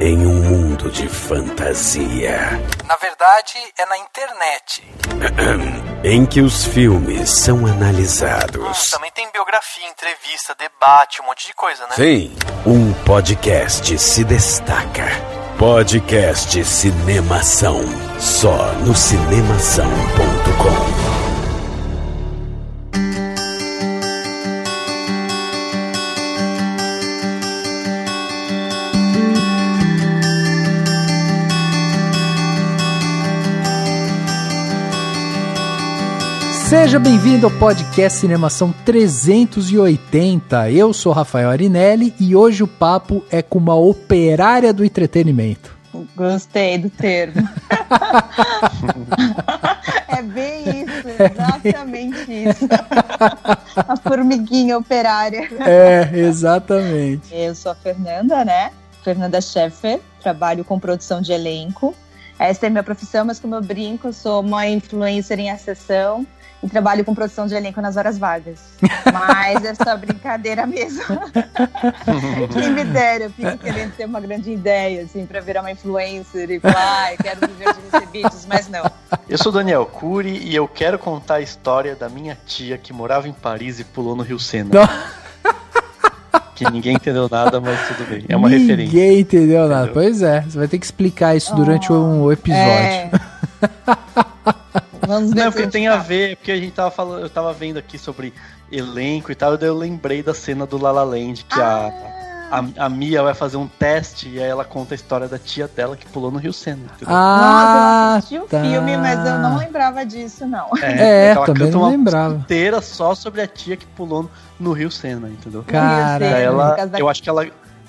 em um mundo de fantasia. Na verdade, é na internet. em que os filmes são analisados. Também tem biografia, entrevista, debate, um monte de coisa, né? Sim, um podcast se destaca. Podcast Cinemação. Só no cinemação.com. Seja bem-vindo ao podcast Cinemação 380. Eu sou Rafael Arinelli e hoje o papo é com uma operária do entretenimento. Gostei do termo. é bem isso, exatamente isso. a formiguinha operária. É, exatamente. Eu sou a Fernanda, né? Fernanda Scheffer, trabalho com produção de elenco. Essa é minha profissão, mas como eu brinco, sou uma influencer em acessão e trabalho com produção de elenco nas horas vagas. Mas é só brincadeira mesmo. Quem me dera, eu fico querendo ter uma grande ideia, assim, para virar uma influencer e falar, ah, quero viver de recebidos, mas não. Eu sou Daniel Cury e eu quero contar a história da minha tia que morava em Paris e pulou no Rio Sena. Não. Que ninguém entendeu nada, mas tudo bem. É uma ninguém referência. Ninguém entendeu nada. Pois é, você vai ter que explicar isso durante oh, um episódio. É. Vamos ver. Não, porque tem a ver, porque a gente tava falando, eu tava vendo aqui sobre elenco e tal, daí eu lembrei da cena do La La Land, que ah. a, a, a, Mia vai fazer um teste e aí ela conta a história da tia dela que pulou no Rio Sena. Entendeu? Ah, Nossa, eu assisti o tá. filme, mas eu não lembrava disso, não. É, é ela também canta não uma lembrava. inteira só sobre a tia que pulou no, no Rio Sena, entendeu? Cara, ela, eu acho que ela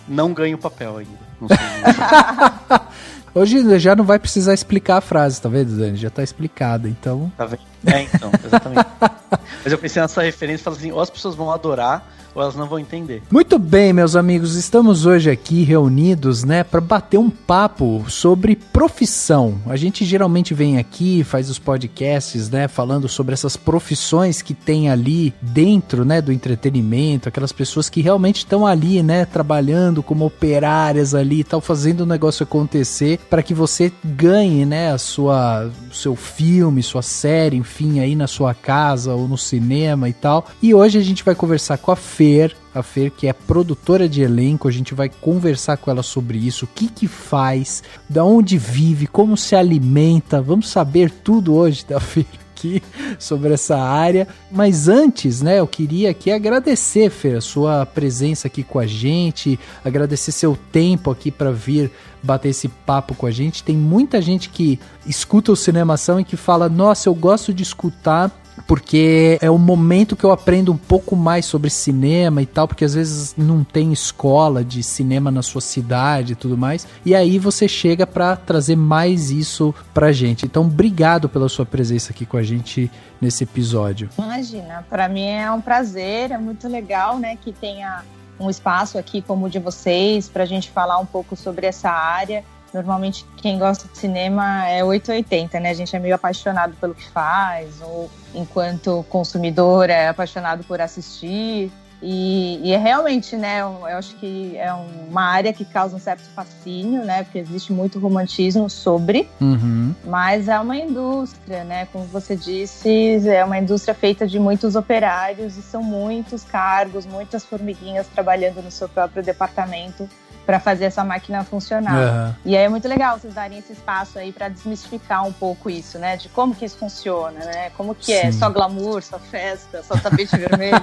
não ganha o papel ainda. Não sei. Hoje já não vai precisar explicar a frase, tá vendo, Dani? Já tá explicada, então. Tá vendo? É, então, exatamente. Mas eu pensei nessa referência e falei assim: ou as pessoas vão adorar, ou elas não vão entender. Muito bem, meus amigos, estamos hoje aqui reunidos, né, para bater um papo sobre profissão. A gente geralmente vem aqui, faz os podcasts, né, falando sobre essas profissões que tem ali dentro, né, do entretenimento, aquelas pessoas que realmente estão ali, né, trabalhando como operárias ali, tal, fazendo o negócio acontecer para que você ganhe, né, a sua seu filme, sua série, enfim, aí na sua casa ou no cinema e tal. E hoje a gente vai conversar com a Fer, a Fer que é produtora de elenco, a gente vai conversar com ela sobre isso, o que que faz, da onde vive, como se alimenta, vamos saber tudo hoje da Fer aqui sobre essa área. Mas antes, né, eu queria aqui agradecer, Fer, a sua presença aqui com a gente, agradecer seu tempo aqui para vir bater esse papo com a gente. Tem muita gente que escuta o Cinemação e que fala: Nossa, eu gosto de escutar porque é o momento que eu aprendo um pouco mais sobre cinema e tal, porque às vezes não tem escola de cinema na sua cidade e tudo mais. E aí você chega para trazer mais isso pra gente. Então, obrigado pela sua presença aqui com a gente nesse episódio. Imagina, para mim é um prazer, é muito legal, né, que tenha um espaço aqui como o de vocês para a gente falar um pouco sobre essa área Normalmente quem gosta de cinema é 880, né? A gente é meio apaixonado pelo que faz, ou enquanto consumidor é apaixonado por assistir. E, e, é realmente, né, eu, acho que é uma área que causa um certo fascínio, né, porque existe muito romantismo sobre, uhum. mas é uma indústria, né, como você disse, é uma indústria feita de muitos operários e são muitos cargos, muitas formiguinhas trabalhando no seu próprio departamento para fazer essa máquina funcionar. Uhum. E aí é muito legal vocês darem esse espaço aí para desmistificar um pouco isso, né? De como que isso funciona, né? Como que é? Sim. é só glamour, só festa, só tapete vermelho?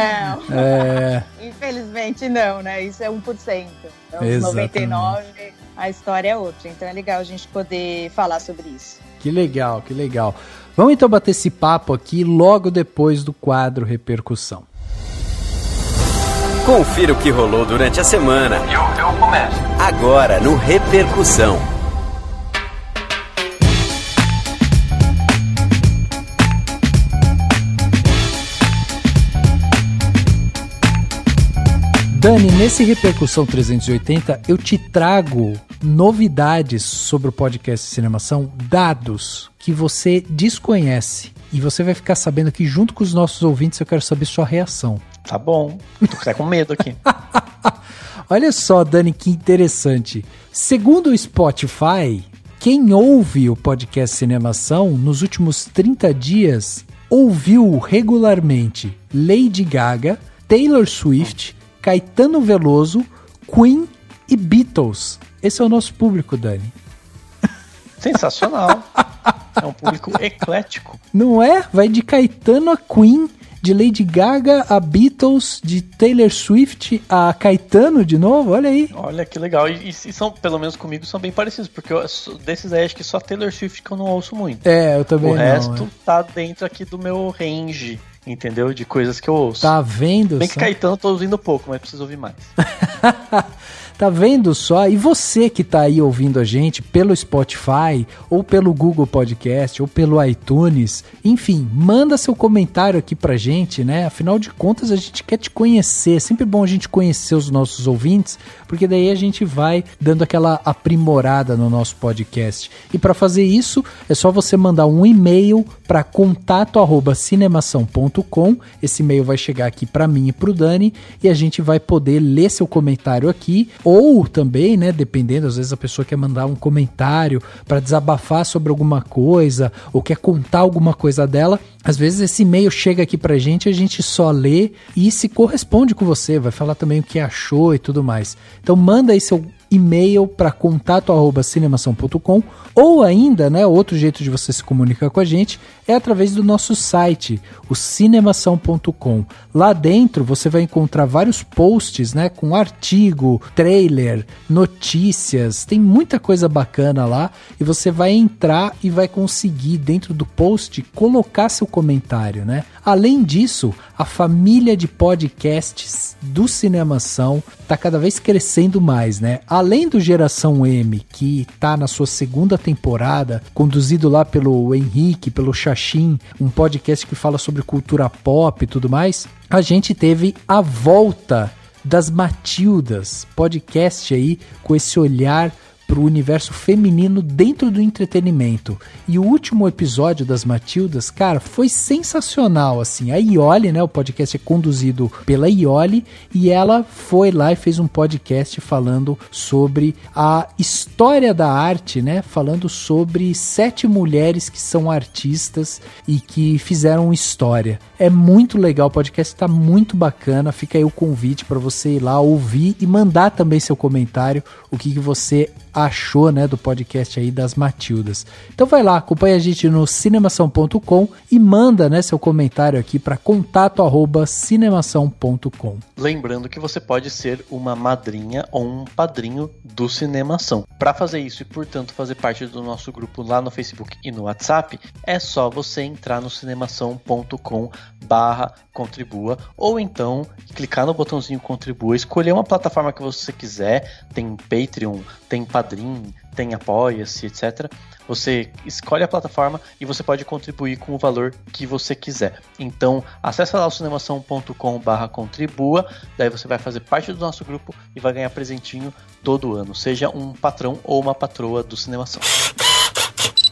Não. É... Infelizmente não, né? Isso é 1%. Então, Exatamente. 99% a história é outra. Então é legal a gente poder falar sobre isso. Que legal, que legal. Vamos então bater esse papo aqui logo depois do quadro Repercussão. Confira o que rolou durante a semana. Eu, eu começo. Agora no Repercussão. Dani, nesse Repercussão 380 eu te trago novidades sobre o podcast Cinemação, dados que você desconhece. E você vai ficar sabendo que junto com os nossos ouvintes eu quero saber sua reação. Tá bom. Tô até com medo aqui. Olha só, Dani, que interessante. Segundo o Spotify, quem ouve o podcast Cinemação nos últimos 30 dias ouviu regularmente Lady Gaga, Taylor Swift, Caetano Veloso, Queen e Beatles. Esse é o nosso público, Dani. Sensacional. é um público eclético. Não é? Vai de Caetano a Queen, de Lady Gaga a Beatles, de Taylor Swift a Caetano de novo. Olha aí. Olha que legal. E, e são, pelo menos comigo, são bem parecidos, porque eu, desses aí acho que só Taylor Swift que eu não ouço muito. É, eu também o não. O resto é. tá dentro aqui do meu range entendeu? De coisas que eu ouço. Tá vendo? Bem que Caetano eu tô ouvindo pouco, mas preciso ouvir mais. Tá vendo só? E você que tá aí ouvindo a gente pelo Spotify, ou pelo Google Podcast, ou pelo iTunes, enfim, manda seu comentário aqui pra gente, né? Afinal de contas, a gente quer te conhecer. É sempre bom a gente conhecer os nossos ouvintes, porque daí a gente vai dando aquela aprimorada no nosso podcast. E para fazer isso, é só você mandar um e-mail para contato@cinemação.com. Esse e-mail vai chegar aqui para mim e pro Dani e a gente vai poder ler seu comentário aqui ou também, né, dependendo, às vezes a pessoa quer mandar um comentário para desabafar sobre alguma coisa ou quer contar alguma coisa dela. Às vezes esse e-mail chega aqui pra gente, a gente só lê e se corresponde com você, vai falar também o que achou e tudo mais. Então manda aí seu e-mail para contato@cinemação.com ou ainda, né, outro jeito de você se comunicar com a gente é através do nosso site, o cinemação.com. Lá dentro você vai encontrar vários posts, né, com artigo, trailer, notícias, tem muita coisa bacana lá e você vai entrar e vai conseguir dentro do post colocar seu comentário, né? Além disso, a família de podcasts do Cinemação está cada vez crescendo mais, né? Além do Geração M, que está na sua segunda temporada, conduzido lá pelo Henrique, pelo Xaxim, um podcast que fala sobre cultura pop e tudo mais, a gente teve a volta das Matildas, podcast aí com esse olhar para o universo feminino dentro do entretenimento. E o último episódio das Matildas, cara, foi sensacional, assim. A Ioli, né, o podcast é conduzido pela Ioli e ela foi lá e fez um podcast falando sobre a história da arte, né, falando sobre sete mulheres que são artistas e que fizeram história. É muito legal, o podcast está muito bacana. Fica aí o convite para você ir lá ouvir e mandar também seu comentário, o que, que você achou, né, do podcast aí das Matildas. Então vai lá, acompanha a gente no cinemação.com e manda, né, seu comentário aqui para contato@cinemação.com. Lembrando que você pode ser uma madrinha ou um padrinho do Cinemação. Para fazer isso e, portanto, fazer parte do nosso grupo lá no Facebook e no WhatsApp, é só você entrar no cinemação.com barra contribua ou então clicar no botãozinho contribua, escolher uma plataforma que você quiser, tem Patreon, tem Padrim, tem Apoia-se, etc. Você escolhe a plataforma e você pode contribuir com o valor que você quiser. Então, acessa lá o contribua, daí você vai fazer parte do nosso grupo e vai ganhar presentinho todo ano. Seja um patrão ou uma patroa do Cinemação.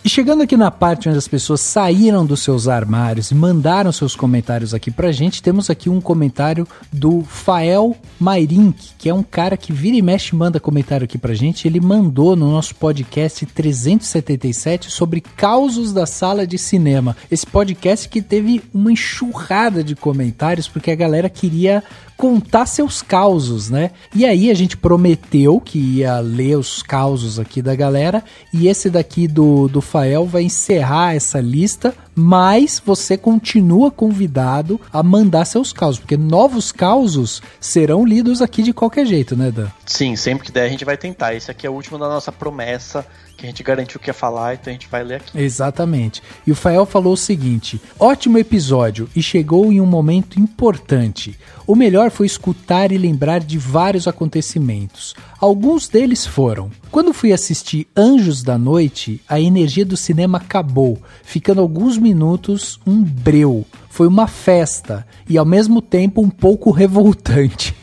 E chegando aqui na parte onde as pessoas saíram dos seus armários e mandaram seus comentários aqui pra gente, temos aqui um comentário do Fael Mairink, que é um cara que vira e mexe manda comentário aqui pra gente. Ele mandou no nosso podcast 377 sobre causos da sala de cinema. Esse podcast que teve uma enxurrada de comentários porque a galera queria contar seus causos, né? E aí a gente prometeu que ia ler os causos aqui da galera e esse daqui do, do Fael vai encerrar essa lista, mas você continua convidado a mandar seus causos, porque novos causos serão lidos aqui de qualquer jeito, né, Dan? Sim, sempre que der a gente vai tentar. Esse aqui é o último da nossa promessa que a gente garantiu que ia falar, então a gente vai ler aqui. Exatamente. E o Fael falou o seguinte: ótimo episódio e chegou em um momento importante. O melhor foi escutar e lembrar de vários acontecimentos. Alguns deles foram: quando fui assistir Anjos da Noite, a energia do cinema acabou, ficando alguns minutos um breu. Foi uma festa e ao mesmo tempo um pouco revoltante.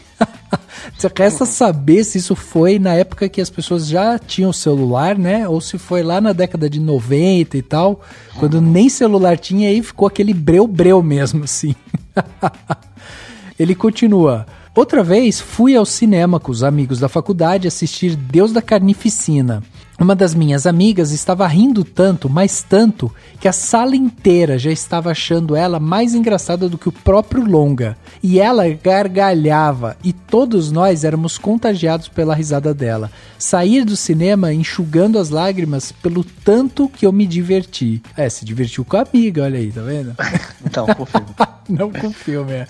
Resta saber se isso foi na época que as pessoas já tinham celular, né? Ou se foi lá na década de 90 e tal, quando nem celular tinha e ficou aquele breu-breu mesmo, assim. Ele continua. Outra vez fui ao cinema com os amigos da faculdade assistir Deus da Carnificina. Uma das minhas amigas estava rindo tanto, mas tanto, que a sala inteira já estava achando ela mais engraçada do que o próprio longa. E ela gargalhava, e todos nós éramos contagiados pela risada dela. Sair do cinema enxugando as lágrimas pelo tanto que eu me diverti. É, se divertiu com a amiga, olha aí, tá vendo? Então, com o filme. Não com o filme, é.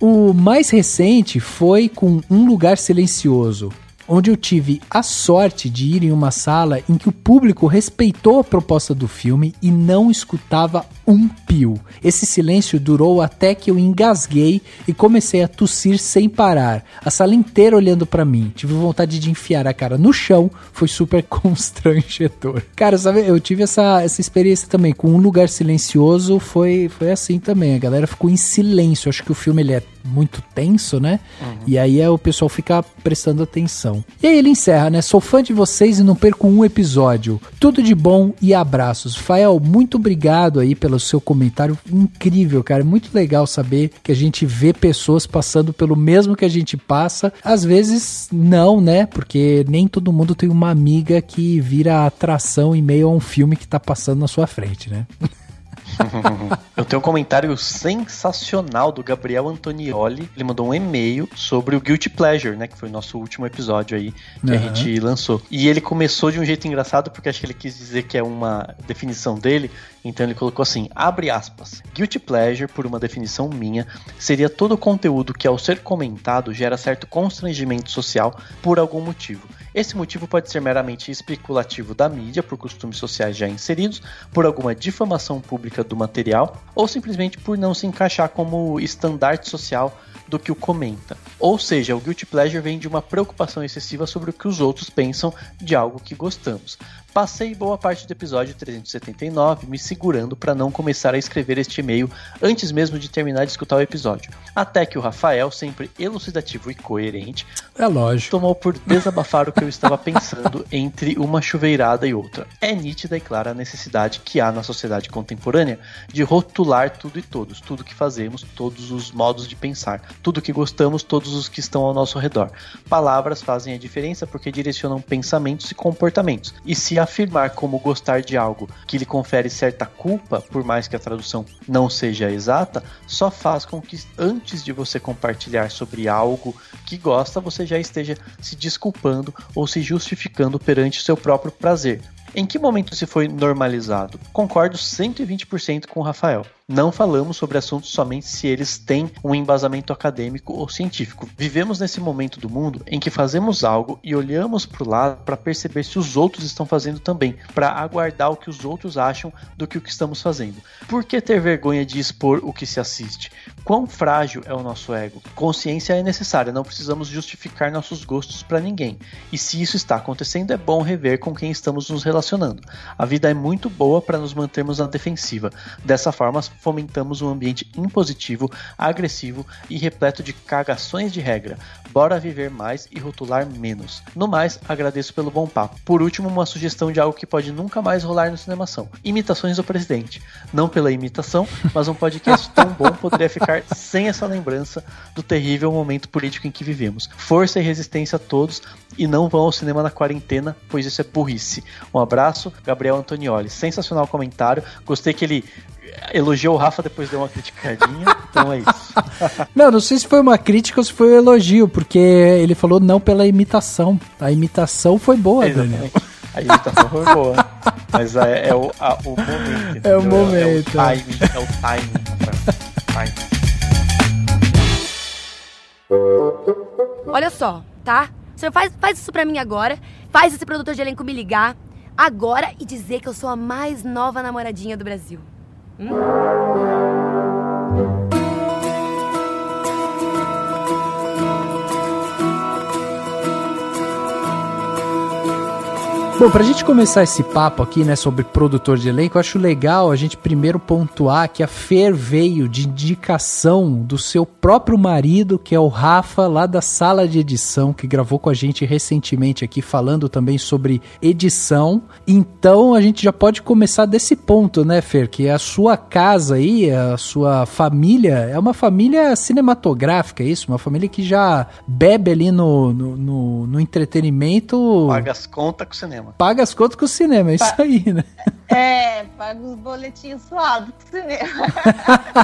O mais recente foi com Um Lugar Silencioso, onde eu tive a sorte de ir em uma sala em que o público respeitou a proposta do filme e não escutava um pio. Esse silêncio durou até que eu engasguei e comecei a tossir sem parar. A sala inteira olhando para mim. Tive vontade de enfiar a cara no chão, foi super constrangedor. Cara, sabe, eu tive essa, essa experiência também com um lugar silencioso, foi foi assim também. A galera ficou em silêncio. Acho que o filme ele é muito tenso, né? Uhum. E aí é, o pessoal fica prestando atenção. E aí ele encerra, né? Sou fã de vocês e não perco um episódio. Tudo de bom e abraços. Fael, muito obrigado aí pelo seu comentário incrível, cara. Muito legal saber que a gente vê pessoas passando pelo mesmo que a gente passa. Às vezes não, né? Porque nem todo mundo tem uma amiga que vira atração em meio a um filme que tá passando na sua frente, né? Eu tenho um comentário sensacional do Gabriel Antonioli. Ele mandou um e-mail sobre o Guilty Pleasure, né? Que foi o nosso último episódio aí que uhum. a gente lançou. E ele começou de um jeito engraçado, porque acho que ele quis dizer que é uma definição dele. Então ele colocou assim: abre aspas. Guilty Pleasure, por uma definição minha, seria todo o conteúdo que, ao ser comentado, gera certo constrangimento social por algum motivo. Esse motivo pode ser meramente especulativo da mídia, por costumes sociais já inseridos, por alguma difamação pública do material, ou simplesmente por não se encaixar como estandarte social do que o comenta. Ou seja, o guilty pleasure vem de uma preocupação excessiva sobre o que os outros pensam de algo que gostamos. Passei boa parte do episódio 379 me segurando para não começar a escrever este e-mail antes mesmo de terminar de escutar o episódio. Até que o Rafael, sempre elucidativo e coerente, é lógico. tomou por desabafar o que eu estava pensando entre uma chuveirada e outra. É nítida e clara a necessidade que há na sociedade contemporânea de rotular tudo e todos, tudo que fazemos, todos os modos de pensar, tudo que gostamos, todos os que estão ao nosso redor. Palavras fazem a diferença porque direcionam pensamentos e comportamentos. E se afirmar como gostar de algo que lhe confere certa culpa, por mais que a tradução não seja exata, só faz com que antes de você compartilhar sobre algo que gosta, você já esteja se desculpando ou se justificando perante o seu próprio prazer. Em que momento isso foi normalizado? Concordo 120% com o Rafael. Não falamos sobre assuntos somente se eles têm um embasamento acadêmico ou científico. Vivemos nesse momento do mundo em que fazemos algo e olhamos para o lado para perceber se os outros estão fazendo também, para aguardar o que os outros acham do que o que estamos fazendo. Por que ter vergonha de expor o que se assiste? Quão frágil é o nosso ego? Consciência é necessária, não precisamos justificar nossos gostos para ninguém. E se isso está acontecendo, é bom rever com quem estamos nos relacionando. A vida é muito boa para nos mantermos na defensiva. Dessa forma, fomentamos um ambiente impositivo, agressivo e repleto de cagações de regra. Bora viver mais e rotular menos. No mais, agradeço pelo bom papo. Por último, uma sugestão de algo que pode nunca mais rolar no Cinemação: imitações do presidente. Não pela imitação, mas um podcast tão bom poderia ficar sem essa lembrança do terrível momento político em que vivemos. Força e resistência a todos e não vão ao cinema na quarentena, pois isso é burrice. Um abraço, Gabriel Antonioli. Sensacional comentário. Gostei que ele elogiou o Rafa, depois deu uma criticadinha, então é isso. não, não sei se foi uma crítica ou se foi um elogio, porque ele falou não pela imitação. A imitação foi boa, Daniel. A imitação foi boa. Mas é, é o, a, o momento. Entendeu? É o momento. É o timing. É o timing. timing. Olha só, tá? Você faz, faz isso pra mim agora. Faz esse produtor de elenco me ligar agora e dizer que eu sou a mais nova namoradinha do Brasil. Bom, pra gente começar esse papo aqui, né, sobre produtor de elenco, eu acho legal a gente primeiro pontuar que a Fer veio de indicação do seu próprio marido, que é o Rafa, lá da sala de edição, que gravou com a gente recentemente aqui, falando também sobre edição. Então a gente já pode começar desse ponto, né, Fer? Que a sua casa aí, a sua família, é uma família cinematográfica, é isso? Uma família que já bebe ali no, no, no, no entretenimento. Paga as contas com o cinema. Paga as contas com o cinema, é isso aí, né? É, paga os boletinhos suados com o cinema.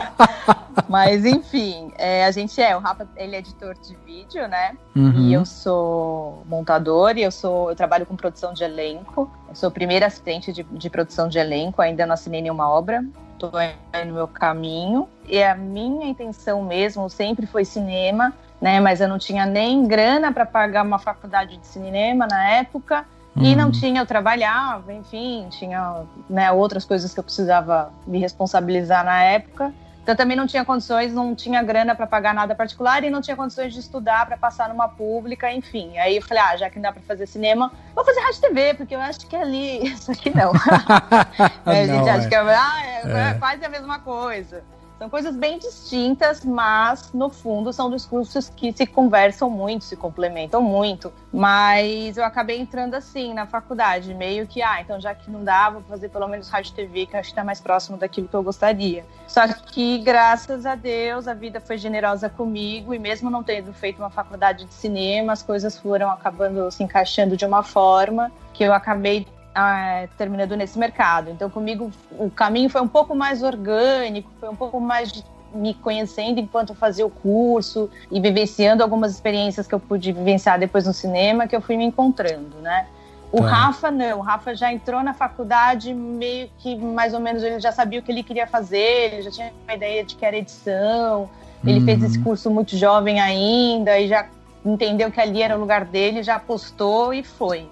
Mas enfim, é, a gente é, o Rafa, ele é editor de vídeo, né? Uhum. E eu sou montador e eu sou, eu trabalho com produção de elenco. Eu sou primeira assistente de, de produção de elenco, ainda não assinei nenhuma obra. Estou aí no meu caminho. E a minha intenção mesmo sempre foi cinema, né? Mas eu não tinha nem grana para pagar uma faculdade de cinema na época. E não Uhum. tinha, eu trabalhava, enfim, tinha né, outras coisas que eu precisava me responsabilizar na época. Então também não tinha condições, não tinha grana para pagar nada particular e não tinha condições de estudar para passar numa pública, enfim. Aí eu falei, ah, já que não dá para fazer cinema, vou fazer rádio TV, porque eu acho que ali isso aqui não. É, a gente Não, acha é. que é, ah, é, É. é quase a mesma coisa. São coisas bem distintas, mas no fundo são discursos que se conversam muito, se complementam muito. Mas eu acabei entrando assim na faculdade, meio que, ah, então já que não dá, vou fazer pelo menos rádio TV, que acho que tá mais próximo daquilo que eu gostaria. Só que, graças a Deus, a vida foi generosa comigo, e mesmo não tendo feito uma faculdade de cinema, as coisas foram acabando se encaixando de uma forma que eu acabei ah, terminando nesse mercado. Então, comigo, o caminho foi um pouco mais orgânico, foi um pouco mais de me conhecendo enquanto eu fazia o curso e vivenciando algumas experiências que eu pude vivenciar depois no cinema, que eu fui me encontrando, né? O Tá. Rafa não, o Rafa já entrou na faculdade meio que mais ou menos ele já sabia o que ele queria fazer, ele já tinha uma ideia de que era edição, ele Uhum. fez esse curso muito jovem ainda e já entendeu que ali era o lugar dele, já apostou e foi.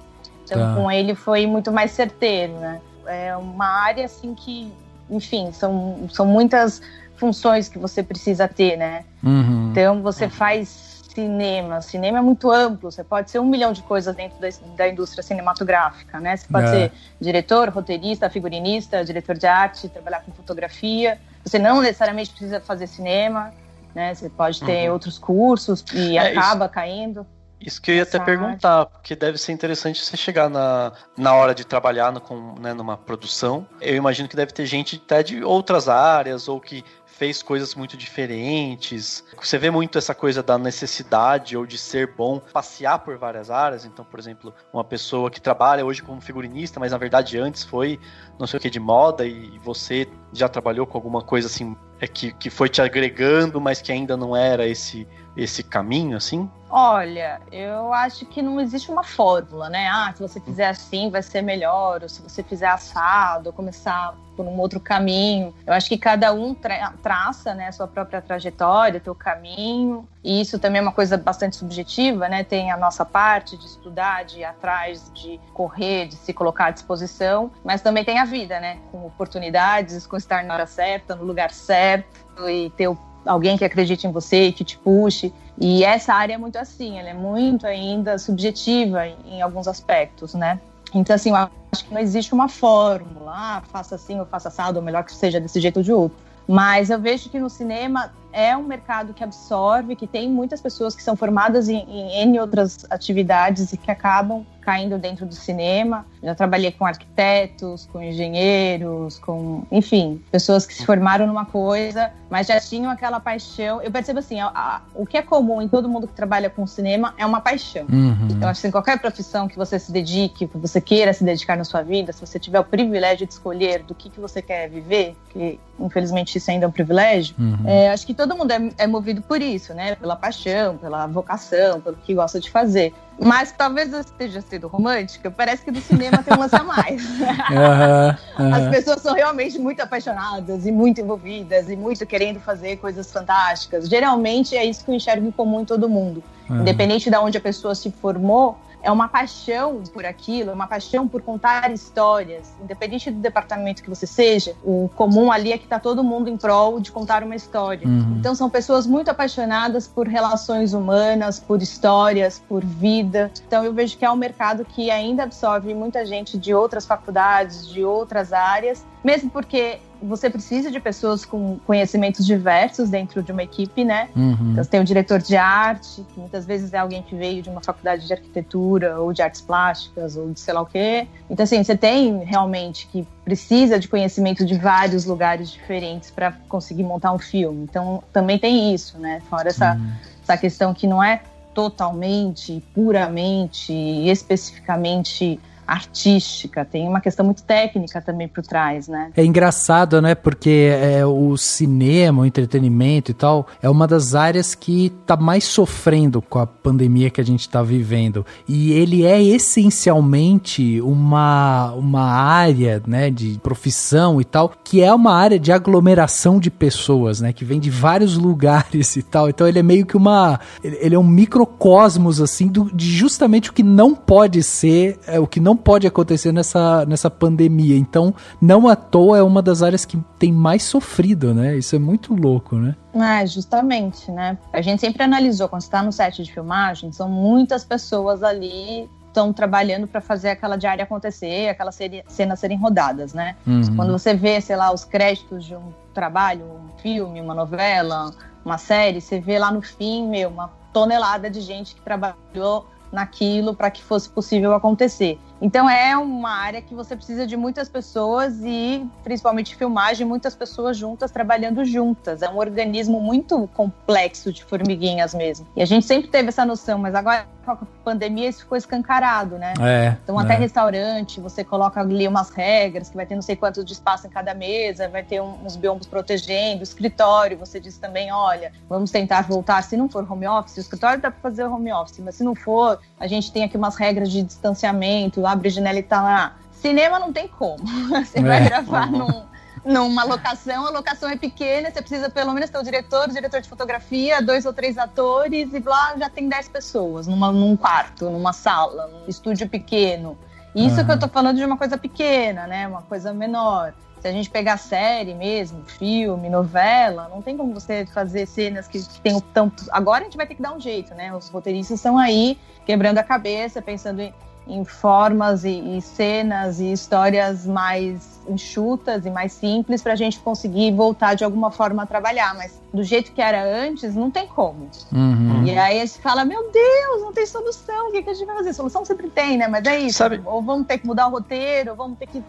Então, Tá. com ele foi muito mais certeiro, né? É uma área assim que, enfim, são, são muitas funções que você precisa ter, né? Uhum. Então, você faz cinema. Cinema é muito amplo. Você pode ser um milhão de coisas dentro da, da indústria cinematográfica, né? Você pode É. ser diretor, roteirista, figurinista, diretor de arte, trabalhar com fotografia. Você não necessariamente precisa fazer cinema, né? Você pode ter Uhum. outros cursos e É, isso- acaba caindo. Isso que eu ia até perguntar, porque deve ser interessante você chegar na, na hora de trabalhar no, com, né, numa produção. Eu imagino que deve ter gente até de outras áreas ou que fez coisas muito diferentes. Você vê muito essa coisa da necessidade ou de ser bom passear por várias áreas. Então, por exemplo, uma pessoa que trabalha hoje como figurinista, mas na verdade antes foi não sei o que de moda e você já trabalhou com alguma coisa assim é que, que foi te agregando, mas que ainda não era esse esse caminho assim? Olha, eu acho que não existe uma fórmula, né? Ah, se você fizer assim vai ser melhor, ou se você fizer assado, começar por um outro caminho. Eu acho que cada um tra traça, né, a sua própria trajetória, o seu caminho. E isso também é uma coisa bastante subjetiva, né? Tem a nossa parte de estudar, de ir atrás, de correr, de se colocar à disposição, mas também tem a vida, né? Com oportunidades, com estar na hora certa, no lugar certo e ter o alguém que acredite em você que te puxe. E essa área é muito assim, ela é muito ainda subjetiva em, em alguns aspectos, né? Então, assim, eu acho que não existe uma fórmula, ah, faça assim ou faça assado, ou melhor que seja desse jeito ou de outro. Mas eu vejo que no cinema é um mercado que absorve, que tem muitas pessoas que são formadas em, em N outras atividades e que acabam caindo dentro do cinema. Já trabalhei com arquitetos, com engenheiros, com, enfim, pessoas que se formaram numa coisa, mas já tinham aquela paixão. Eu percebo assim, a, a, o que é comum em todo mundo que trabalha com cinema é uma paixão. Uhum. Eu acho que em qualquer profissão que você se dedique, que você queira se dedicar na sua vida, se você tiver o privilégio de escolher do que, que você quer viver, que infelizmente isso ainda é um privilégio, Uhum. é, acho que todo mundo é, é movido por isso, né? Pela paixão, pela vocação, pelo que gosta de fazer. Mas talvez eu esteja sendo romântica, parece que do cinema tem um lance a mais. As pessoas são realmente muito apaixonadas e muito envolvidas e muito querendo fazer coisas fantásticas. Geralmente é isso que eu enxergo em comum em todo mundo. Independente de onde a pessoa se formou, é uma paixão por aquilo, é uma paixão por contar histórias, independente do departamento que você seja, o comum ali é que está todo mundo em prol de contar uma história. Uhum. Então são pessoas muito apaixonadas por relações humanas, por histórias, por vida. Então eu vejo que é um mercado que ainda absorve muita gente de outras faculdades, de outras áreas, mesmo porque você precisa de pessoas com conhecimentos diversos dentro de uma equipe, né? Uhum. Então, você tem o diretor de arte, que muitas vezes é alguém que veio de uma faculdade de arquitetura ou de artes plásticas ou de sei lá o quê. Então, assim, você tem realmente que precisa de conhecimento de vários lugares diferentes para conseguir montar um filme. Então, também tem isso, né? Fora essa, uhum. essa questão que não é totalmente, puramente, especificamente artística, tem uma questão muito técnica também por trás, né? É engraçado, né? Porque é, o cinema, o entretenimento e tal, é uma das áreas que tá mais sofrendo com a pandemia que a gente tá vivendo. E ele é essencialmente uma, uma área, né, de profissão e tal, que é uma área de aglomeração de pessoas, né? Que vem de vários lugares e tal. Então ele é meio que uma. Ele é um microcosmos, assim, do, de justamente o que não pode ser, é, o que não pode acontecer nessa, nessa pandemia. Então, não à toa é uma das áreas que tem mais sofrido, né? Isso é muito louco, né? É, justamente, né? A gente sempre analisou, quando está no set de filmagem, são muitas pessoas ali estão trabalhando para fazer aquela diária acontecer, aquelas cenas serem rodadas, né? Uhum. Quando você vê, sei lá, os créditos de um trabalho, um filme, uma novela, uma série, você vê lá no fim, meu, uma tonelada de gente que trabalhou naquilo para que fosse possível acontecer. Então é uma área que você precisa de muitas pessoas e principalmente filmagem, muitas pessoas juntas trabalhando juntas. É um organismo muito complexo de formiguinhas mesmo. E a gente sempre teve essa noção, mas agora com a pandemia isso ficou escancarado, né? É, então até é. restaurante, você coloca ali umas regras, que vai ter não sei quantos de espaço em cada mesa, vai ter uns biombos protegendo, escritório, você disse também, olha, vamos tentar voltar, se não for home office, o escritório dá para fazer home office, mas se não for, a gente tem aqui umas regras de distanciamento, abre janela e tá lá. Cinema não tem como. Você é. vai gravar uhum. num, numa locação, a locação é pequena, você precisa pelo menos ter o diretor, o diretor de fotografia, dois ou três atores e lá já tem dez pessoas numa, num quarto, numa sala, num estúdio pequeno. Isso uhum. que eu tô falando de uma coisa pequena, né? Uma coisa menor. Se a gente pegar série mesmo, filme, novela, não tem como você fazer cenas que, que tenham tanto. Agora a gente vai ter que dar um jeito, né? Os roteiristas estão aí quebrando a cabeça, pensando em, em formas e, e cenas e histórias mais enxutas e mais simples para a gente conseguir voltar de alguma forma a trabalhar. Mas do jeito que era antes, não tem como. Uhum. E aí a gente fala: Meu Deus, não tem solução, o que, que a gente vai fazer? Solução sempre tem, né? Mas é isso. Sabe... Ou vamos ter que mudar o roteiro, ou vamos ter que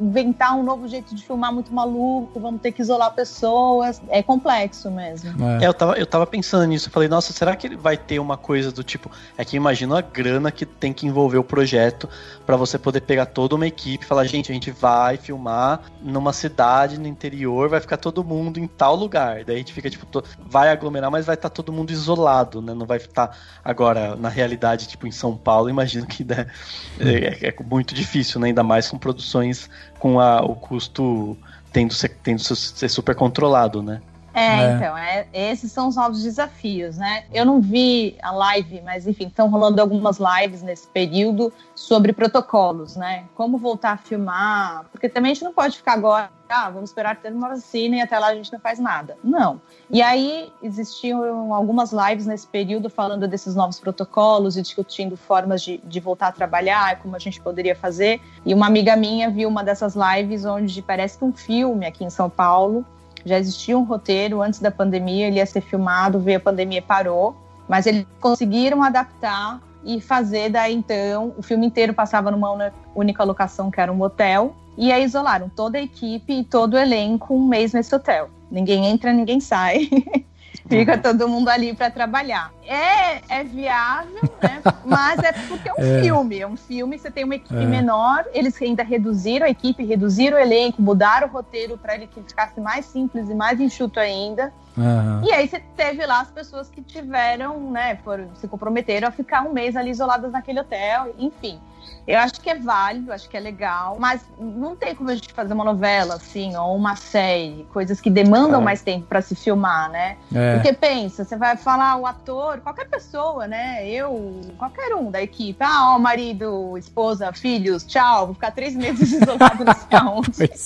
inventar um novo jeito de filmar muito maluco, vamos ter que isolar pessoas. É complexo mesmo. É. é, eu, tava, eu tava pensando nisso. Eu falei, nossa, será que ele vai ter uma coisa do tipo. É que imagina a grana que tem que envolver o projeto para você poder pegar toda uma equipe e falar, gente, a gente vai filmar numa cidade no interior, vai ficar todo mundo em tal lugar. Daí a gente fica, tipo, to... vai aglomerar, mas vai estar tá todo mundo isolado, né? Não vai estar tá agora, na realidade, tipo, em São Paulo, imagino que né, é, é, muito difícil, né? Ainda mais com produções com a, o custo tendo, ser, tendo ser super controlado, né? É, é, então, é, esses são os novos desafios, né? Eu não vi a live, mas enfim, estão rolando algumas lives nesse período sobre protocolos, né? Como voltar a filmar, porque também a gente não pode ficar agora, ah, vamos esperar ter uma vacina e até lá a gente não faz nada. Não. E aí existiam algumas lives nesse período falando desses novos protocolos e discutindo formas de, de voltar a trabalhar, como a gente poderia fazer. E uma amiga minha viu uma dessas lives onde parece que um filme aqui em São Paulo já existia um roteiro antes da pandemia, ele ia ser filmado, veio a pandemia parou, mas eles conseguiram adaptar e fazer daí então, o filme inteiro passava numa única locação que era um hotel, e aí isolaram toda a equipe e todo o elenco um mês nesse hotel. Ninguém entra, ninguém sai. Fica uhum. todo mundo ali para trabalhar. É, é viável, né? Mas é porque é um é. filme. É um filme, você tem uma equipe é. menor. Eles ainda reduziram a equipe, reduziram o elenco, mudaram o roteiro para ele que ficasse mais simples e mais enxuto ainda. Aham. E aí você teve lá as pessoas que tiveram, né, foram, se comprometeram a ficar um mês ali isoladas naquele hotel, enfim. Eu acho que é válido, acho que é legal, mas não tem como a gente fazer uma novela, assim, ou uma série, coisas que demandam É. mais tempo pra se filmar, né? É. Porque pensa, você vai falar o ator, qualquer pessoa, né? Eu, qualquer um da equipe. Ah, ó, marido, esposa, filhos, tchau, vou ficar três meses isolado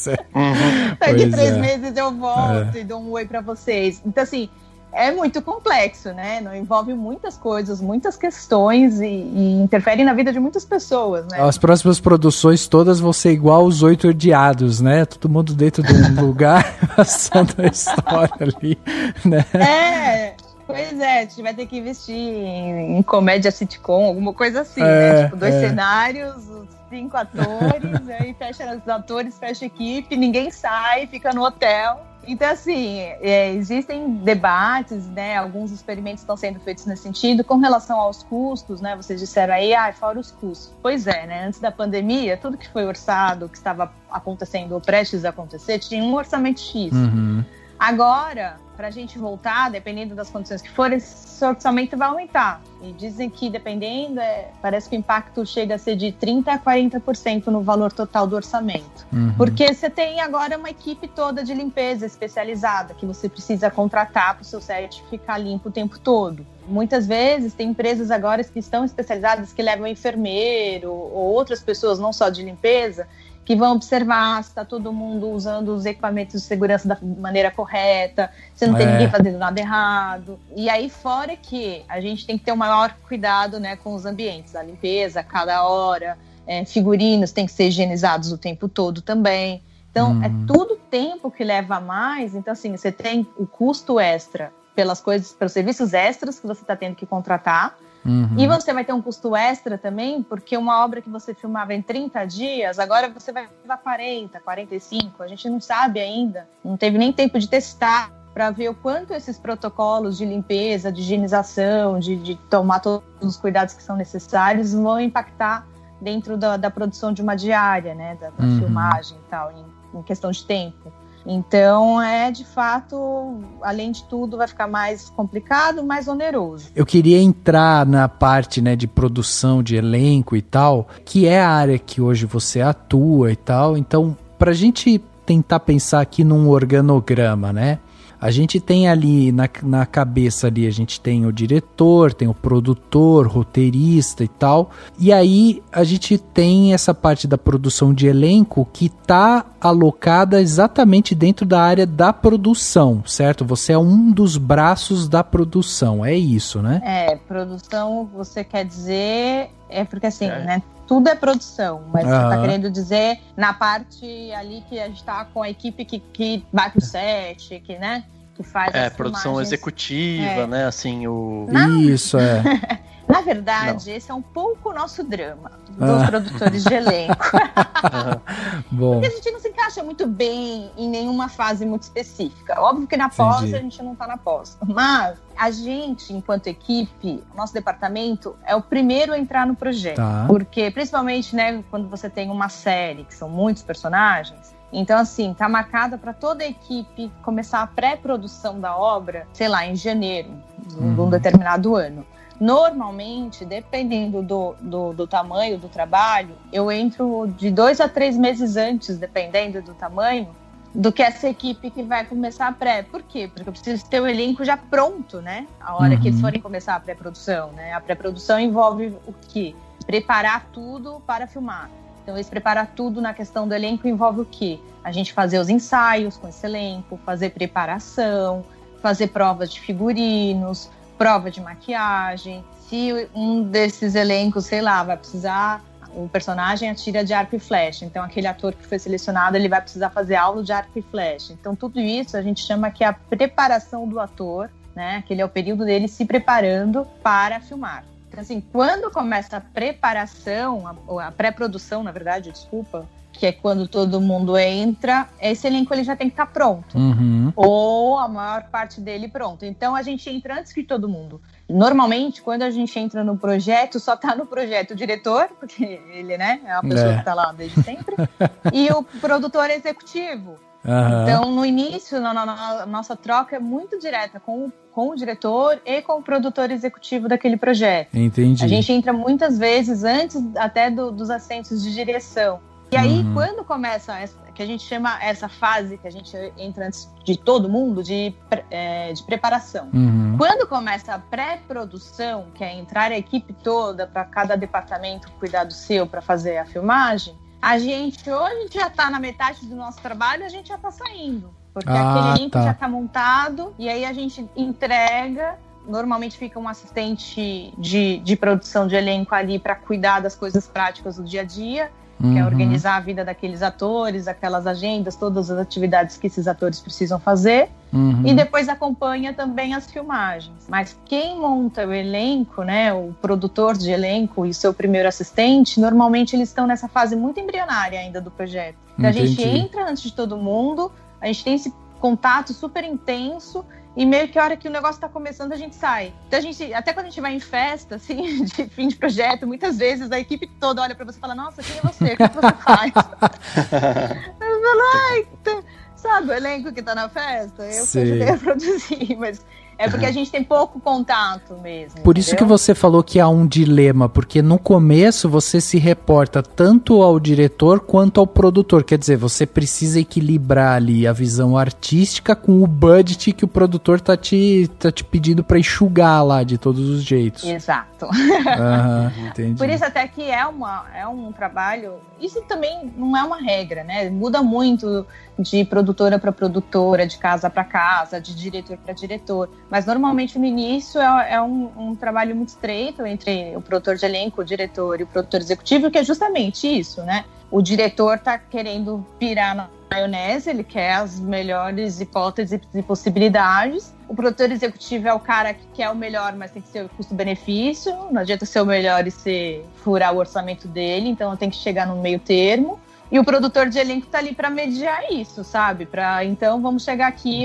é. Uhum. Daqui Pois três é. meses eu volto e dou um oi pra vocês. Então, assim, é muito complexo, né? Não envolve muitas coisas, muitas questões e, e interfere na vida de muitas pessoas, né? As próximas produções todas vão ser igual os oito odiados, né? Todo mundo dentro de um lugar passando a história ali, né? É, pois é, a gente vai ter que investir em, em comédia sitcom, alguma coisa assim, É, né? Tipo, dois é. cenários, os cinco atores, aí fecha os atores, fecha a equipe, ninguém sai, fica no hotel. Então, assim, é, existem debates, né? Alguns experimentos estão sendo feitos nesse sentido. Com relação aos custos, né? Vocês disseram aí, ah, fora os custos. Pois é, né? Antes da pandemia, tudo que foi orçado, que estava acontecendo ou prestes a acontecer, tinha um orçamento X. Uhum. Agora, para a gente voltar, dependendo das condições que forem, esse orçamento vai aumentar. E dizem que, dependendo, é, parece que o impacto chega a ser de 30% a 40% no valor total do orçamento. Uhum. Porque você tem agora uma equipe toda de limpeza especializada que você precisa contratar para o seu set ficar limpo o tempo todo. Muitas vezes tem empresas agora que estão especializadas que levam enfermeiro ou outras pessoas, não só de limpeza, que vão observar se está todo mundo usando os equipamentos de segurança da maneira correta, se não tem É. ninguém fazendo nada errado. E aí, fora que a gente tem que ter o maior cuidado né, com os ambientes, a limpeza, cada hora, é, figurinos têm que ser higienizados o tempo todo também. Então, Hum. é tudo tempo que leva a mais. Então, assim, você tem o custo extra pelas coisas, pelos serviços extras que você está tendo que contratar. Uhum. E você vai ter um custo extra também, porque uma obra que você filmava em 30 dias, agora você vai levar 40, 45. A gente não sabe ainda, não teve nem tempo de testar para ver o quanto esses protocolos de limpeza, de higienização, de, de tomar todos os cuidados que são necessários vão impactar dentro da, da produção de uma diária, né, da, da Uhum. filmagem e tal, em, em questão de tempo. Então, é de fato, além de tudo, vai ficar mais complicado, mais oneroso. Eu queria entrar na parte né, de produção de elenco e tal, que é a área que hoje você atua e tal. Então, pra gente tentar pensar aqui num organograma, né? A gente tem ali na, na cabeça ali, a gente tem o diretor, tem o produtor, roteirista e tal. E aí a gente tem essa parte da produção de elenco que tá alocada exatamente dentro da área da produção, certo? Você é um dos braços da produção, é isso, né? É, produção, você quer dizer. É porque assim, É. né? Tudo é produção, mas você Aham. tá querendo dizer na parte ali que a gente tá com a equipe que, que vai pro set, que, né? Que faz É, as produção filmagens. executiva, É. né? Assim, o. Não. Isso, é. Na verdade, esse é um pouco o nosso drama dos Ah. produtores de elenco. Bom, Porque a gente não se encaixa muito bem em nenhuma fase muito específica. Óbvio que na pós Entendi. a gente não tá na pós. Mas a gente, enquanto equipe, nosso departamento é o primeiro a entrar no projeto. tá. Porque, principalmente, né, quando você tem uma série que são muitos personagens, então, assim, tá marcada para toda a equipe começar a pré-produção da obra, sei lá, em janeiro de um Uhum. determinado ano. Normalmente, dependendo do, do, do tamanho do trabalho, eu entro de dois a três meses antes, dependendo do tamanho, do que essa equipe que vai começar a pré. Por quê? Porque eu preciso ter o elenco já pronto, né? A hora que eles Uhum. forem começar a pré-produção, né? A pré-produção envolve o quê? Preparar tudo para filmar. Então, esse preparar tudo na questão do elenco envolve o quê? A gente fazer os ensaios com esse elenco, fazer preparação, fazer provas de figurinos, prova de maquiagem. Se um desses elencos, sei lá, vai precisar o personagem atira de arco e flecha. Então, aquele ator que foi selecionado, ele vai precisar fazer aula de arco e flecha. Então, tudo isso a gente chama que é a preparação do ator, né? Aquele é o período dele se preparando para filmar. Então, assim, quando começa a preparação, a, a pré-produção, na verdade, desculpa, que é quando todo mundo entra, esse elenco ele já tem que estar pronto Uhum. ou a maior parte dele pronto. Então a gente entra antes que todo mundo. Normalmente, quando a gente entra no projeto, só tá no projeto o diretor, porque ele, né, é uma pessoa É. que tá lá desde sempre, e o produtor executivo. Aham. Então, no início, na, na- na- nossa troca é muito direta com, o- com o diretor e com o produtor executivo daquele projeto. Entendi. A gente entra muitas vezes antes até do- dos assentos de direção. E aí, Uhum. quando começa, essa, que a gente chama essa fase, que a gente entra antes de todo mundo, de, é, de preparação. Uhum. Quando começa a pré-produção, que é entrar a equipe toda para cada departamento cuidar do seu para fazer a filmagem, a gente gente já está na metade do nosso trabalho, a gente já está saindo. Porque Ah, aquele elenco tá. já está montado e aí a gente entrega. Normalmente fica um assistente de, de produção de elenco ali para cuidar das coisas práticas do dia a dia que é Uhum. organizar a vida daqueles atores, aquelas agendas, todas as atividades que esses atores precisam fazer, Uhum. e depois acompanha também as filmagens. Mas quem monta o elenco, né, o produtor de elenco e seu primeiro assistente, normalmente eles estão nessa fase muito embrionária ainda do projeto. Então, a gente entra antes de todo mundo, a gente tem esse contato super intenso e meio que a hora que o negócio está começando a gente sai. Então a gente, até quando a gente vai em festa, assim, de fim de projeto, muitas vezes a equipe toda olha para você e fala: Nossa, quem é você? O que, você faz? eu falo: Ai, tá- sabe o elenco que tá na festa? Eu ajudei a produzir, mas é porque a gente tem pouco contato mesmo. Por isso que entendeu? você falou que há um dilema, porque no começo você se reporta tanto ao diretor quanto ao produtor. Quer dizer, você precisa equilibrar ali a visão artística com o budget que o produtor tá te, tá te pedindo pra enxugar lá de todos os jeitos. Exato. Aham, entendi. Por isso até que é, uma, é um trabalho. Isso também não é uma regra, né? Muda muito de produtora para produtora, de casa para casa, de diretor para diretor. Mas normalmente no início é, é um, um trabalho muito estreito entre o produtor de elenco, o diretor e o produtor executivo, que é justamente isso, né? O diretor tá querendo pirar na maionese, ele quer as melhores hipóteses e possibilidades. O produtor executivo é o cara que quer o melhor, mas tem que ser o custo-benefício. Não adianta ser o melhor e ser furar o orçamento dele, então tem que chegar no meio termo. E o produtor de elenco tá ali para mediar isso, sabe? Para então vamos chegar aqui,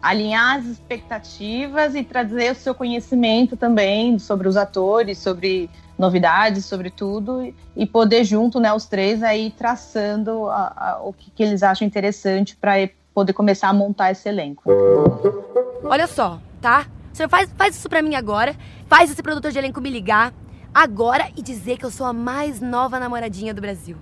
alinhar as expectativas e trazer o seu conhecimento também sobre os atores, sobre novidades, sobre tudo, e- e poder junto, né, os três aí traçando a- a- o que, que eles acham interessante para poder começar a montar esse elenco. Olha só, tá? Você faz, faz isso pra mim agora. Faz esse produtor de elenco me ligar agora e dizer que eu sou a mais nova namoradinha do Brasil.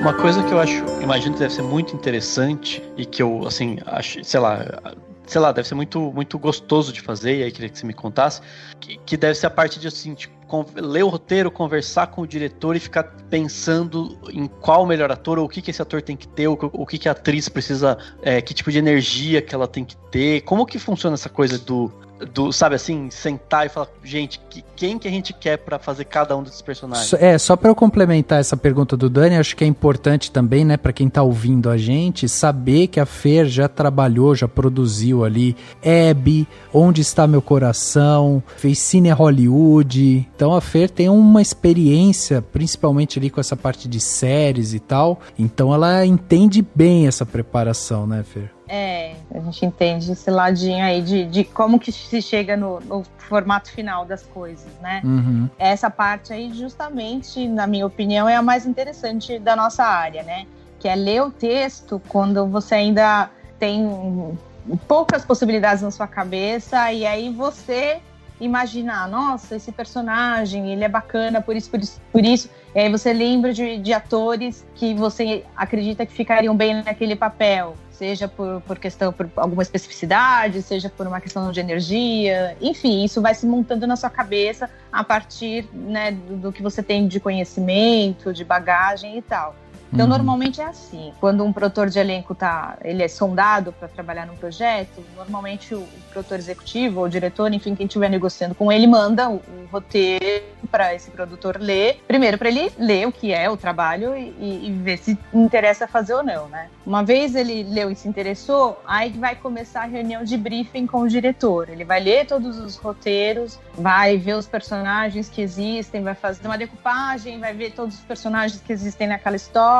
Uma coisa que eu acho, imagino que deve ser muito interessante e que eu, assim, acho, sei lá, sei lá, deve ser muito, muito gostoso de fazer, e aí queria que você me contasse, que, que deve ser a parte de, assim, tipo, ler o roteiro, conversar com o diretor e ficar pensando em qual melhor ator, ou o que, que esse ator tem que ter, o que, que a atriz precisa, é, que tipo de energia que ela tem que ter, como que funciona essa coisa do, do sabe assim, sentar e falar, gente, que, quem que a gente quer pra fazer cada um desses personagens? So- É, só para eu complementar essa pergunta do Dani, acho que é importante também, né, para quem tá ouvindo a gente, saber que a Fer já trabalhou, já produziu ali Abby, Onde Está Meu Coração, fez Cine Hollywood. Então a Fer tem uma experiência, principalmente ali com essa parte de séries e tal. Então ela entende bem essa preparação, né, Fer? É, a gente entende esse ladinho aí de, de como que se chega no, no formato final das coisas, né? Uhum. Essa parte aí, justamente, na minha opinião, é a mais interessante da nossa área, né? Que é ler o texto quando você ainda tem poucas possibilidades na sua cabeça e aí você imaginar, nossa, esse personagem, ele é bacana por isso, por isso, por isso. E aí você lembra de, de atores que você acredita que ficariam bem naquele papel, seja por, por questão, por alguma especificidade, seja por uma questão de energia, enfim, isso vai se montando na sua cabeça a partir né, do, do que você tem de conhecimento, de bagagem e tal. Então, Uhum. normalmente é assim. Quando um produtor de elenco tá, ele é sondado para trabalhar num projeto, normalmente o, o produtor executivo ou o diretor, enfim, quem estiver negociando com ele, manda o, o roteiro para esse produtor ler. Primeiro, para ele ler o que é o trabalho e, e- ver se interessa fazer ou não, né? Uma vez ele leu e se interessou, aí vai começar a reunião de briefing com o diretor. Ele vai ler todos os roteiros, vai ver os personagens que existem, vai fazer uma decupagem, vai ver todos os personagens que existem naquela história.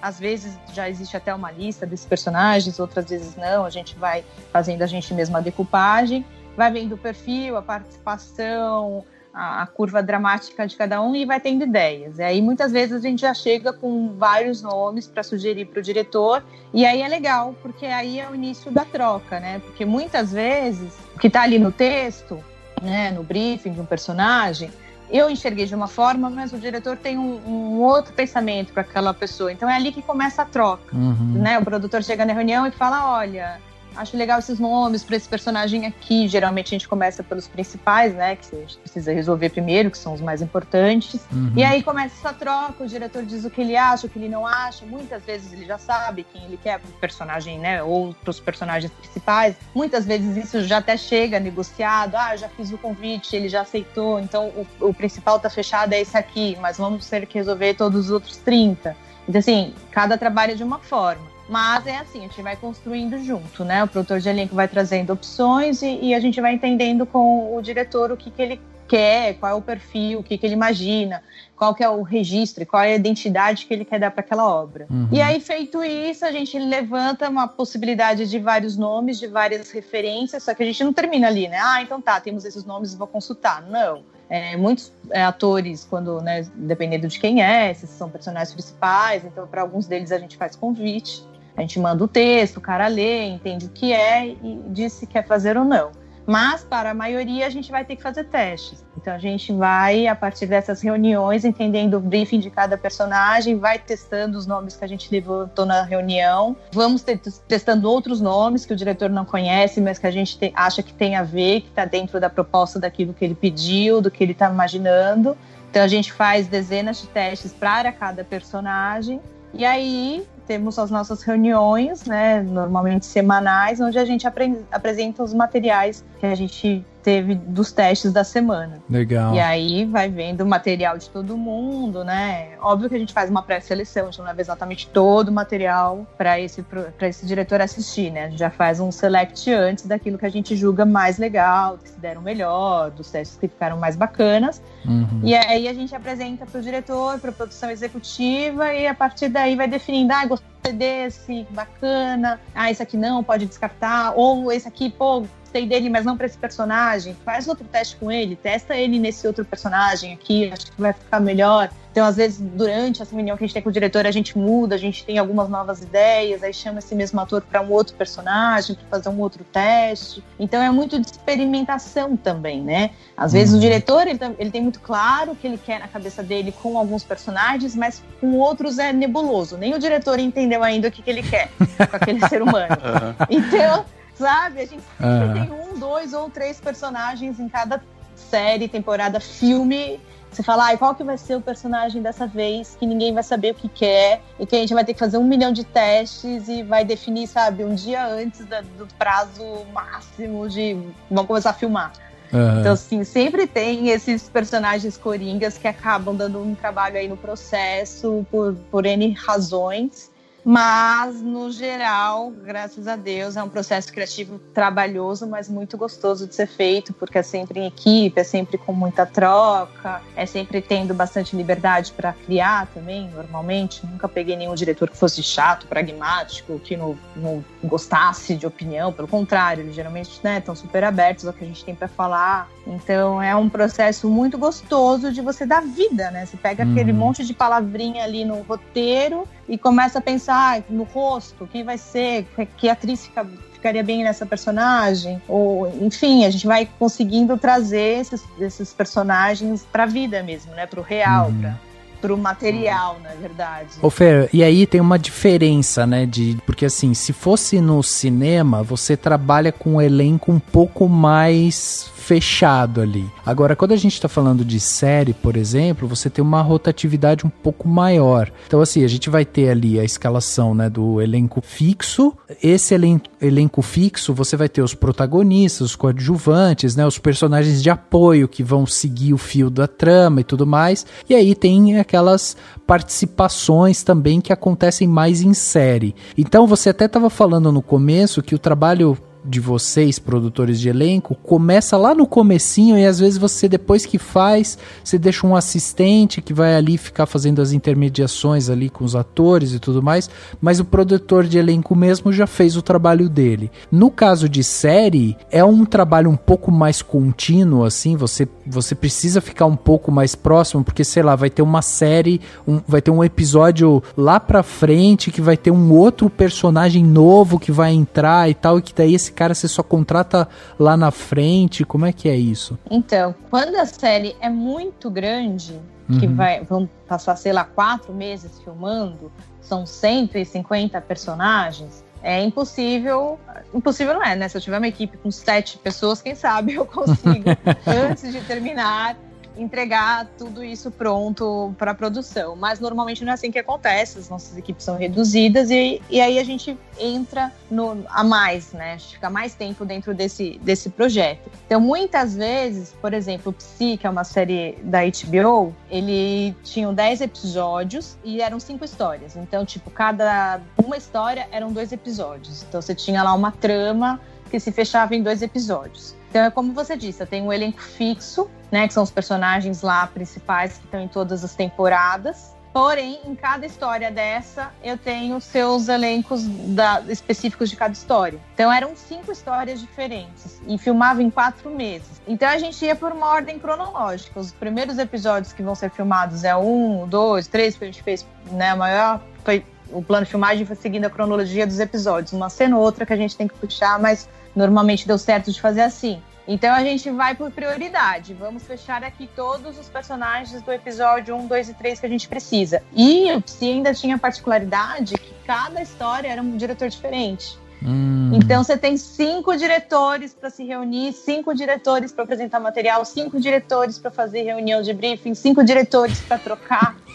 Às vezes já existe até uma lista desses personagens, outras vezes não. A gente vai fazendo a gente mesma a decupagem. vai vendo o perfil, a participação, a, a, curva dramática de cada um e vai tendo ideias. E aí muitas vezes a gente já chega com vários nomes para sugerir para o diretor, e aí é legal, porque aí é o início da troca, né? Porque muitas vezes o que está ali no texto, né, no briefing de um personagem, eu enxerguei de uma forma, mas o diretor tem um, um outro pensamento para aquela pessoa. Então é ali que começa a troca. Uhum. Né? O produtor chega na reunião e fala: olha, acho legal esses nomes para esse personagem aqui. Geralmente a gente começa pelos principais, né? Que a gente precisa resolver primeiro, que são os mais importantes. Uhum. E aí começa essa troca, o diretor diz o que ele acha, o que ele não acha. Muitas vezes ele já sabe quem ele quer o personagem, né? Ou para os personagens principais. Muitas vezes isso já até chega negociado. Ah, já fiz o convite, ele já aceitou. Então o, o principal tá fechado é esse aqui, mas vamos ter que resolver todos os outros 30. Então, assim, cada trabalho é de uma forma. Mas é assim, a gente vai construindo junto, né? O produtor de elenco vai trazendo opções e, e a gente vai entendendo com o diretor o que, que ele quer, qual é o perfil, o que, que ele imagina, qual que é o registro, qual é a identidade que ele quer dar para aquela obra. Uhum. E aí, feito isso, a gente levanta uma possibilidade de vários nomes, de várias referências, só que a gente não termina ali, né? Ah, então tá, temos esses nomes, vou consultar. Não. É, muitos é, atores, quando, né, dependendo de quem é, se são personagens principais, então para alguns deles a gente faz convite. A gente manda o texto, o cara lê, entende o que é e diz se quer fazer ou não. Mas, para a maioria, a gente vai ter que fazer testes. Então, a gente vai, a partir dessas reuniões, entendendo o briefing de cada personagem, vai testando os nomes que a gente levantou na reunião. Vamos testando outros nomes que o diretor não conhece, mas que a gente te, acha que tem a ver, que está dentro da proposta daquilo que ele pediu, do que ele está imaginando. Então, a gente faz dezenas de testes para cada personagem. E aí, temos as nossas reuniões, né, normalmente semanais, onde a gente apresenta os materiais que a gente teve dos testes da semana. Legal. E aí vai vendo o material de todo mundo, né? Óbvio que a gente faz uma pré-seleção, a gente não leva exatamente todo o material para esse, esse diretor assistir, né? A gente já faz um select antes daquilo que a gente julga mais legal, que se deram melhor, dos testes que ficaram mais bacanas. Uhum. E aí a gente apresenta para o diretor, para a produção executiva, e a partir daí vai definindo, ah, gostei desse, bacana, ah, esse aqui não, pode descartar, ou esse aqui, pô, gostei dele, mas não para esse personagem, faz outro teste com ele, testa ele nesse outro personagem aqui, acho que vai ficar melhor. Então, às vezes, durante essa reunião que a gente tem com o diretor, a gente muda, a gente tem algumas novas ideias, aí chama esse mesmo ator para um outro personagem, para fazer um outro teste. Então, é muito de experimentação também, né? Às vezes, o uhum. diretor, ele, ele tem muito claro o que ele quer na cabeça dele com alguns personagens, mas com outros é nebuloso. Nem o diretor entendeu ainda o que, que ele quer com aquele ser humano. Então, sabe? A gente uhum. tem um, dois ou três personagens em cada série, temporada, filme. Você fala, ah, qual que vai ser o personagem dessa vez, que ninguém vai saber o que quer, e que a gente vai ter que fazer um milhão de testes e vai definir, sabe, um dia antes da, do prazo máximo de vamos começar a filmar. Uhum. Então, assim, sempre tem esses personagens coringas que acabam dando um trabalho aí no processo por, por N razões. Mas, no geral, graças a Deus, é um processo criativo trabalhoso, mas muito gostoso de ser feito, porque é sempre em equipe, é sempre com muita troca, é sempre tendo bastante liberdade para criar também, normalmente. Nunca peguei nenhum diretor que fosse chato, pragmático, que não, não gostasse de opinião, pelo contrário, eles geralmente né, estão super abertos ao que a gente tem para falar. Então, é um processo muito gostoso de você dar vida, né? Você pega aquele uhum. monte de palavrinha ali no roteiro e começa a pensar no rosto, quem vai ser, que atriz fica, ficaria bem nessa personagem, ou enfim, a gente vai conseguindo trazer esses, esses personagens para a vida mesmo, né, para o real, uhum. para pro material, na verdade. Ô Fer, e aí tem uma diferença, né, de porque assim, se fosse no cinema, você trabalha com um elenco um pouco mais fechado ali. Agora, quando a gente está falando de série, por exemplo, você tem uma rotatividade um pouco maior. Então, assim, a gente vai ter ali a escalação né, do elenco fixo. Esse elen elenco fixo, você vai ter os protagonistas, os coadjuvantes, né, os personagens de apoio que vão seguir o fio da trama e tudo mais. E aí tem aquelas participações também que acontecem mais em série. Então, você até estava falando no começo que o trabalho de vocês, produtores de elenco, começa lá no comecinho e às vezes você depois que faz, você deixa um assistente que vai ali ficar fazendo as intermediações ali com os atores e tudo mais, mas o produtor de elenco mesmo já fez o trabalho dele. No caso de série, é um trabalho um pouco mais contínuo assim, você você precisa ficar um pouco mais próximo, porque sei lá, vai ter uma série, um, vai ter um episódio lá pra frente que vai ter um outro personagem novo que vai entrar e tal, e que daí esse cara você só contrata lá na frente? Como é que é isso? Então, quando a série é muito grande, que Uhum. vai, vão passar, sei lá, quatro meses filmando, são 150 personagens, é impossível. Impossível não é, né? Se eu tiver uma equipe com sete pessoas, quem sabe eu consigo, antes de terminar, entregar tudo isso pronto para produção. Mas normalmente não é assim que acontece, as nossas equipes são reduzidas e, e aí a gente entra no, a mais, né? A gente fica mais tempo dentro desse, desse projeto. Então, muitas vezes, por exemplo, Psy, que é uma série da HBO, ele tinha 10 episódios e eram cinco histórias. Então, tipo, cada uma história eram dois episódios. Então, você tinha lá uma trama que se fechava em dois episódios. Então é como você disse, eu tenho um elenco fixo, né, que são os personagens lá principais que estão em todas as temporadas. Porém, em cada história dessa, eu tenho seus elencos da- específicos de cada história. Então eram cinco histórias diferentes e filmava em quatro meses. Então a gente ia por uma ordem cronológica. Os primeiros episódios que vão ser filmados é um, dois, três, que a gente fez, né? A maior foi o plano de filmagem foi seguindo a cronologia dos episódios, uma cena ou outra que a gente tem que puxar, mas normalmente deu certo de fazer assim. Então a gente vai por prioridade. Vamos fechar aqui todos os personagens do episódio 1, 2 e 3 que a gente precisa. E o Psy ainda tinha a particularidade que cada história era um diretor diferente. Hum, Então você tem cinco diretores para se reunir, cinco diretores para apresentar material, cinco diretores para fazer reunião de briefing, cinco diretores para trocar.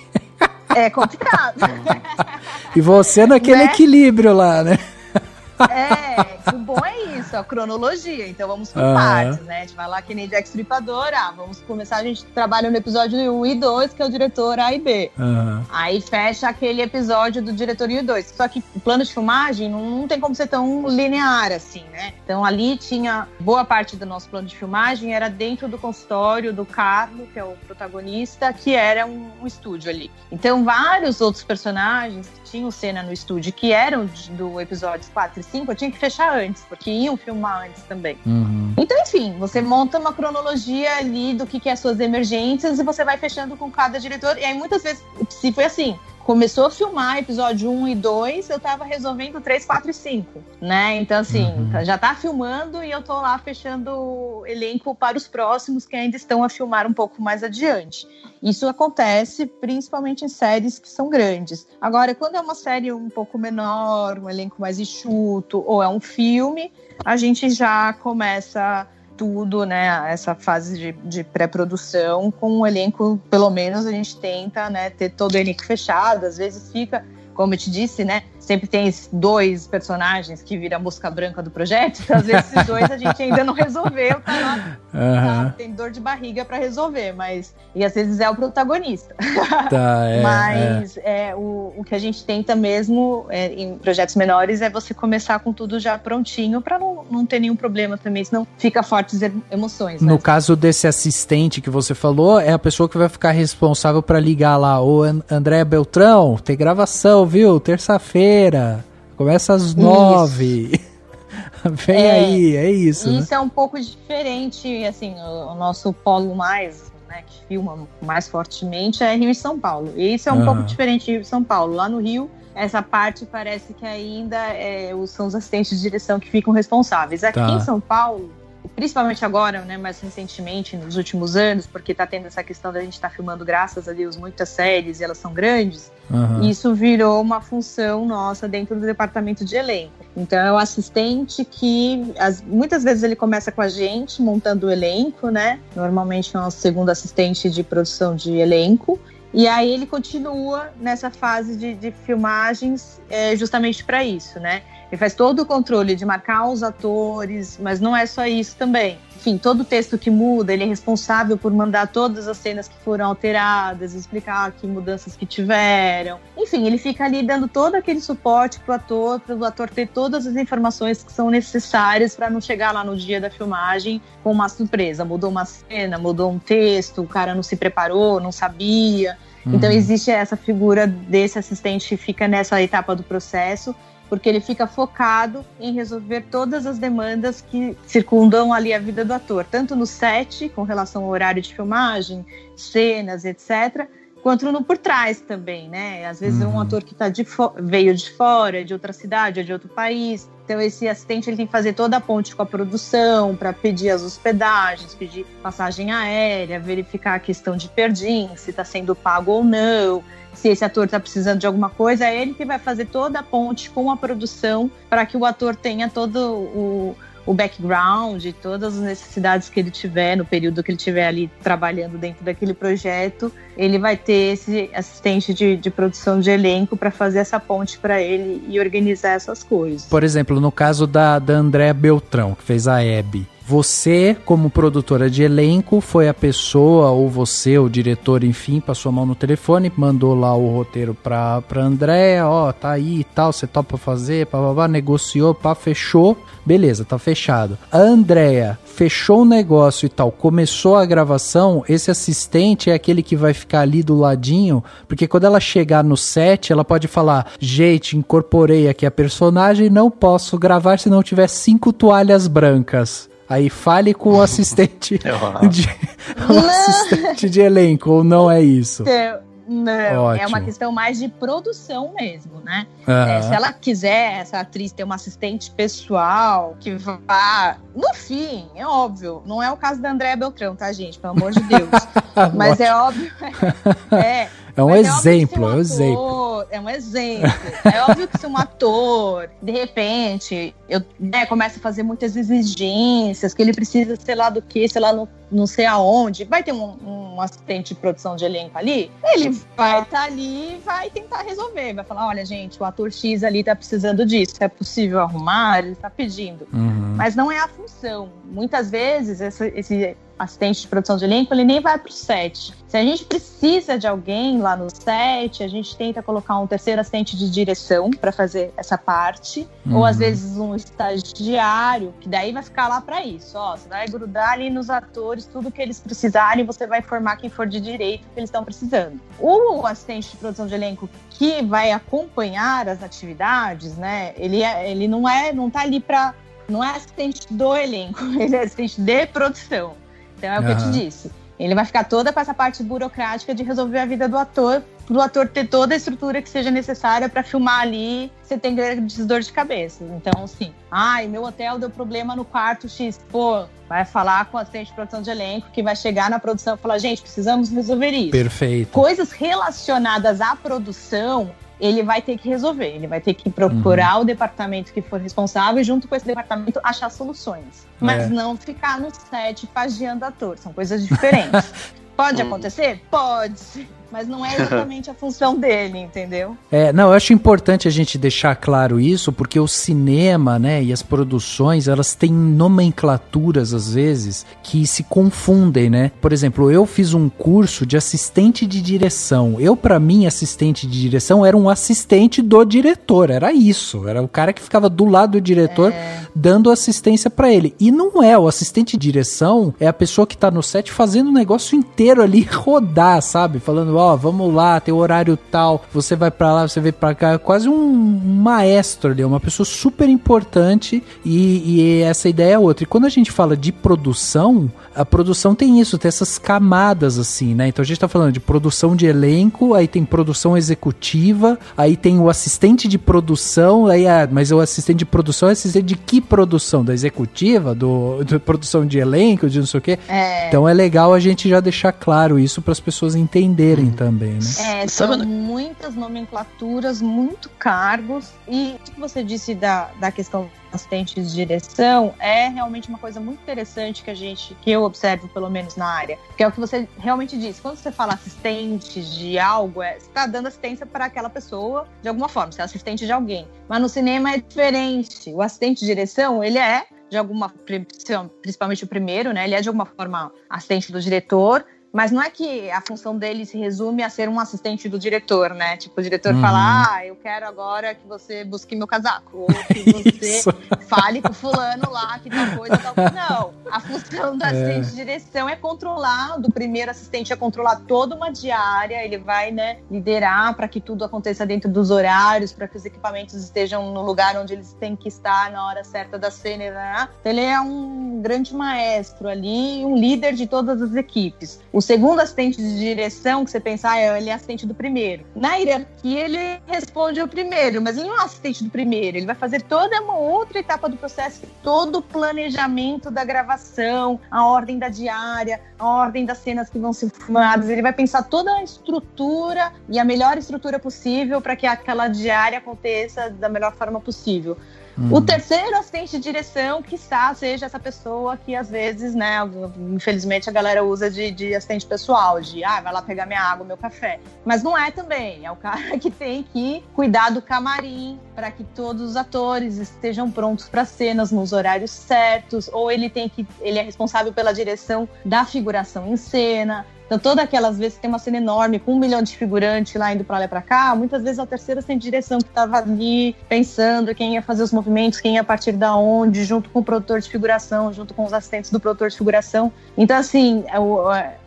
É complicado. E você naquele Né? equilíbrio lá, né? É, o bom é isso, a cronologia. Então vamos por partes, né? A gente vai lá que nem Jack Stripador, ah, vamos começar, a gente trabalha no episódio 1 e 2, que é o diretor A e B. Aí fecha aquele episódio do diretor 1 e 2. Só que o plano de filmagem não, tem como ser tão linear assim, né? Então ali tinha boa parte do nosso plano de filmagem era dentro do consultório do Carlo, que é o protagonista, que era um, um estúdio ali. Então vários outros personagens que tinham cena no estúdio que eram do episódios 4 e 5, eu tinha que fechar antes, porque iam filmar antes também. Uhum. Então, enfim, você monta uma cronologia ali do que, que é as suas emergências e você vai fechando com cada diretor. E aí, muitas vezes, o Psy foi assim. Começou a filmar episódio 1 e 2, eu tava resolvendo 3, 4 e 5, né? Então, assim, Uhum. já tá filmando e eu tô lá fechando o elenco para os próximos que ainda estão a filmar um pouco mais adiante. Isso acontece principalmente em séries que são grandes. Agora, quando é uma série um pouco menor, um elenco mais enxuto, ou é um filme, a gente já começa tudo, né? Essa fase de, de pré-produção com o elenco, pelo menos a gente tenta, né? Ter todo o elenco fechado. Às vezes fica, como eu te disse, né? Sempre tem dois personagens que viram a mosca branca do projeto. Então, às vezes, esses dois a gente ainda não resolveu, tá lá Aham. tá, tem dor de barriga para resolver, mas e às vezes é o protagonista. Tá, é, é. mas é, o, o que a gente tenta mesmo é, em projetos menores é você começar com tudo já prontinho para não, não ter nenhum problema também, senão fica fortes emoções. Né? No caso desse assistente que você falou, é a pessoa que vai ficar responsável pra ligar lá. Ô An- André Beltrão, tem gravação, viu? Terça-feira. Começa às nove. Vem É. aí, é isso. né? Isso é um pouco diferente, assim, o, o nosso polo mais, né, que filma mais fortemente é Rio e São Paulo. E isso é um pouco diferente de Rio e São Paulo. Lá no Rio, essa parte parece que ainda é, são os assistentes de direção que ficam responsáveis. Aqui Tá. em São Paulo, principalmente agora, né, mais recentemente, nos últimos anos, porque tá tendo essa questão da gente estar filmando, graças a Deus, muitas séries e elas são grandes, Aham. isso virou uma função nossa dentro do departamento de elenco. Então é o assistente que as- muitas vezes ele começa com a gente montando o elenco, né? Normalmente é o segundo assistente de produção de elenco. E aí ele continua nessa fase de, de filmagens é, justamente para isso, né? Ele faz todo o controle de marcar os atores, mas não é só isso também. enfim, todo o texto que muda, ele é responsável por mandar todas as cenas que foram alteradas, explicar que mudanças que tiveram. Enfim, ele fica ali dando todo aquele suporte pro ator, para o ator ter todas as informações que são necessárias para não chegar lá no dia da filmagem com uma surpresa. Mudou uma cena, mudou um texto, o cara não se preparou, não sabia. Então Uhum. existe essa figura desse assistente que fica nessa etapa do processo porque ele fica focado em resolver todas as demandas que circundam ali a vida do ator, tanto no set, com relação ao horário de filmagem, cenas, etc., quanto no por trás também, né? Às vezes é um Uhum. ator que tá de veio de fora, de outra cidade, ou de outro país. Então esse assistente ele tem que fazer toda a ponte com a produção para pedir as hospedagens, pedir passagem aérea, verificar a questão de perdim, se está sendo pago ou não se esse ator está precisando de alguma coisa, é ele que vai fazer toda a ponte com a produção para que o ator tenha todo o, o background, todas as necessidades que ele tiver no período que ele estiver ali trabalhando dentro daquele projeto. Ele vai ter esse assistente de, de produção de elenco para fazer essa ponte para ele e organizar essas coisas. Por exemplo, no caso da, da Andréa Beltrão, que fez a Abby. Você, como produtora de elenco, foi a pessoa, ou você, o diretor, enfim, passou a mão no telefone, mandou lá o roteiro pra, pra Andréa, ó, tá aí e tal, você topa fazer, pá, pá, pá, negociou, pá, fechou, beleza, tá fechado. A Andréa fechou o negócio e tal, começou a gravação, esse assistente é aquele que vai ficar ali do ladinho, porque quando ela chegar no set, ela pode falar, gente, incorporei aqui a personagem, não posso gravar se não tiver cinco toalhas brancas. Aí fale com o assistente acho. de, o assistente de elenco, ou não é isso? Então, não, é Ótimo. uma questão mais de produção mesmo, né? Aham. É, se ela quiser, essa atriz ter uma assistente pessoal que vá. No fim, é óbvio. Não é o caso da Andréa Beltrão, tá, gente? Pelo amor de Deus. Mas é óbvio. É, É um mas é exemplo, é um exemplo. É um exemplo. É óbvio que se um ator, de repente, eu, né, começa a fazer muitas exigências, que ele precisa, sei lá do que, sei lá, não, não sei aonde, vai ter um, um assistente de produção de elenco ali, ele vai estar ali e vai tentar resolver. Vai falar: olha, gente, o ator X ali tá precisando disso, é possível arrumar? Ele tá pedindo. Uhum. Mas não é a função. Muitas vezes, esse, esse assistente de produção de elenco, ele nem vai pro set. Se a gente precisa de alguém lá no set, a gente tenta colocar um terceiro assistente de direção para fazer essa parte. Ou Uhum. às vezes um estagiário, que daí vai ficar lá para isso. Ó, você vai grudar ali nos atores tudo que eles precisarem, você vai informar quem for de direito que eles estão precisando. O assistente de produção de elenco que vai acompanhar as atividades, né? Ele, é, ele não é, não tá ali para não é assistente do elenco, ele é assistente de produção. Então é o que eu te disse. Ele vai ficar toda com essa parte burocrática de resolver a vida do ator, pro ator ter toda a estrutura que seja necessária para filmar ali, você tem grandes dor de cabeça. Então, assim, ai, meu hotel deu problema no quarto X. Pô, vai falar com o assistente de produção de elenco que vai chegar na produção e falar, gente, precisamos resolver isso Perfeito. coisas relacionadas à produção, ele vai ter que resolver. Ele vai ter que procurar Uhum. o departamento que for responsável e, junto com esse departamento, achar soluções. Mas É. não ficar no set pagiando ator. São coisas diferentes. Pode acontecer? Pode. Mas não é exatamente a função dele, entendeu? É, não, eu acho importante a gente deixar claro isso, porque o cinema, né, e as produções, elas têm nomenclaturas, às vezes, que se confundem, né? Por exemplo, eu fiz um curso de assistente de direção. Eu, pra mim, assistente de direção era um assistente do diretor, era isso. Era o cara que ficava do lado do diretor dando assistência pra ele. E não é, o assistente de direção é a pessoa que tá no set fazendo o negócio inteiro ali rodar, sabe? Falando, ó, vamos lá, tem o horário tal, você vai pra lá, você vem pra cá. É quase um, maestro ali, é uma pessoa super importante e, e essa ideia é outra. E quando a gente fala de produção, a produção tem isso, tem essas camadas assim, né? Então a gente tá falando de produção de elenco, aí tem produção executiva, aí tem o assistente de produção, aí ah, mas o assistente de produção é assistente de que produção? Da executiva, do, do produção de elenco, de não sei o quê. É, Então é legal a gente já deixar claro isso para as pessoas entenderem também, né? É, Sabe- são muitas nomenclaturas, muito cargos. E o que você disse da, da questão do assistente de direção é realmente uma coisa muito interessante que a gente, que eu observo pelo menos na área. Que é o que você realmente disse. Quando você fala assistente de algo, é, você está dando assistência para aquela pessoa de alguma forma, você é assistente de alguém. Mas no cinema é diferente. O assistente de direção, ele é de alguma, principalmente o primeiro, né? Ele é de alguma forma assistente do diretor, mas não é que a função dele se resume a ser um assistente do diretor, né? Tipo, o diretor uhum. fala, ah, eu quero agora que você busque meu casaco. Ou que você fale com fulano lá que tal coisa, tal coisa. Não. A função do é. assistente de direção é controlar, do primeiro assistente é controlar toda uma diária, ele vai, né, liderar para que tudo aconteça dentro dos horários, para que os equipamentos estejam no lugar onde eles têm que estar na hora certa da cena. Né? Então, ele é um grande maestro ali, um líder de todas as equipes. O o segundo assistente de direção, que você pensa, ah, ele é assistente do primeiro. Na hierarquia, ele responde ao primeiro, mas ele não é assistente do primeiro. Ele vai fazer toda uma outra etapa do processo, todo o planejamento da gravação, a ordem da diária, a ordem das cenas que vão ser filmadas. Ele vai pensar toda a estrutura e a melhor estrutura possível para que aquela diária aconteça da melhor forma possível. O uhum. terceiro assistente de direção, que está, seja essa pessoa que às vezes, né, infelizmente a galera usa de, de assistente pessoal, de ah, vai lá pegar minha água, meu café. Mas não é também, é o cara que tem que cuidar do camarim para que todos os atores estejam prontos para cenas nos horários certos, ou ele tem que ele é responsável pela direção da figuração em cena. Então, todas aquelas vezes que tem uma cena enorme, com um milhão de figurantes lá indo para lá e para cá, muitas vezes a terceira sem direção que estava ali pensando quem ia fazer os movimentos, quem ia partir da onde, junto com o produtor de figuração, junto com os assistentes do produtor de figuração. Então, assim, é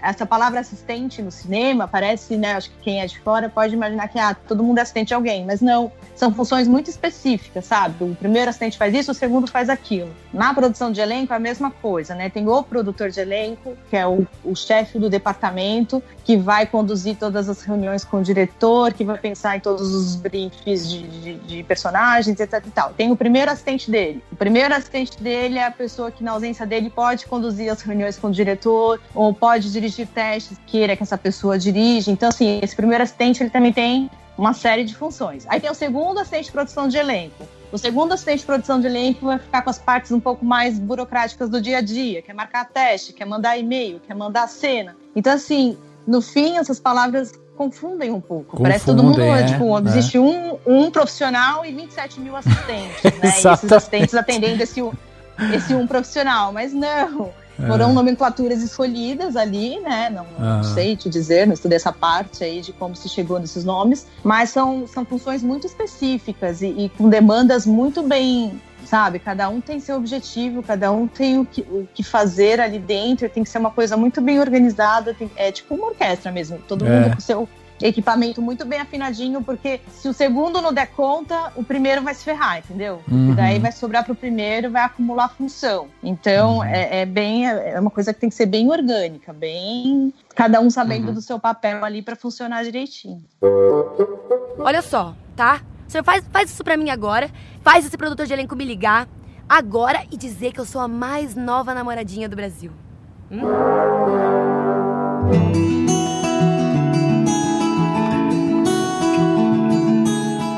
essa palavra assistente no cinema parece, né? Acho que quem é de fora pode imaginar que ah, todo mundo é assistente de alguém, mas não. São funções muito específicas, sabe? O primeiro assistente faz isso, o segundo faz aquilo. Na produção de elenco é a mesma coisa, né? Tem o produtor de elenco, que é o, o chefe do departamento que vai conduzir todas as reuniões com o diretor, que vai pensar em todos os briefs de, de, de personagens, etc e tal. Tem o primeiro assistente dele. O primeiro assistente dele é a pessoa que, na ausência dele, pode conduzir as reuniões com o diretor ou pode dirigir testes que queira que essa pessoa dirija. Então, assim, esse primeiro assistente, ele também tem uma série de funções. Aí tem o segundo assistente de produção de elenco. O segundo assistente de produção de elenco vai ficar com as partes um pouco mais burocráticas do dia a dia, quer marcar teste, quer mandar e-mail, quer mandar cena. Então, assim, no fim, essas palavras confundem um pouco. Confundem, Parece todo mundo, é, tipo, é. existe um, um profissional e 27 mil assistentes, né? e esses assistentes atendendo esse, esse um profissional, mas não. Foram é. nomenclaturas escolhidas ali, né? Não, não, sei te dizer, não estudei essa parte aí de como se chegou nesses nomes, mas são, são funções muito específicas e, e com demandas muito bem sabe? Cada um tem seu objetivo, cada um tem o que, o que fazer ali dentro, tem que ser uma coisa muito bem organizada, tem, é tipo uma orquestra mesmo, todo é. mundo com seu equipamento muito bem afinadinho, porque se o segundo não der conta, o primeiro vai se ferrar, entendeu? Uhum. E daí vai sobrar para o primeiro, vai acumular função. Então uhum. é, é, bem é uma coisa que tem que ser bem orgânica, bem cada um sabendo uhum. do seu papel ali para funcionar direitinho. Olha só, tá? Você faz, faz isso para mim agora, faz esse produtor de elenco me ligar agora e dizer que eu sou a mais nova namoradinha do Brasil. Hum?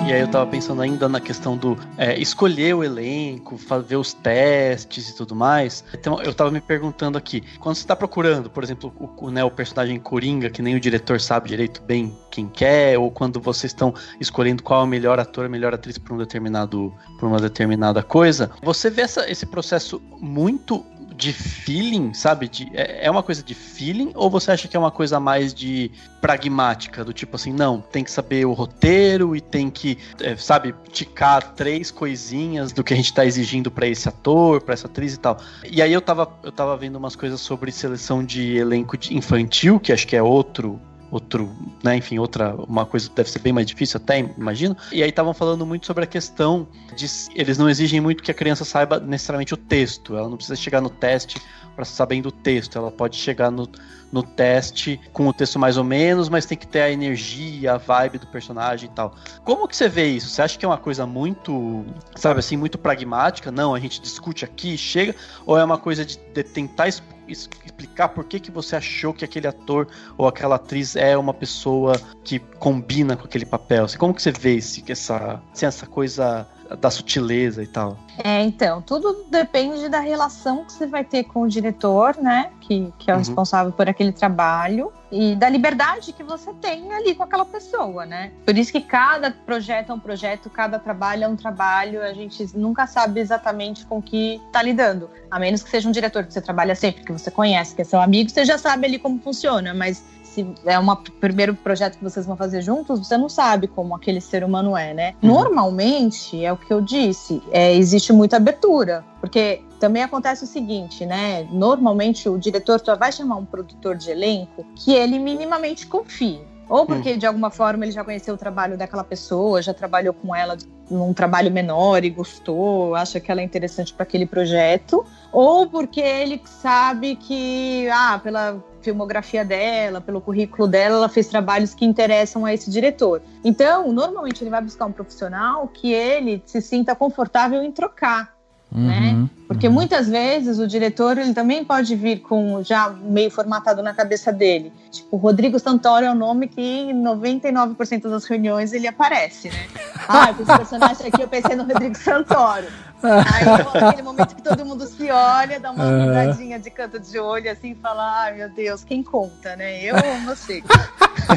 E aí eu tava pensando ainda na questão do é, escolher o elenco, fazer os testes e tudo mais. Então eu tava me perguntando aqui, quando você tá procurando, por exemplo, o, né, o personagem Coringa, que nem o diretor sabe direito bem quem quer, ou quando vocês estão escolhendo qual é o melhor ator, a melhor atriz para um determinado, por uma determinada coisa, você vê essa, esse processo muito de feeling, sabe? De, é, é uma coisa de feeling ou você acha que é uma coisa mais de pragmática, do tipo assim, não, tem que saber o roteiro e tem que, é, sabe, ticar três coisinhas do que a gente tá exigindo para esse ator, para essa atriz e tal. E aí eu tava, eu tava vendo umas coisas sobre seleção de elenco de infantil, que acho que é outro outro, né, enfim, outra, uma coisa deve ser bem mais difícil até, imagino. E aí estavam falando muito sobre a questão de eles não exigem muito que a criança saiba necessariamente o texto, ela não precisa chegar no teste para sabendo o texto, ela pode chegar no, no teste com o texto mais ou menos, mas tem que ter a energia, a vibe do personagem e tal. Como que você vê isso? Você acha que é uma coisa muito, sabe assim, muito pragmática? Não, a gente discute aqui, chega, ou é uma coisa de, de tentar explicar por que, que você achou que aquele ator ou aquela atriz é uma pessoa que combina com aquele papel? Assim, como que você vê esse, essa, assim, essa coisa da sutileza e tal. É, então, tudo depende da relação que você vai ter com o diretor, né? Que, que é o Uhum. responsável por aquele trabalho e da liberdade que você tem ali com aquela pessoa, né? Por isso que cada projeto é um projeto, cada trabalho é um trabalho, a gente nunca sabe exatamente com que tá lidando. A menos que seja um diretor que você trabalha sempre, que você conhece, que é seu amigo, você já sabe ali como funciona, mas se é um primeiro projeto que vocês vão fazer juntos, você não sabe como aquele ser humano é, né? Uhum. Normalmente, é o que eu disse, é, existe muita abertura, porque também acontece o seguinte, né? Normalmente o diretor só vai chamar um produtor de elenco que ele minimamente confie. Ou porque de alguma forma ele já conheceu o trabalho daquela pessoa, já trabalhou com ela num trabalho menor e gostou, acha que ela é interessante para aquele projeto, ou porque ele sabe que, ah, pela filmografia dela, pelo currículo dela, ela fez trabalhos que interessam a esse diretor. Então, normalmente ele vai buscar um profissional que ele se sinta confortável em trocar né? Uhum, Porque uhum. muitas vezes o diretor ele também pode vir com já meio formatado na cabeça dele. Tipo, Rodrigo Santoro é o nome que em 99% das reuniões ele aparece, né? Ah, esse personagem aqui eu pensei no Rodrigo Santoro. Aí aquele momento que todo mundo se olha, dá uma Aham. risadinha de canto de olho assim e fala: ai meu Deus, quem conta, né? Eu ou você?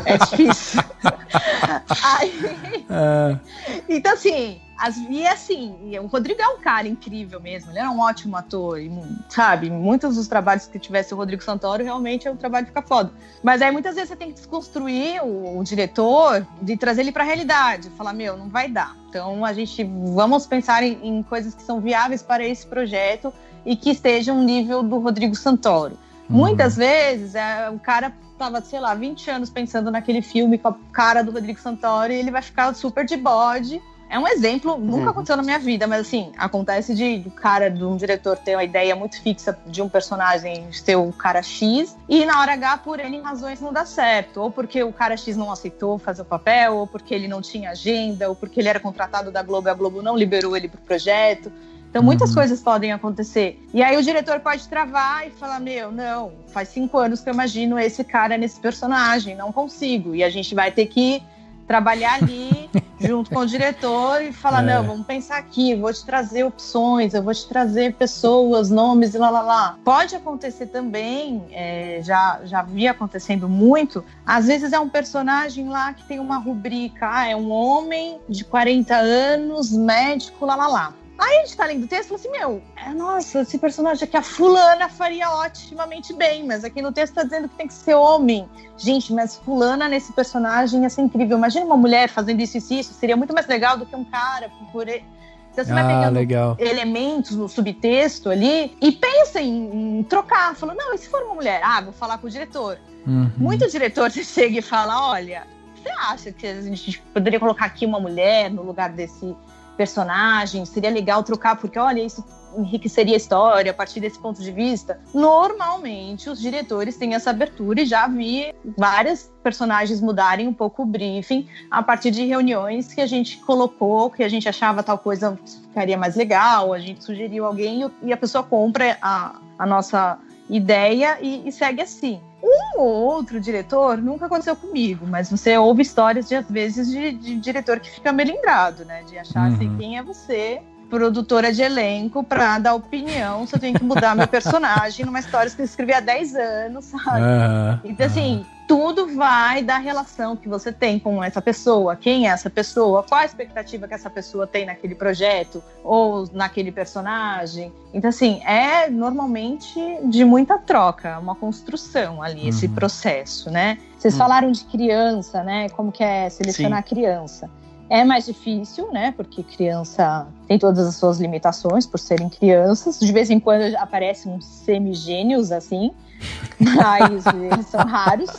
É difícil. Aí, Ah, então, assim, as, e assim, e o Rodrigo é um cara incrível mesmo, ele era um ótimo ator, e, sabe? Muitos dos trabalhos que tivesse o Rodrigo Santoro, realmente é um trabalho que fica foda. Mas aí muitas vezes você tem que desconstruir o, o diretor e trazer ele pra realidade, falar, meu, não vai dar. Então a gente vamos pensar em, em coisas que são viáveis para esse projeto e que estejam no nível do Rodrigo Santoro. Muitas vezes é, o cara tava, sei lá, 20 anos pensando naquele filme com a cara do Rodrigo Santoro e ele vai ficar super de bode. É um exemplo, nunca Uhum. aconteceu na minha vida, mas assim, acontece de do cara, de um diretor ter uma ideia muito fixa de um personagem ser o cara X, e na hora H, por N razões, não dá certo. Ou porque o cara X não aceitou fazer o papel, ou porque ele não tinha agenda, ou porque ele era contratado da Globo e a Globo não liberou ele pro projeto. Então, muitas Uhum. coisas podem acontecer. E aí o diretor pode travar e falar: Meu, não, faz cinco anos que eu imagino esse cara nesse personagem, não consigo. E a gente vai ter que trabalhar ali junto com o diretor e falar: É. Não, vamos pensar aqui, vou te trazer opções, eu vou te trazer pessoas, nomes e lá lá lá. Pode acontecer também, é, já, já vi acontecendo muito. Às vezes é um personagem lá que tem uma rubrica: ah, é um homem de 40 anos, médico, lá lá lá. Aí a gente tá lendo o texto e fala assim, meu, é, nossa, esse personagem aqui, a fulana faria otimamente bem, mas aqui no texto tá dizendo que tem que ser homem. Gente, mas fulana nesse personagem ia ser incrível. Imagina uma mulher fazendo isso e isso, seria muito mais legal do que um cara por. Então você vai ah, pegando legal. elementos no subtexto ali e pensa em, em trocar. Fala, não, e se for uma mulher? Ah, vou falar com o diretor. Uhum. Muito diretor você chega e fala: olha, você acha que a gente poderia colocar aqui uma mulher no lugar desse personagem? Seria legal trocar, porque olha, isso enriqueceria a história a partir desse ponto de vista. Normalmente, os diretores têm essa abertura e já vi várias personagens mudarem um pouco o briefing a partir de reuniões que a gente colocou, que a gente achava tal coisa ficaria mais legal, a gente sugeriu alguém e a pessoa compra a, a nossa ideia e, e segue assim. Um ou outro diretor nunca aconteceu comigo, mas você ouve histórias de, às vezes, de, de diretor que fica melindrado, né? De achar assim, Uhum. quem é você, produtora de elenco, pra dar opinião se eu tenho que mudar meu personagem numa história que eu escrevi há 10 anos, sabe? Aham, Então, assim, tudo vai da relação que você tem com essa pessoa. Quem é essa pessoa? Qual a expectativa que essa pessoa tem naquele projeto ou naquele personagem? Então, assim, é normalmente de muita troca, uma construção ali, esse Uhum. processo, né? Vocês Hum. falaram de criança, né? Como que é selecionar criança. É mais difícil, né? Porque criança tem todas as suas limitações por serem crianças. De vez em quando aparecem uns semigênios, assim. Mas eles são raros.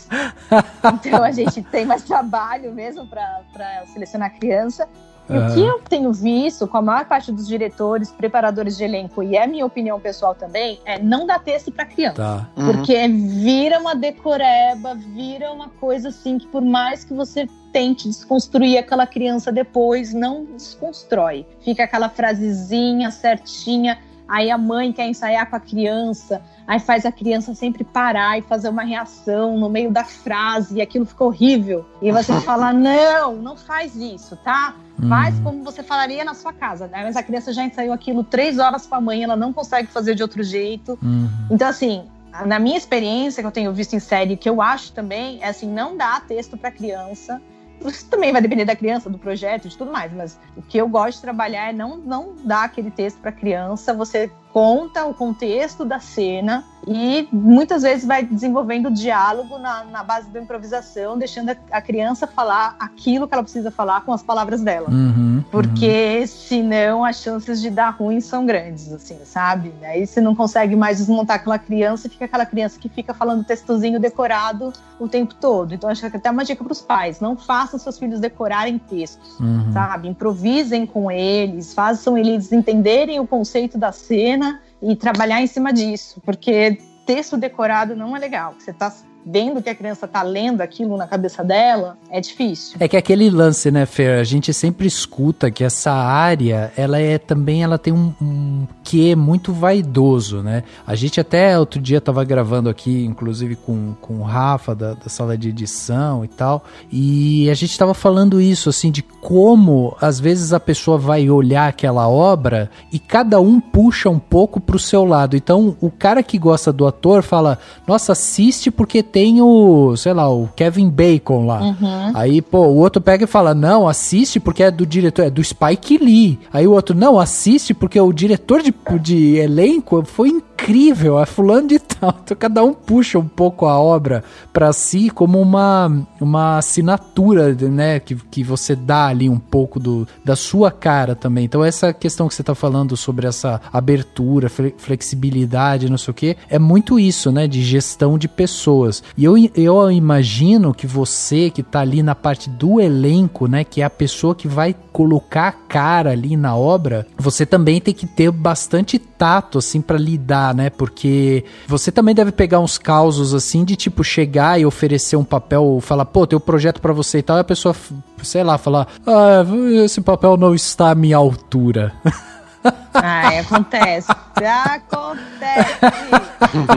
Então a gente tem mais trabalho mesmo para selecionar criança. E o que eu tenho visto com a maior parte dos diretores, preparadores de elenco, e é a minha opinião pessoal também, é não dar texto para criança. Tá. Uhum. Porque vira uma decoreba, vira uma coisa assim que por mais que você tente desconstruir aquela criança depois, não desconstrói. Fica aquela frasezinha certinha. Aí a mãe quer ensaiar com a criança, aí faz a criança sempre parar e fazer uma reação no meio da frase, e aquilo ficou horrível. E você fala: não, não faz isso, tá? Faz Uhum. como você falaria na sua casa, né? Mas a criança já ensaiou aquilo três horas com a mãe, ela não consegue fazer de outro jeito. Uhum. Então, assim, na minha experiência que eu tenho visto em série, que eu acho também, é assim, não dá texto para criança. Isso também vai depender da criança, do projeto, de tudo mais, mas o que eu gosto de trabalhar é não, não dar aquele texto para criança, você conta o contexto da cena e muitas vezes vai desenvolvendo o diálogo na, na base da improvisação, deixando a, a criança falar aquilo que ela precisa falar com as palavras dela. Uhum. Porque senão as chances de dar ruim são grandes, assim, sabe? Aí você não consegue mais desmontar aquela criança e fica aquela criança que fica falando textozinho decorado o tempo todo. Então acho que até uma dica para os pais: não façam seus filhos decorarem textos, Uhum. sabe? Improvisem com eles, façam eles entenderem o conceito da cena e trabalhar em cima disso, porque texto decorado não é legal. Você tá vendo que a criança tá lendo aquilo na cabeça dela, é difícil. É que aquele lance, né, Fer? A gente sempre escuta que essa área, ela é também, ela tem um, um quê muito vaidoso, né? A gente até outro dia tava gravando aqui, inclusive com, com o Rafa da, da sala de edição e tal, e a gente tava falando isso, assim, de como às vezes a pessoa vai olhar aquela obra e cada um puxa um pouco pro seu lado. Então, o cara que gosta do ator fala, nossa, assiste porque tem o, sei lá, o Kevin Bacon lá. Uhum. Aí, pô, o outro pega e fala: Não, assiste porque é do diretor, é do Spike Lee. Aí o outro, não, assiste porque o diretor de, de elenco foi incrível, é fulano de tal. Então cada um puxa um pouco a obra pra si como uma, uma assinatura, né? Que, que você dá ali um pouco do, da sua cara também. Então, essa questão que você tá falando sobre essa abertura, fle- flexibilidade, não sei o que, é muito isso, né? De gestão de pessoas. E eu, eu imagino que você que tá ali na parte do elenco, né? Que é a pessoa que vai colocar a cara ali na obra, você também tem que ter bastante tato, assim, pra lidar, né? Porque você também deve pegar uns causos, assim, de tipo chegar e oferecer um papel, falar, pô, tem um projeto pra você e tal, e a pessoa, sei lá, falar, ah, esse papel não está à minha altura. Ai, acontece. Acontece.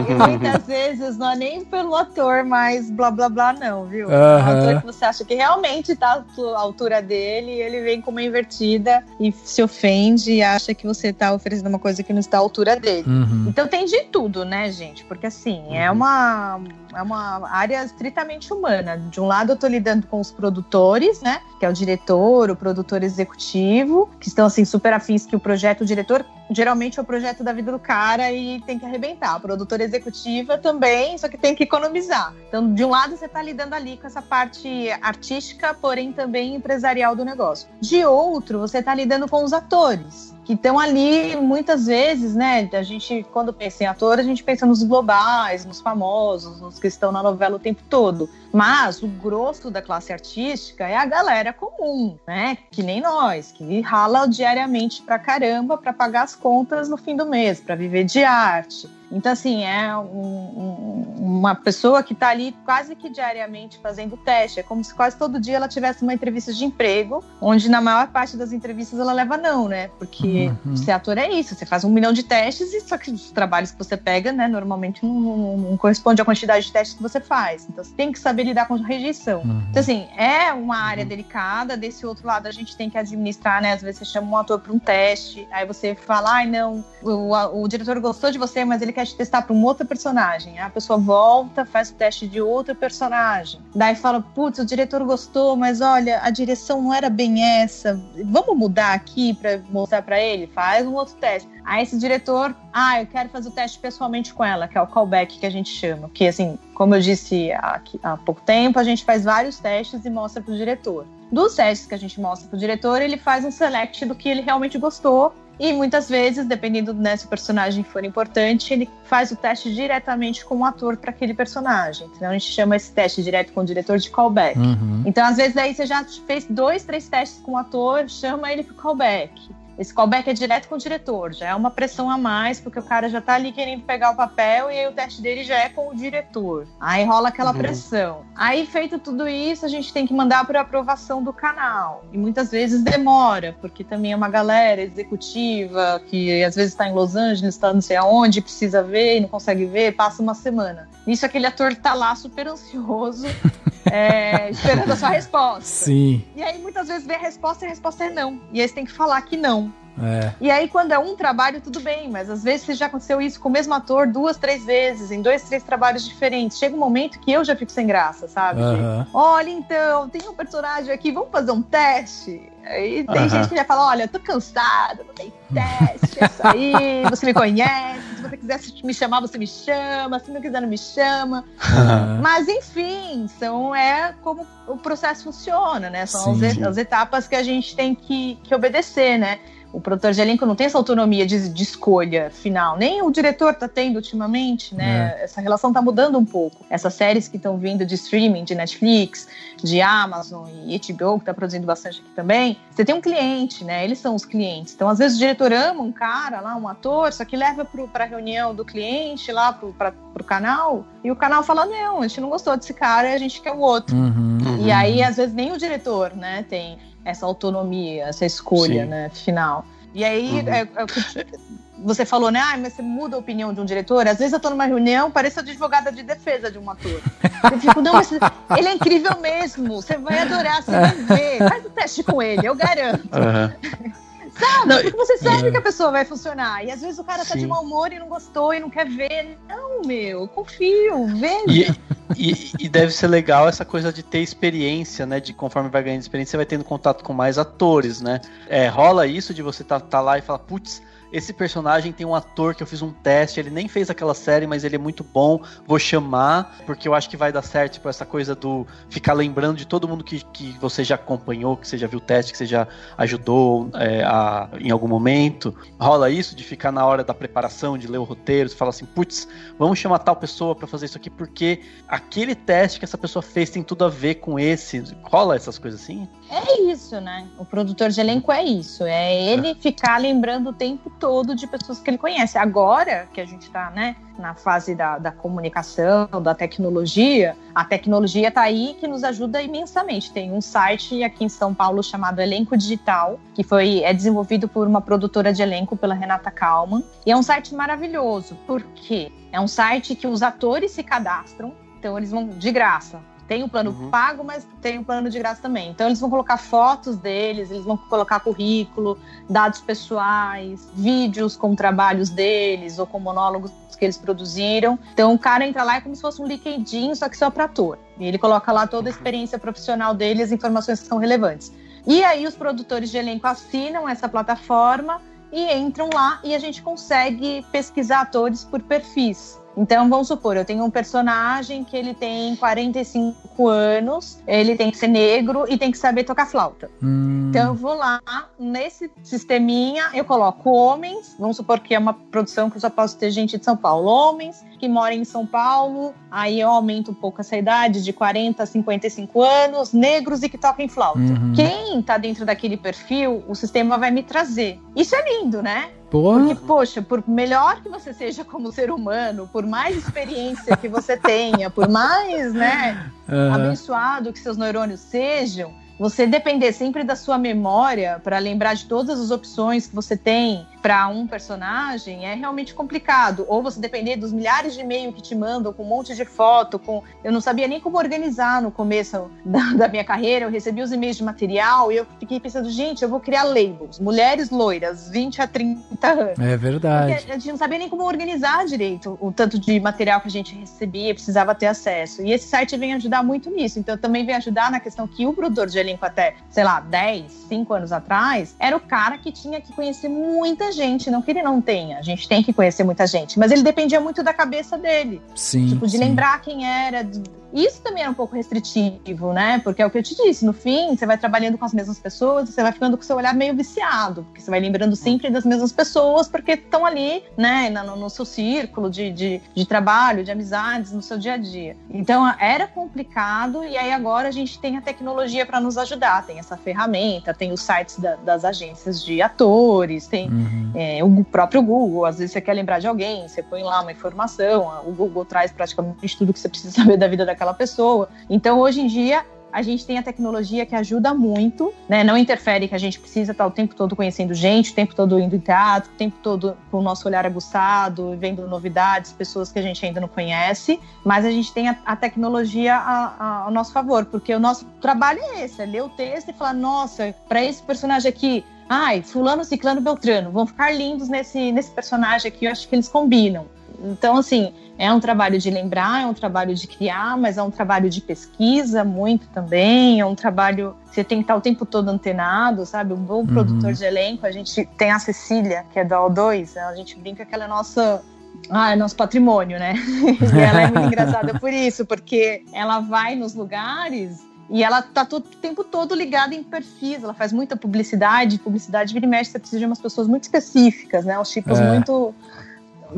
E muitas vezes não é nem pelo ator, mas blá blá blá, não, viu? É um Aham. ator que você acha que realmente tá à altura dele ele vem com uma invertida e se ofende e acha que você tá oferecendo uma coisa que não está à altura dele. Uhum. Então tem de tudo, né, gente? Porque assim, é uma, é uma área estritamente humana. De um lado, eu tô lidando com os produtores, né? Que é o diretor, o produtor executivo, que estão assim, super afins que o projeto, o diretor, escritor geralmente é o projeto da vida do cara e tem que arrebentar. A produtora executiva também, só que tem que economizar. Então, de um lado, você tá lidando ali com essa parte artística, porém também empresarial do negócio. De outro, você tá lidando com os atores que estão ali muitas vezes, né? A gente, quando pensa em ator, a gente pensa nos globais, nos famosos, nos que estão na novela o tempo todo. Mas o grosso da classe artística é a galera comum, né? Que nem nós, que rala diariamente pra caramba pra pagar as contas no fim do mês, pra viver de arte. Então, assim, é um- um- uma pessoa que está ali quase que diariamente fazendo teste. É como se quase todo dia ela tivesse uma entrevista de emprego, onde na maior parte das entrevistas ela leva não, né? Porque Uhum. ser ator é isso, você faz um milhão de testes e só que os trabalhos que você pega, né, normalmente não, não- não corresponde à quantidade de testes que você faz. Então, você tem que saber lidar com rejeição. Uhum. Então, assim, é uma área delicada. Desse outro lado, a gente tem que administrar, né? Às vezes você chama um ator para um teste, aí você fala, ai, não, o, a- o diretor gostou de você, mas ele quer te testar para um outro personagem. A pessoa volta, faz o teste de outro personagem. Daí fala, putz, o diretor gostou, mas olha, a direção não era bem essa. Vamos mudar aqui para mostrar para ele? Faz um outro teste. Aí esse diretor, ah, eu quero fazer o teste pessoalmente com ela, que é o callback que a gente chama. Que, assim, como eu disse há, há pouco tempo, a gente faz vários testes e mostra pro diretor. Dos testes que a gente mostra pro diretor, ele faz um select do que ele realmente gostou. E muitas vezes, dependendo né, se o personagem for importante, ele faz o teste diretamente com o ator para aquele personagem. Então a gente chama esse teste direto com o diretor de callback. Uhum. Então, às vezes, daí você já fez dois, três testes com o ator, chama ele pro callback. Esse callback é direto com o diretor, já é uma pressão a mais, porque o cara já tá ali querendo pegar o papel e aí o teste dele já é com o diretor. Aí rola aquela Uhum. pressão. Aí, feito tudo isso, a gente tem que mandar para aprovação do canal. E muitas vezes demora, porque também é uma galera executiva que às vezes está em Los Angeles, está não sei aonde, precisa ver e não consegue ver, passa uma semana. Nisso, aquele ator tá lá super ansioso, é, esperando a sua resposta. Sim. E aí, muitas vezes, vê a resposta e a resposta é não. E aí, você tem que falar que não. É. E aí, quando é um trabalho, tudo bem, mas às vezes já aconteceu isso com o mesmo ator duas, três vezes, em dois, três trabalhos diferentes. Chega um momento que eu já fico sem graça, sabe? Aham. Olha, então, tem um personagem aqui, vamos fazer um teste? Aí tem Aham. gente que já fala: olha, tô cansada, não tem teste, é isso aí, você me conhece, se você quiser me chamar, você me chama, se não quiser, não me chama. Aham. Mas enfim, são é como o processo funciona, né? São as, as etapas que a gente tem que, que obedecer, né? O produtor de elenco não tem essa autonomia de, de escolha final, nem o diretor tá tendo ultimamente, né? Essa relação tá mudando um pouco. Essas séries que estão vindo de streaming, de Netflix, de Amazon e HBO, que tá produzindo bastante aqui também, você tem um cliente, né? Eles são os clientes. Então, às vezes, o diretor ama um cara lá, um ator, só que leva pro, pra reunião do cliente lá pro, pra, pro canal, e o canal fala: não, a gente não gostou desse cara, a gente quer o outro. Uhum. E aí, às vezes, nem o diretor, né, tem essa autonomia, essa escolha, Sim. né, final. E aí, Uhum. é- é você falou, né, ah, mas você muda a opinião de um diretor. Às vezes eu tô numa reunião, pareço a advogada de defesa de um ator. Eu fico, não, mas ele é incrível mesmo, você vai adorar, você vai ver. Faz o teste com ele, eu garanto. Aham. Sabe? Não, Porque você sabe que a pessoa vai funcionar. E às vezes o cara tá de Sim. mau humor e não gostou e não quer ver. Não, meu, confio, veja. E, e, e deve ser legal essa coisa de ter experiência, né? De conforme vai ganhando experiência, você vai tendo contato com mais atores, né? É, rola isso de você tá, tá lá e falar, putz, esse personagem tem um ator que eu fiz um teste, ele nem fez aquela série, mas ele é muito bom, vou chamar, porque eu acho que vai dar certo, tipo, essa coisa do ficar lembrando de todo mundo que, que você já acompanhou, que você já viu o teste, que você já ajudou é, a- em algum momento. Rola isso de ficar na hora da preparação, de ler o roteiro, você fala assim, putz, vamos chamar tal pessoa pra fazer isso aqui, porque aquele teste que essa pessoa fez tem tudo a ver com esse. Rola essas coisas assim? É isso, né? O produtor de elenco é isso. É ele ficar lembrando o tempo todo de pessoas que ele conhece. Agora que a gente tá, né, na fase da, da comunicação, da tecnologia, a tecnologia tá aí que nos ajuda imensamente. Tem um site aqui em São Paulo chamado Elenco Digital, que foi é desenvolvido por uma produtora de elenco pela Renata Kalman. E é um site maravilhoso, porque é um site que os atores se cadastram, então eles vão de graça. Tem o plano Uhum. pago, mas tem o plano de graça também. Então eles vão colocar fotos deles, eles vão colocar currículo, dados pessoais, vídeos com trabalhos deles ou com monólogos que eles produziram. Então o cara entra lá é como se fosse um LinkedIn, só que só para ator. E ele coloca lá toda a experiência profissional dele, as informações que são relevantes. E aí os produtores de elenco assinam essa plataforma e entram lá e a gente consegue pesquisar atores por perfis. Então, vamos supor, eu tenho um personagem que ele tem 45 anos, ele tem que ser negro e tem que saber tocar flauta. Hum. Então, eu vou lá, nesse sisteminha, eu coloco homens, vamos supor que é uma produção que eu só posso ter gente de São Paulo, homens que moram em São Paulo, aí eu aumento um pouco essa idade, de 40 a 55 anos, negros e que toquem flauta. Uhum. Quem tá dentro daquele perfil, o sistema vai me trazer. Isso é lindo, né? Porra. Porque, poxa, por melhor que você seja como ser humano, por mais experiência que você tenha, por mais, né, Aham. abençoado que seus neurônios sejam, você depender sempre da sua memória para lembrar de todas as opções que você tem para um personagem é realmente complicado. Ou você depender dos milhares de e-mails que te mandam com um monte de foto, com eu não sabia nem como organizar no começo da, da minha carreira. Eu recebi os e-mails de material e eu fiquei pensando, gente, eu vou criar labels, mulheres loiras, 20 a 30 anos. É verdade. Porque a gente não sabia nem como organizar direito o tanto de material que a gente recebia, precisava ter acesso. E esse site vem ajudar muito nisso. Então também vem ajudar na questão que o produtor de elenco até, sei lá, 10, 5 anos atrás, era o cara que tinha que conhecer muita gente, não que ele não tenha. A gente tem que conhecer muita gente, mas ele dependia muito da cabeça dele. Sim. Tipo, de sim. lembrar quem era, de- isso também é um pouco restritivo, né? Porque é o que eu te disse, no fim, você vai trabalhando com as mesmas pessoas, você vai ficando com o seu olhar meio viciado, porque você vai lembrando sempre das mesmas pessoas, porque estão ali, né, no, no seu círculo de, de, de, trabalho, de amizades, no seu dia a dia. Então, era complicado, e aí agora a gente tem a tecnologia para nos ajudar, tem essa ferramenta, tem os sites da, das agências de atores, tem uhum. é, o próprio Google, às vezes você quer lembrar de alguém, você põe lá uma informação, o Google traz praticamente tudo que você precisa saber da vida daquela daquela pessoa. Então, hoje em dia, a gente tem a tecnologia que ajuda muito, né? Não interfere que a gente precisa estar o tempo todo conhecendo gente, o tempo todo indo em teatro, o tempo todo com o nosso olhar aguçado, vendo novidades, pessoas que a gente ainda não conhece, mas a gente tem a, a tecnologia a, a, ao nosso favor, porque o nosso trabalho é esse, é ler o texto e falar, nossa, para esse personagem aqui, ai, fulano, ciclano, beltrano, vão ficar lindos nesse, nesse personagem aqui, eu acho que eles combinam. Então, assim, é um trabalho de lembrar, é um trabalho de criar, mas é um trabalho de pesquisa muito também, é um trabalho. Você tem que estar o tempo todo antenado, sabe? Um bom uhum. produtor de elenco. A gente tem a Cecília, que é da O2, a gente brinca que ela é nossa ah, é nosso patrimônio, né? e ela é muito engraçada por isso, porque ela vai nos lugares e ela tá todo, o tempo todo ligada em perfis, ela faz muita publicidade, publicidade vira e mexe, você precisa de umas pessoas muito específicas, né? Os tipos é. muito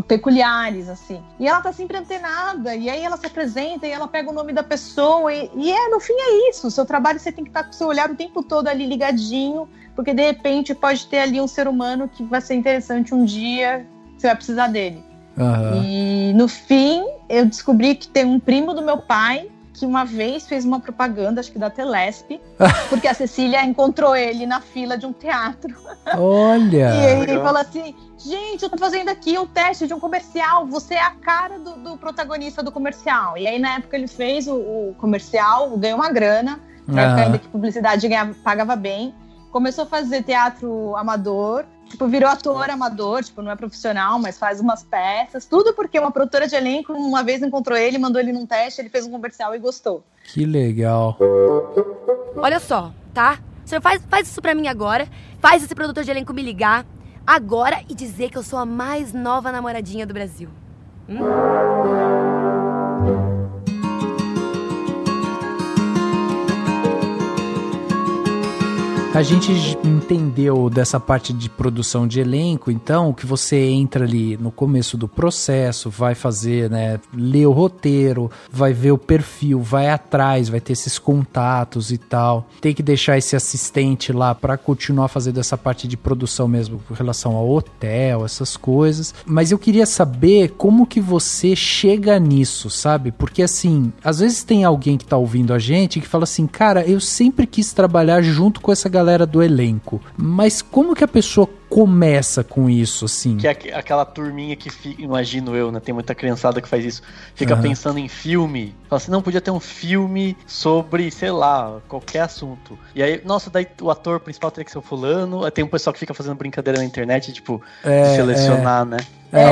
peculiares, assim. E ela tá sempre antenada, e aí ela se apresenta, e ela pega o nome da pessoa, e, e é, no fim é isso. O seu trabalho você tem que estar tá com o seu olhar o tempo todo ali ligadinho, porque de repente pode ter ali um ser humano que vai ser interessante um dia, você vai precisar dele. Uhum. E no fim, eu descobri que tem um primo do meu pai que uma vez fez uma propaganda, acho que da Telesp, porque a Cecília encontrou ele na fila de um teatro. Olha! e ele falou assim: gente, eu tô fazendo aqui um teste de um comercial, você é a cara do, do protagonista do comercial. E aí, na época, ele fez o, o comercial, ganhou uma grana, na época ainda que publicidade ganhava, pagava bem. Começou a fazer teatro amador, Tipo, virou ator amador, tipo, não é profissional, mas faz umas peças. Tudo porque uma produtora de elenco uma vez encontrou ele, mandou ele num teste, ele fez um comercial e gostou. Que legal. Olha só, tá? Você faz, faz isso pra mim agora. Faz esse produtor de elenco me ligar agora e dizer que eu sou a mais nova namoradinha do Brasil. Hum? A gente entendeu dessa parte de produção de elenco, então, que você entra ali no começo do processo, vai fazer, né, ler o roteiro, vai ver o perfil, vai atrás, vai ter esses contatos e tal. Tem que deixar esse assistente lá para continuar fazendo essa parte de produção mesmo com relação ao hotel, essas coisas. Mas eu queria saber como que você chega nisso, sabe? Porque assim, às vezes tem alguém que tá ouvindo a gente que fala assim: "Cara, eu sempre quis trabalhar junto com essa galera galera do elenco. Mas como que a pessoa começa com isso, assim? Que é aquela turminha que, imagino eu, né? Tem muita criançada que faz isso. Fica uhum. pensando em filme. Fala assim, não, podia ter um filme sobre, sei lá, qualquer assunto. E aí, nossa, daí o ator principal teria que ser o fulano. Aí tem um pessoal que fica fazendo brincadeira na internet, tipo, é, selecionar, é. né? É,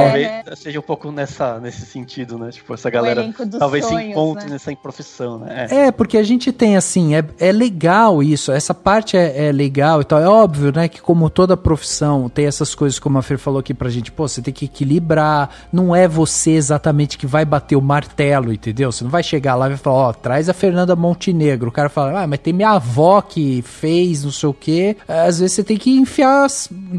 talvez seja um pouco nessa, nesse sentido, né? Tipo, essa galera talvez sonhos, se encontre né? nessa profissão, né? É. é. porque a gente tem assim, é, é legal isso, essa parte é, é, legal e tal. É óbvio, né, que como toda profissão tem essas coisas como a Fer falou aqui pra gente, pô, você tem que equilibrar, não é você exatamente que vai bater o martelo, entendeu? Você não vai chegar lá e vai falar, ó, oh, traz a Fernanda Montenegro. O cara fala, ah, mas tem minha avó que fez não sei o quê. Às vezes você tem que enfiar,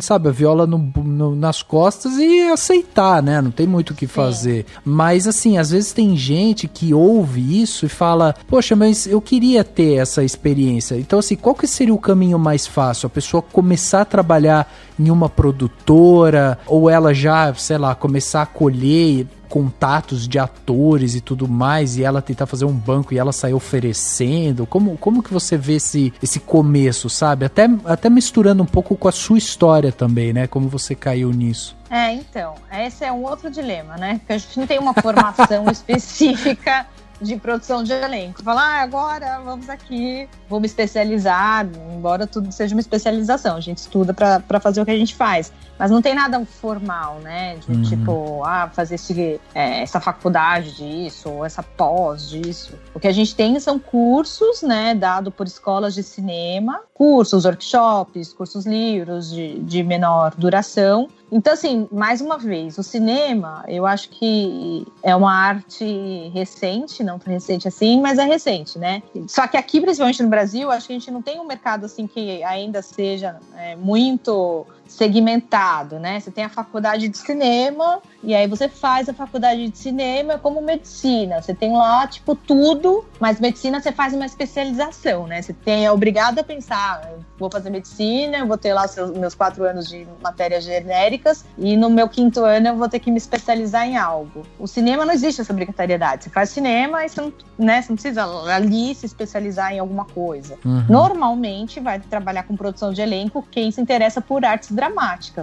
sabe, a viola no, no, nas costas e aceitar né? Não tem muito o que fazer. Mas assim, às vezes tem gente que ouve isso e fala: "Poxa, mas eu queria ter essa experiência". Então assim, qual que seria o caminho mais fácil? A pessoa começar a trabalhar em uma produtora ou ela já, sei lá, começar a colher contatos de atores e tudo mais, e ela tentar fazer um banco e ela sair oferecendo? Como, como que você vê esse, esse começo, sabe? Até, até misturando um pouco com a sua história também, né? Como você caiu nisso. É, então, esse é um outro dilema, né? Porque a gente não tem uma formação específica de produção de elenco. Falar, ah, agora vamos aqui, vou me especializar, embora tudo seja uma especialização, a gente estuda para fazer o que a gente faz. Mas não tem nada formal, né? De uhum. tipo, ah, fazer esse, é, essa faculdade disso, ou essa pós disso. O que a gente tem são cursos, né, dado por escolas de cinema, cursos, workshops, cursos livros de, de menor duração, Então, assim, mais uma vez, o cinema, eu acho que é uma arte recente, não tão recente assim, mas é recente, né? Só que aqui, principalmente no Brasil, acho que a gente não tem um mercado assim que ainda seja é, muito segmentado, né? Você tem a faculdade de cinema e aí você faz a faculdade de cinema como medicina. Você tem lá, tipo, tudo, mas medicina você faz uma especialização, né? Você tem, é obrigado a pensar, vou fazer medicina, eu vou ter lá seus, meus quatro anos de matérias genéricas e no meu quinto ano eu vou ter que me especializar em algo. O cinema não existe essa obrigatoriedade. Você faz cinema e você não, né, você não precisa ali se especializar em alguma coisa. Uhum. Normalmente vai trabalhar com produção de elenco quem se interessa por artes dramáticas,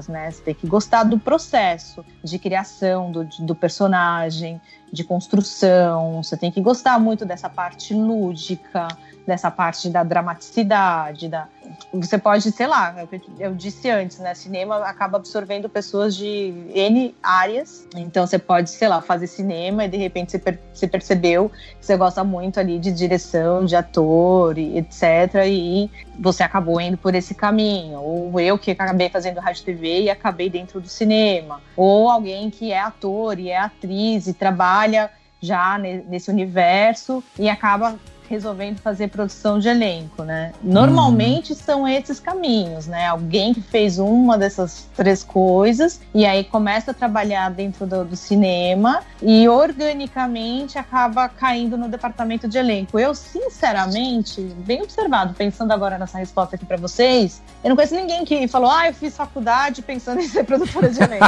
né? Você tem que gostar do processo de criação do, do personagem, de construção. Você tem que gostar muito dessa parte lúdica, dessa parte da dramaticidade, da, você pode, sei lá, eu disse antes, né? Cinema acaba absorvendo pessoas de N áreas. Então você pode, sei lá, fazer cinema e de repente você, você percebeu que você gosta muito ali de direção, de ator, e etc. E você acabou indo por esse caminho. Ou eu que acabei fazendo rádio TV e acabei dentro do cinema. Ou alguém que é ator e é atriz e trabalha já nesse universo e acaba resolvendo fazer produção de elenco, né? Normalmente uhum. são esses caminhos, né? Alguém que fez uma dessas três coisas e aí começa a trabalhar dentro do, do cinema e organicamente acaba caindo no departamento de elenco. Eu, sinceramente, bem observado, pensando agora nessa resposta aqui para vocês, eu não conheço ninguém que falou, ah, eu fiz faculdade pensando em ser produtora de elenco.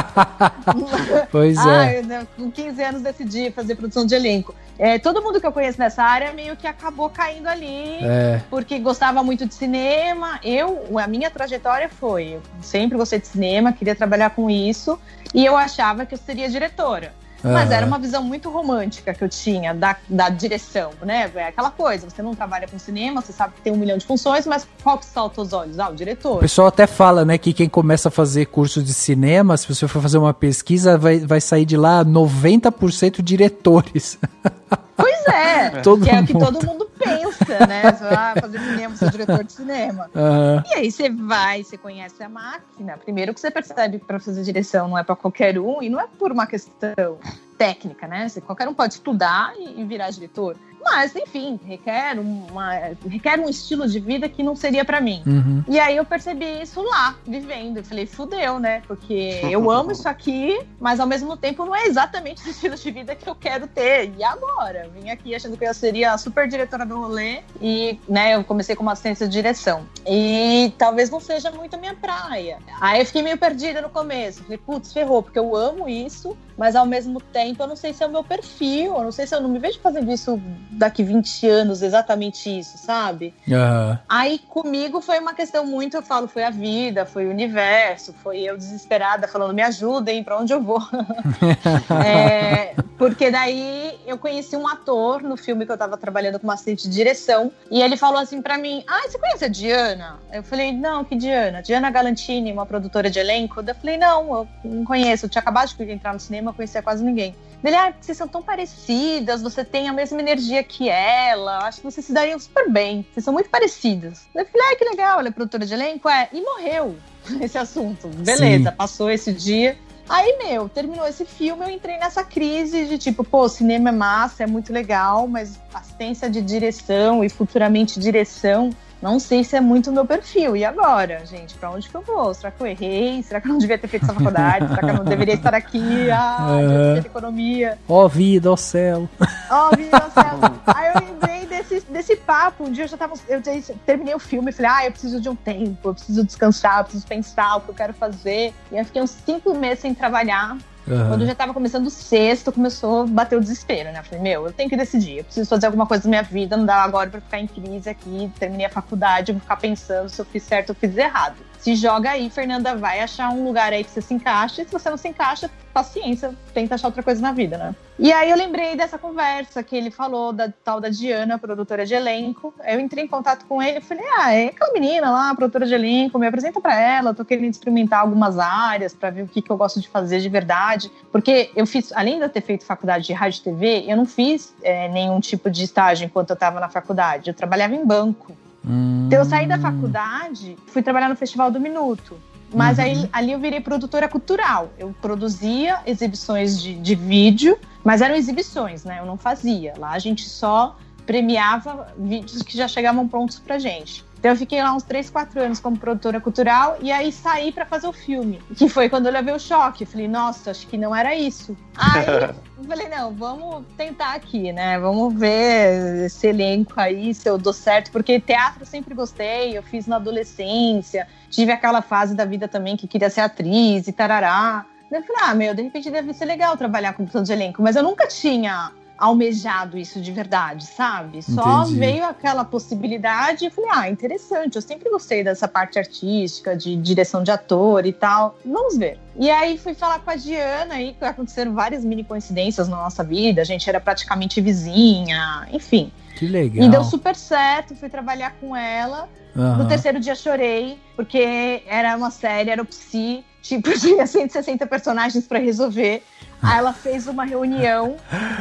pois é. Ah, com 15 anos decidi fazer produção de elenco. É, todo mundo que eu conheço nessa área meio que acabou caindo ali, é. porque gostava muito de cinema. Eu, a minha trajetória foi, eu sempre gostei de cinema, queria trabalhar com isso, e eu achava que eu seria diretora. Mas era uma visão muito romântica que eu tinha da, da direção, né? É aquela coisa, você não trabalha com cinema, você sabe que tem um milhão de funções, mas qual que salta os olhos? Ah, o diretor. O pessoal até fala, né, que quem começa a fazer curso de cinema, se você for fazer uma pesquisa, vai, vai sair de lá 90% diretores. Pois é, todo que é o que todo mundo pensa, né? Vai fazer cinema, ser diretor de cinema. Uhum. E aí você vai, você conhece a máquina. Primeiro que você percebe que para fazer direção não é para qualquer um e não é por uma questão técnica, né? Qualquer um pode estudar e virar diretor. Mas, enfim, requer, uma, requer um estilo de vida que não seria para mim. Uhum. E aí eu percebi isso lá, vivendo. Eu falei, fudeu, né? Porque eu amo isso aqui, mas ao mesmo tempo não é exatamente o estilo de vida que eu quero ter. E agora? Vim aqui achando que eu seria a super diretora do rolê e, né, eu comecei com uma assistência de direção. E talvez não seja muito a minha praia. Aí eu fiquei meio perdida no começo. Falei, putz, ferrou, porque eu amo isso, mas ao mesmo tempo eu não sei se é o meu perfil, eu não sei se eu não me vejo fazendo isso daqui 20 anos, exatamente isso, sabe? Uhum. Aí comigo foi uma questão muito, eu falo, foi a vida, foi o universo, foi eu desesperada falando, me ajudem, pra onde eu vou? é, porque daí eu conheci um ator no filme que eu tava trabalhando como assistente de direção, e ele falou assim pra mim, ah, você conhece a Diana? Eu falei, não, que Diana? Diana Galantini, uma produtora de elenco? Eu falei, não, eu não conheço, eu tinha acabado de entrar no cinema, não conhecia quase ninguém. Ele, ah, vocês são tão parecidas, você tem a mesma energia que ela, acho que vocês se dariam super bem, vocês são muito parecidas. Eu falei, ah, que legal, ela é produtora de elenco, é, e morreu esse assunto. Beleza, Sim. passou esse dia. Aí, meu, terminou esse filme, eu entrei nessa crise de tipo, pô, cinema é massa, é muito legal, mas assistência de direção e futuramente direção não sei se é muito o meu perfil. E agora, gente, para onde que eu vou? Será que eu errei? Será que eu não devia ter feito essa faculdade? Será que eu não deveria estar aqui? Ah, uhum. de economia. Ó oh, vida, ó oh, céu. Ó oh, vida, ó céu. Aí eu lembrei desse, desse papo. Um dia eu já tava. Eu terminei o filme e falei, ah, eu preciso de um tempo, eu preciso descansar, eu preciso pensar o que eu quero fazer. E aí fiquei uns cinco meses sem trabalhar. Uhum. Quando eu já tava começando o sexto, começou a bater o desespero, né? Eu falei, meu, eu tenho que decidir, eu preciso fazer alguma coisa na minha vida, não dá agora pra ficar em crise aqui, terminei a faculdade, vou ficar pensando se eu fiz certo ou fiz errado. Se joga aí, Fernanda, vai achar um lugar aí que você se encaixa, e se você não se encaixa, paciência, tenta achar outra coisa na vida, né? E aí eu lembrei dessa conversa que ele falou da tal da Diana, produtora de elenco. Eu entrei em contato com ele e falei: "Ah, é aquela menina lá, produtora de elenco, me apresenta para ela, tô querendo experimentar algumas áreas para ver o que, que eu gosto de fazer de verdade". Porque eu fiz, além de eu ter feito faculdade de rádio e TV, eu não fiz é, nenhum tipo de estágio enquanto eu estava na faculdade. Eu trabalhava em banco. Hum. Então eu saí da faculdade, fui trabalhar no Festival do Minuto. Mas uhum. aí ali eu virei produtora cultural. Eu produzia exibições de, de vídeo, mas eram exibições, né? Eu não fazia. Lá a gente só premiava vídeos que já chegavam prontos pra gente. Então eu fiquei lá uns 3, 4 anos como produtora cultural e aí saí para fazer o filme. Que foi quando eu levei o choque. Eu falei, nossa, acho que não era isso. Aí eu falei, não, vamos tentar aqui, né? Vamos ver esse elenco aí, se eu dou certo. Porque teatro eu sempre gostei, eu fiz na adolescência, tive aquela fase da vida também que queria ser atriz e tarará. Eu falei, ah, meu, de repente deve ser legal trabalhar com produção de elenco, mas eu nunca tinha almejado isso de verdade, sabe? Só Entendi. veio aquela possibilidade e falei, ah, interessante, eu sempre gostei dessa parte artística, de direção de ator e tal. Vamos ver. E aí fui falar com a Diana aí, que aconteceram várias mini coincidências na nossa vida, a gente era praticamente vizinha, enfim. Que legal. E deu super certo, fui trabalhar com ela. Uhum. No terceiro dia chorei, porque era uma série, era o Psi, tipo, tinha 160 personagens para resolver. Aí ela fez uma reunião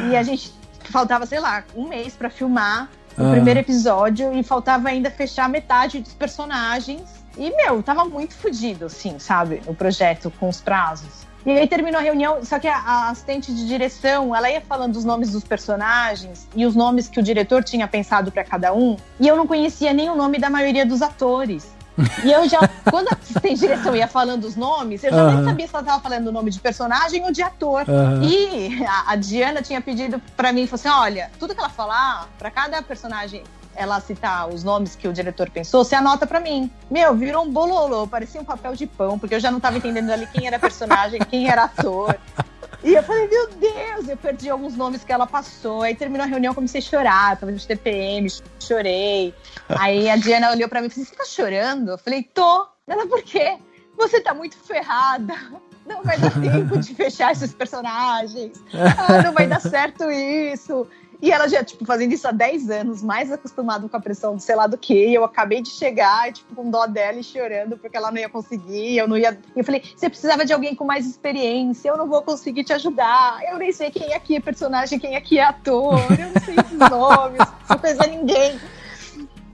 e a gente faltava, sei lá, um mês para filmar o ah. primeiro episódio e faltava ainda fechar metade dos personagens. E, meu, tava muito fodido, assim, sabe? O projeto com os prazos. E aí terminou a reunião, só que a, a, assistente de direção, ela ia falando os nomes dos personagens e os nomes que o diretor tinha pensado para cada um, e eu não conhecia nem o nome da maioria dos atores. E eu já, quando a assistente de direção ia falando os nomes, eu já nem sabia se ela estava falando o nome de personagem ou de ator. E a, a, Diana tinha pedido para mim, falou assim: olha, tudo que ela falar, para cada personagem ela citar os nomes que o diretor pensou, você anota para mim. Meu, virou um bololô, parecia um papel de pão, porque eu já não tava entendendo ali quem era personagem, quem era ator. E eu falei, meu Deus, eu perdi alguns nomes que ela passou. Aí terminou a reunião, comecei a chorar, tava de TPM, chorei. Aí a Diana olhou para mim e falou: Você tá chorando? Eu falei, tô. Ela, por quê? Você tá muito ferrada. Não vai dar tempo de fechar esses personagens. Ah, não vai dar certo isso. E ela já, tipo, fazendo isso há 10 anos, mais acostumada com a pressão sei lá do que. Eu acabei de chegar, tipo, com dó dela e chorando porque ela não ia conseguir, eu não ia. Eu falei, você precisava de alguém com mais experiência, eu não vou conseguir te ajudar. Eu nem sei quem aqui é personagem, quem aqui é ator, eu não sei esses nomes, não conheço ninguém.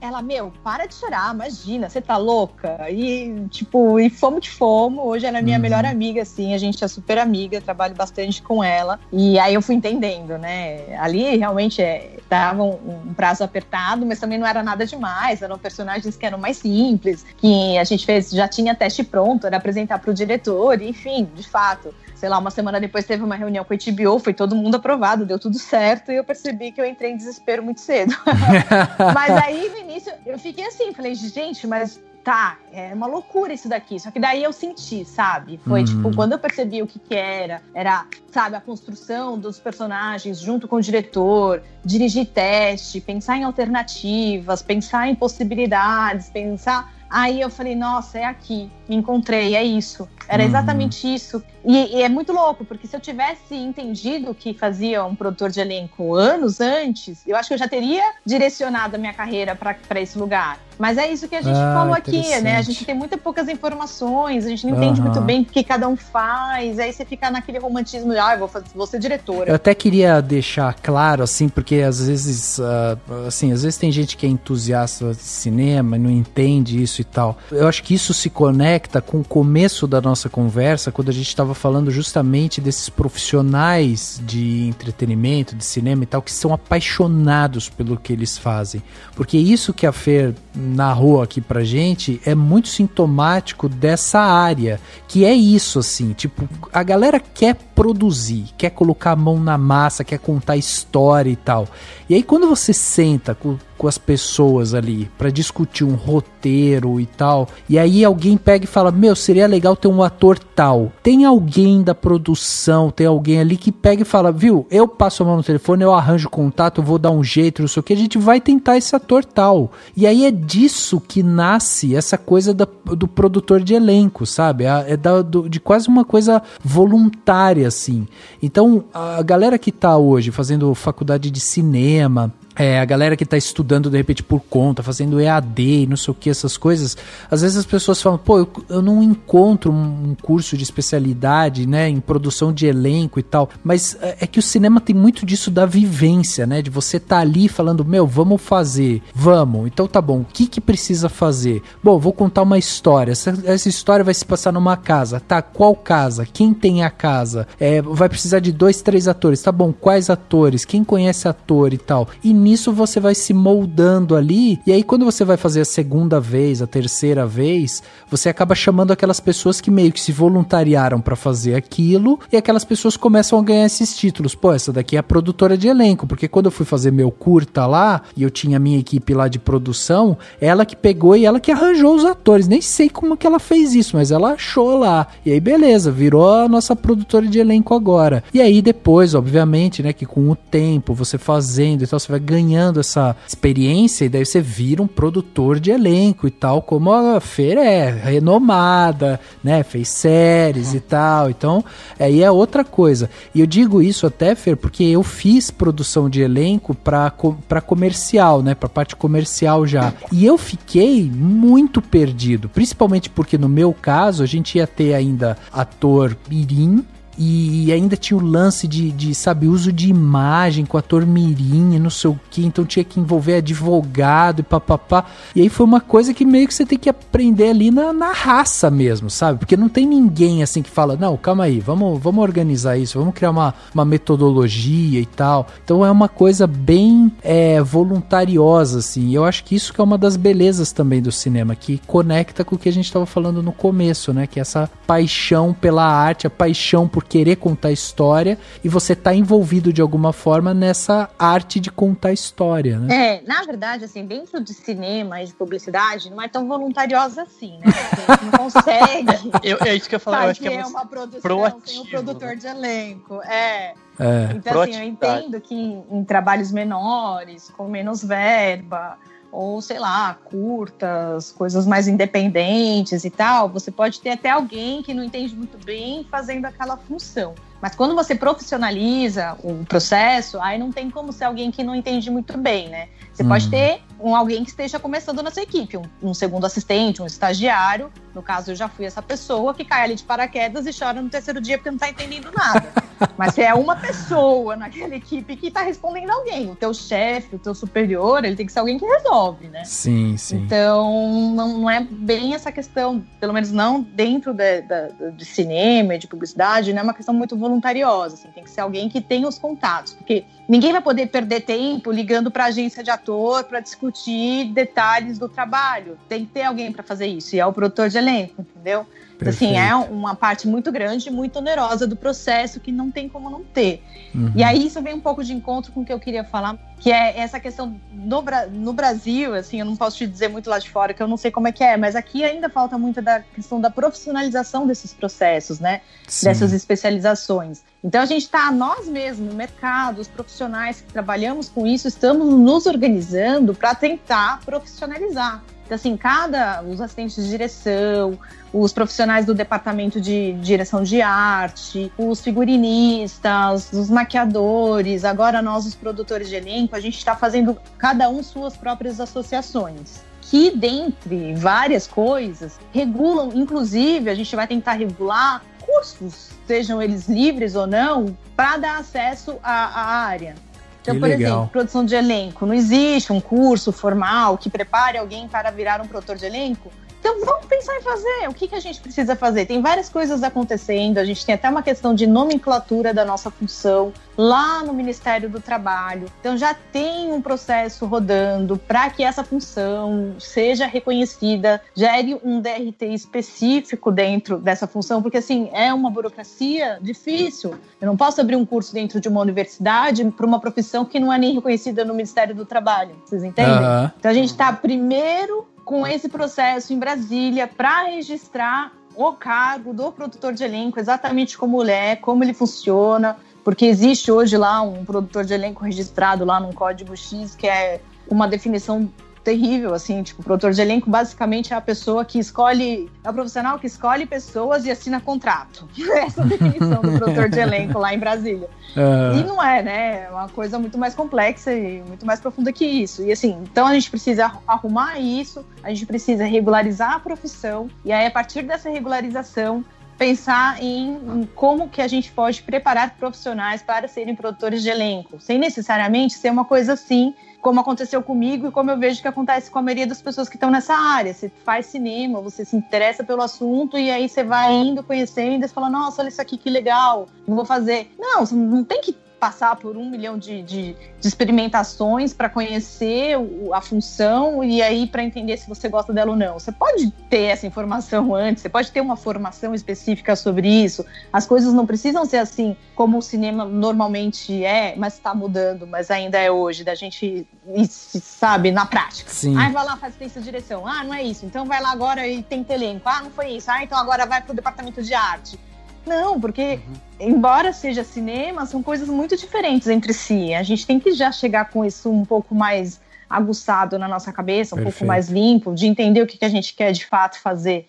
Ela, meu, para de chorar, imagina, você tá louca? E, tipo, e fomos de fomos. Hoje ela é minha uhum. melhor amiga, assim, a gente é super amiga, trabalho bastante com ela. E aí eu fui entendendo, né? Ali realmente é, tava um, um prazo apertado, mas também não era nada demais. Eram personagens que eram mais simples, que a gente fez, já tinha teste pronto, era apresentar pro diretor, enfim, de fato sei lá, uma semana depois teve uma reunião com a HBO, foi todo mundo aprovado, deu tudo certo, e eu percebi que eu entrei em desespero muito cedo. mas aí, no início, eu fiquei assim, falei, gente, mas tá, é uma loucura isso daqui. Só que daí eu senti, sabe? Foi tipo, uhum. tipo, quando eu percebi o que, que era, era, sabe, a construção dos personagens junto com o diretor, dirigir teste, pensar em alternativas, pensar em possibilidades, pensar Aí eu falei, nossa, é aqui, me encontrei, é isso. Era uhum. exatamente isso. E, e, é muito louco, porque se eu tivesse entendido o que fazia um produtor de elenco anos antes, eu acho que eu já teria direcionado a minha carreira para esse lugar. Mas é isso que a gente ah, falou aqui, né? A gente tem muito poucas informações, a gente não uhum. entende muito bem o que cada um faz, aí você fica naquele romantismo de, ah, eu vou, fazer, vou ser diretora. Eu até queria deixar claro, assim, porque às vezes, uh, assim, às vezes tem gente que é entusiasta de cinema e não entende isso e tal. Eu acho que isso se conecta com o começo da nossa conversa, quando a gente estava falando justamente desses profissionais de entretenimento, de cinema e tal, que são apaixonados pelo que eles fazem. Porque isso que a Fer narrou aqui pra gente é muito sintomático dessa área, que é isso assim, tipo, a galera quer produzir, quer colocar a mão na massa, quer contar história e tal. E aí quando você senta com, com as pessoas ali para discutir um roteiro e tal, e aí alguém pega e fala: "Meu, seria legal ter um ator tal". Tem alguém da produção, tem alguém ali que pega e fala: "Viu, eu passo a mão no telefone, eu arranjo contato, eu vou dar um jeito, não sei o que, a gente vai tentar esse ator tal". E aí é disso que nasce essa coisa da, do produtor de elenco, sabe? É da, do, de quase uma coisa voluntária assim. Então, a galera que tá hoje fazendo faculdade de cinema, é, a galera que tá estudando de repente por conta, fazendo EAD, não sei o que, essas coisas, às vezes as pessoas falam, pô, eu, eu não encontro um, um, curso de especialidade, né, em produção de elenco e tal, mas é, é que o cinema tem muito disso da vivência, né, de você tá ali falando, meu, vamos fazer, vamos, então tá bom, o que que precisa fazer? Bom, vou contar uma história, essa, essa história vai se passar numa casa, tá, qual casa? Quem tem a casa? É, vai precisar de dois, três atores, tá bom, quais atores? Quem conhece ator e tal? E nisso você vai se moldando ali. E aí, quando você vai fazer a segunda vez, a terceira vez, você acaba chamando aquelas pessoas que meio que se voluntariaram para fazer aquilo. E aquelas pessoas começam a ganhar esses títulos. Pô, essa daqui é a produtora de elenco. Porque quando eu fui fazer meu curta lá, e eu tinha minha equipe lá de produção, ela que pegou e ela que arranjou os atores. Nem sei como que ela fez isso, mas ela achou lá. E aí, beleza, virou a nossa produtora de elenco agora. E aí, depois, obviamente, né, que com o tempo, você fazendo e tal, você vai ganhando ganhando essa experiência e daí você vira um produtor de elenco e tal, como a Fer é, renomada, né? Fez séries e tal. Então, aí é outra coisa. E eu digo isso até, Fer, porque eu fiz produção de elenco para para comercial, né? Para parte comercial já. E eu fiquei muito perdido, principalmente porque no meu caso a gente ia ter ainda ator mirim e ainda tinha o lance de, de, sabe, uso de imagem com ator mirim não sei o que, então tinha que envolver advogado e papapá. E aí foi uma coisa que meio que você tem que aprender ali na, na raça mesmo, sabe? Porque não tem ninguém assim que fala, não, calma aí, vamos, vamos organizar isso, vamos criar uma, uma metodologia e tal. Então é uma coisa bem é, voluntariosa, assim. E eu acho que isso que é uma das belezas também do cinema, que conecta com o que a gente estava falando no começo, né? Que é essa paixão pela arte, a paixão por querer contar história e você tá envolvido de alguma forma nessa arte de contar história, né? É, na verdade, assim, dentro de cinema e de publicidade, não é tão voluntariosa assim, né? A gente não consegue. eu, é isso que eu falei, eu acho que é uma produção proativo, sem o produtor de elenco. É. É. Então, assim, eu entendo que em, em trabalhos menores, com menos verba, ou sei lá, curtas, coisas mais independentes e tal, você pode ter até alguém que não entende muito bem fazendo aquela função. Mas quando você profissionaliza o processo, aí não tem como ser alguém que não entende muito bem, né? Você pode uhum. ter um alguém que esteja começando na sua equipe, um, um, segundo assistente, um estagiário. No caso, eu já fui essa pessoa que cai ali de paraquedas e chora no terceiro dia porque não está entendendo nada. Mas é uma pessoa naquela equipe que está respondendo alguém. O teu chefe, o teu superior, ele tem que ser alguém que resolve, né? Sim, sim. Então, não, não é bem essa questão, pelo menos não dentro de, de, de cinema de publicidade, não é uma questão muito voluntariosa. Assim, tem que ser alguém que tenha os contatos. Porque ninguém vai poder perder tempo ligando para agência de ator para discutir detalhes do trabalho. Tem que ter alguém para fazer isso, e é o produtor de elenco, entendeu? Assim, é uma parte muito grande, muito onerosa do processo que não tem como não ter. Uhum. E aí isso vem um pouco de encontro com o que eu queria falar, que é essa questão no, no Brasil, assim, eu não posso te dizer muito lá de fora, que eu não sei como é que é, mas aqui ainda falta muito da questão da profissionalização desses processos, né? Sim. Dessas especializações. Então a gente está, nós mesmos, no mercado, os profissionais que trabalhamos com isso, estamos nos organizando para tentar profissionalizar. Então, assim, cada, os assistentes de direção, os profissionais do departamento de direção de arte, os figurinistas, os maquiadores, agora nós, os produtores de elenco, a gente está fazendo cada um suas próprias associações. Que, dentre várias coisas, regulam, inclusive, a gente vai tentar regular cursos, sejam eles livres ou não, para dar acesso à, à área. Então, que por legal. exemplo, produção de elenco. Não existe um curso formal que prepare alguém para virar um produtor de elenco. Então vamos pensar em fazer. O que, que a gente precisa fazer? Tem várias coisas acontecendo. A gente tem até uma questão de nomenclatura da nossa função lá no Ministério do Trabalho. Então já tem um processo rodando para que essa função seja reconhecida, gere um DRT específico dentro dessa função, porque assim é uma burocracia difícil. Eu não posso abrir um curso dentro de uma universidade para uma profissão que não é nem reconhecida no Ministério do Trabalho. Vocês entendem? Uhum. Então a gente está primeiro com esse processo em Brasília para registrar o cargo do produtor de elenco, exatamente como ele é, como ele funciona, porque existe hoje lá um produtor de elenco registrado lá num código X que é uma definição terrível, assim, tipo, o produtor de elenco basicamente é a pessoa que escolhe, é o profissional que escolhe pessoas e assina contrato. Essa é a definição do produtor de elenco lá em Brasília. Uhum. E não é, né? É uma coisa muito mais complexa e muito mais profunda que isso. E assim, então a gente precisa arrumar isso, a gente precisa regularizar a profissão, e aí a partir dessa regularização, pensar em, em, como que a gente pode preparar profissionais para serem produtores de elenco, sem necessariamente ser uma coisa assim, como aconteceu comigo e como eu vejo que acontece com a maioria das pessoas que estão nessa área. Você faz cinema, você se interessa pelo assunto e aí você vai indo, conhecendo e fala, nossa, olha isso aqui que legal, vou fazer. Não, você não tem que passar por um milhão de, de, de experimentações para conhecer o, a função e aí para entender se você gosta dela ou não. Você pode ter essa informação antes, você pode ter uma formação específica sobre isso. As coisas não precisam ser assim como o cinema normalmente é, mas está mudando, mas ainda é hoje, da gente sabe na prática. Sim. Aí vai lá, faz essa direção. Ah, não é isso. Então vai lá agora e tem elenco. Ah, não foi isso. Ah, então agora vai para o departamento de arte não, porque uhum. embora seja cinema, são coisas muito diferentes entre si. A gente tem que já chegar com isso um pouco mais aguçado na nossa cabeça, um Perfeito. pouco mais limpo, de entender o que, que a gente quer de fato fazer.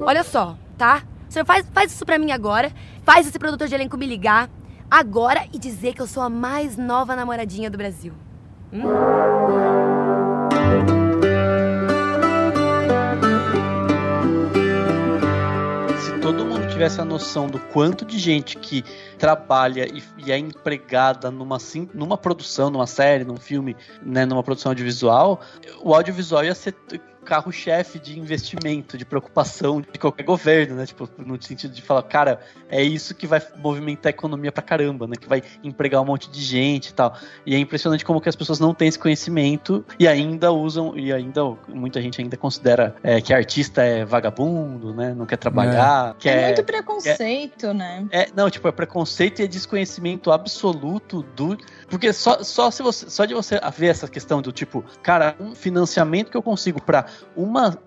Olha só, tá? Você faz, faz isso pra mim agora, faz esse produtor de elenco me ligar agora e dizer que eu sou a mais nova namoradinha do Brasil. Hum? Tivesse a noção do quanto de gente que trabalha e, e é empregada numa, numa produção, numa série, num filme, né, numa produção audiovisual, o audiovisual ia ser carro-chefe de investimento, de preocupação de qualquer governo, né? Tipo, no sentido de falar, cara, é isso que vai movimentar a economia pra caramba, né? Que vai empregar um monte de gente e tal. E é impressionante como que as pessoas não têm esse conhecimento e ainda usam, e ainda muita gente ainda considera é, que artista é vagabundo, né? Não quer trabalhar. É, quer, é muito preconceito, né? É, não, tipo, é preconceito e é desconhecimento absoluto do. Porque só, só, se você, só de você ver essa questão do tipo, cara, um financiamento que eu consigo para uma,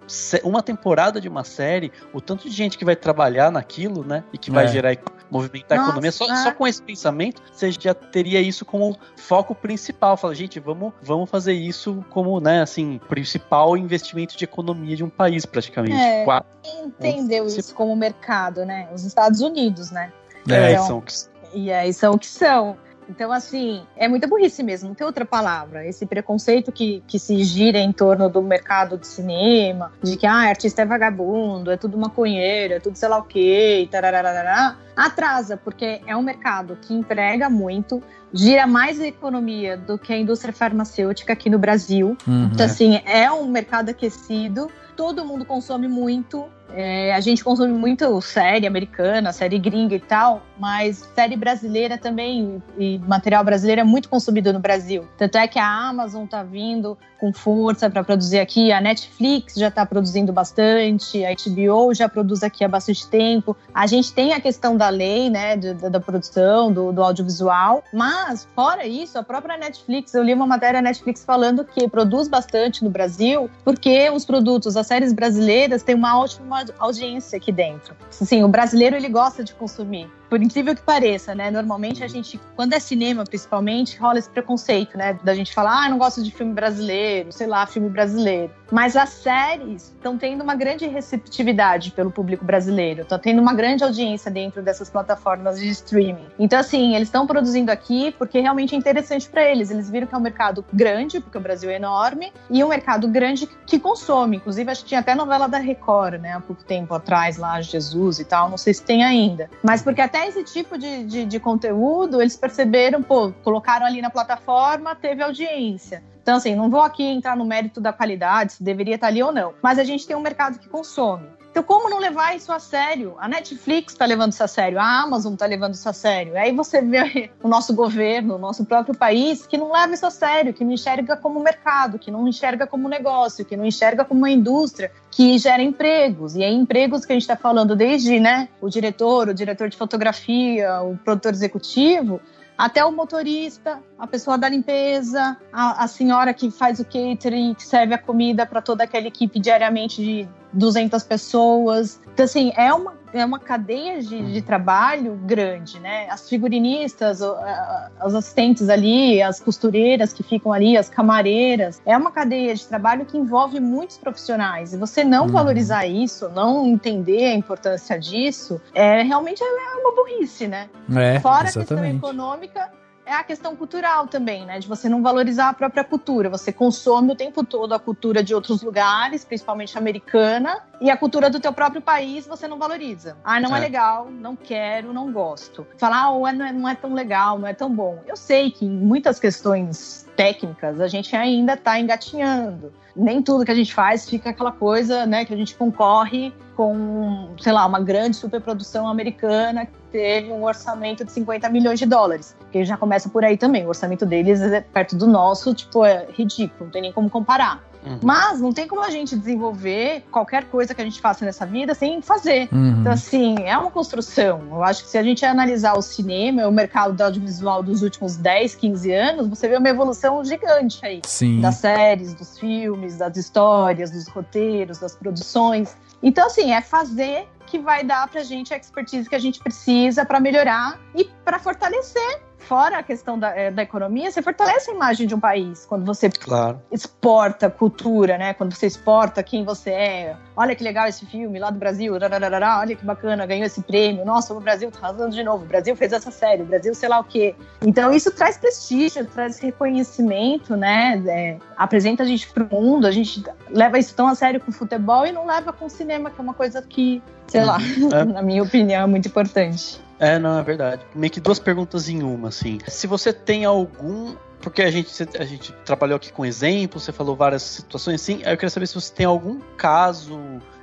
uma temporada de uma série, o tanto de gente que vai trabalhar naquilo, né? E que vai é. gerar movimentar Nossa, a economia. Só, só, com esse pensamento, você já teria isso como foco principal. Fala, gente, vamos, vamos fazer isso como, né, assim, principal investimento de economia de um país, praticamente. É, Quatro, entendeu isso como mercado, né? Os Estados Unidos, né? É, então, são que... E aí são o que são. Então, assim, é muita burrice mesmo, não tem outra palavra. Esse preconceito que, que se gira em torno do mercado de cinema, de que ah, artista é vagabundo, é tudo maconheiro, é tudo sei lá o quê, tarararará, atrasa, porque é um mercado que emprega muito, gira mais a economia do que a indústria farmacêutica aqui no Brasil. Uhum. Então, assim, é um mercado aquecido, todo mundo consome muito, é, a gente consome muito série americana, série gringa e tal, mas série brasileira também e material brasileiro é muito consumido no Brasil. Tanto é que a Amazon tá vindo com força para produzir aqui, a Netflix já está produzindo bastante, a HBO já produz aqui há bastante tempo. A gente tem a questão da lei, né, da, da produção, do, do, audiovisual, mas fora isso, a própria Netflix, eu li uma matéria da Netflix falando que produz bastante no Brasil, porque os produtos, as séries brasileiras têm uma ótima audiência aqui dentro. Sim, o brasileiro ele gosta de consumir. Por incrível que pareça, né? Normalmente a gente, quando é cinema principalmente, rola esse preconceito, né? Da gente falar, ah, não gosto de filme brasileiro, sei lá, filme brasileiro. Mas as séries estão tendo uma grande receptividade pelo público brasileiro, estão tendo uma grande audiência dentro dessas plataformas de streaming. Então, assim, eles estão produzindo aqui porque realmente é interessante para eles. Eles viram que é um mercado grande, porque o Brasil é enorme, e um mercado grande que consome. Inclusive, acho que tinha até novela da Record, né? Há pouco tempo atrás, lá, Jesus e tal. Não sei se tem ainda. Mas porque até esse tipo de, de, de conteúdo, eles perceberam, pô, colocaram ali na plataforma, teve audiência. Então, assim, não vou aqui entrar no mérito da qualidade, se deveria estar ali ou não. Mas a gente tem um mercado que consome. Então, como não levar isso a sério? A Netflix está levando isso a sério, a Amazon está levando isso a sério. Aí você vê o nosso governo, o nosso próprio país, que não leva isso a sério, que não enxerga como mercado, que não enxerga como negócio, que não enxerga como uma indústria que gera empregos. E é empregos que a gente está falando desde né, o diretor, o diretor de fotografia, o produtor executivo, até o motorista, a pessoa da limpeza, a, a senhora que faz o catering, que serve a comida para toda aquela equipe diariamente de 200 pessoas. Então, assim, é uma, é uma cadeia de, de trabalho grande, né? As figurinistas, os assistentes ali, as costureiras que ficam ali, as camareiras. É uma cadeia de trabalho que envolve muitos profissionais. E você não uhum. valorizar isso, não entender a importância disso, é realmente é uma burrice, né? É, Fora exatamente. a questão econômica, é a questão cultural também, né? De você não valorizar a própria cultura. Você consome o tempo todo a cultura de outros lugares, principalmente americana, e a cultura do teu próprio país você não valoriza. Ah, não é, é legal, não quero, não gosto. Falar, oh, não, é, não é tão legal, não é tão bom. Eu sei que em muitas questões técnicas a gente ainda está engatinhando. Nem tudo que a gente faz fica aquela coisa, né, que a gente concorre com, sei lá, uma grande superprodução americana que teve um orçamento de 50 milhões de dólares. Que já começa por aí também. O orçamento deles é perto do nosso, tipo, é ridículo, não tem nem como comparar. Uhum. Mas não tem como a gente desenvolver qualquer coisa que a gente faça nessa vida sem fazer. Uhum. Então, assim, é uma construção. Eu acho que se a gente analisar o cinema, o mercado do audiovisual dos últimos 10, 15 anos, você vê uma evolução gigante aí. Sim. Das séries, dos filmes, das histórias, dos roteiros, das produções. Então, assim, é fazer que vai dar pra gente a expertise que a gente precisa para melhorar e para fortalecer fora a questão da, é, da economia, você fortalece a imagem de um país quando você claro. exporta cultura, né? Quando você exporta quem você é. Olha que legal esse filme lá do Brasil, olha que bacana, ganhou esse prêmio. Nossa, o Brasil tá arrasando de novo. O Brasil fez essa série, o Brasil sei lá o quê. Então isso traz prestígio, traz reconhecimento, né? É, apresenta a gente pro mundo, a gente leva isso tão a sério com o futebol e não leva com o cinema, que é uma coisa que, sei lá, é. na minha opinião, é muito importante. É, não, é verdade. Meio que duas perguntas em uma, assim. Se você tem algum porque a gente, a gente trabalhou aqui com exemplos, você falou várias situações assim. Aí eu queria saber se você tem algum caso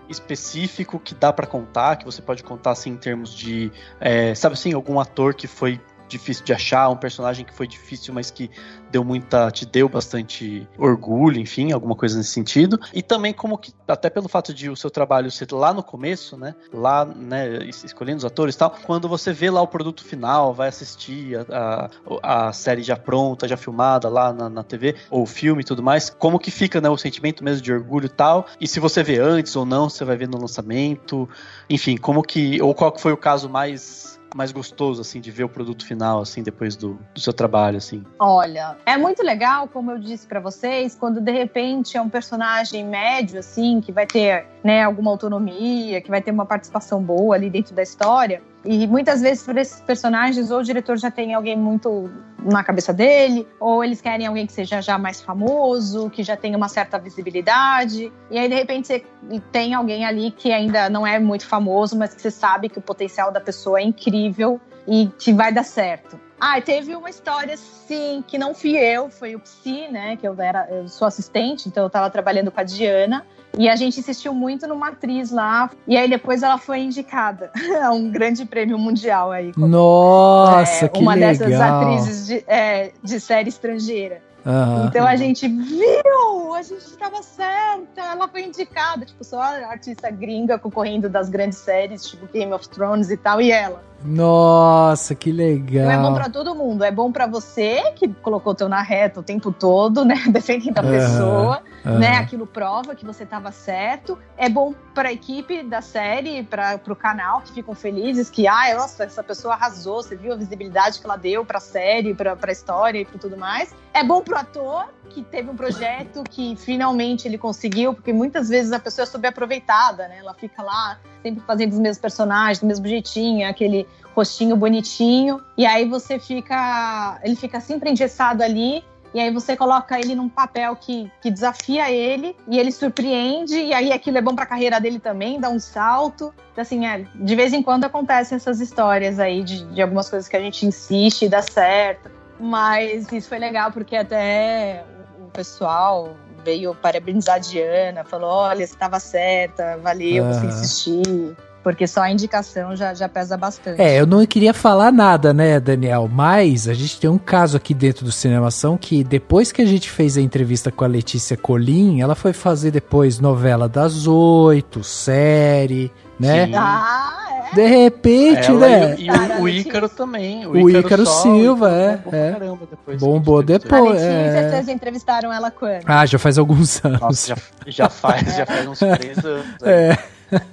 específico que dá para contar, que você pode contar assim em termos de, é, sabe assim, algum ator que foi difícil de achar, um personagem que foi difícil, mas que deu muita, te deu bastante orgulho, enfim, alguma coisa nesse sentido. E também como que, até pelo fato de o seu trabalho ser lá no começo, né, lá, né, escolhendo os atores e tal, quando você vê lá o produto final, vai assistir a, a, a série já pronta, já filmada lá na, na TV, ou o filme e tudo mais, como que fica, né, o sentimento mesmo de orgulho e tal, e se você vê antes ou não, você vai ver no lançamento, enfim, como que, ou qual que foi o caso mais mais gostoso, assim, de ver o produto final, assim, depois do, do seu trabalho, assim? Olha, é muito legal, como eu disse para vocês, quando de repente é um personagem médio, assim, que vai ter, né, alguma autonomia, que vai ter uma participação boa ali dentro da história. E muitas vezes, por esses personagens, ou o diretor já tem alguém muito na cabeça dele, ou eles querem alguém que seja já mais famoso, que já tenha uma certa visibilidade. E aí, de repente, você tem alguém ali que ainda não é muito famoso, mas que você sabe que o potencial da pessoa é incrível e que vai dar certo. Ah, teve uma história, sim, que não fui eu, foi o Psi, né? Que eu era, eu sou assistente, então eu estava trabalhando com a Diana. E a gente insistiu muito numa atriz lá. E aí depois ela foi indicada a um grande prêmio mundial aí. Como, Nossa, é, que uma legal. dessas atrizes de, é, de série estrangeira. Uhum. Então a gente viu, a gente estava certa, ela foi indicada, tipo, só a artista gringa concorrendo das grandes séries, tipo Game of Thrones e tal, e ela. Nossa, que legal. Então é bom para todo mundo. É bom para você que colocou o teu na reta o tempo todo, né? Defendendo a uhum, pessoa, uhum. né? Aquilo prova que você estava certo. É bom para a equipe da série, para o canal que ficam felizes que, ah, nossa, essa pessoa arrasou. Você viu a visibilidade que ela deu para a série, para a história e para tudo mais. É bom pro ator que teve um projeto que finalmente ele conseguiu, porque muitas vezes a pessoa é subaproveitada, né? Ela fica lá sempre fazendo os mesmos personagens, do mesmo jeitinho, aquele rostinho bonitinho, e aí você fica, ele fica sempre engessado ali, e aí você coloca ele num papel que, que desafia ele, e ele surpreende, e aí aquilo é bom pra carreira dele também, dá um salto. Então, assim, é, de vez em quando acontecem essas histórias aí de, de algumas coisas que a gente insiste e dá certo. Mas isso foi legal, porque até o pessoal veio parabenizar a Diana, falou: olha, você estava certa, valeu, uhum. você insistir. Porque só a indicação já, já pesa bastante. É, eu não queria falar nada, né, Daniel? Mas a gente tem um caso aqui dentro do Cinemação que depois que a gente fez a entrevista com a Letícia Colim, ela foi fazer depois novela das oito, série, né? Ah, De repente, Ela né? E, e o, o Ícaro também. O Ícaro só, Silva, o Ícaro é, bombou pra é. caramba depois Bombou depois. A Pô, Letícia, é. vocês entrevistaram ela quando? Ah, já faz alguns anos. Nossa, já, já faz, já faz uns três anos. É.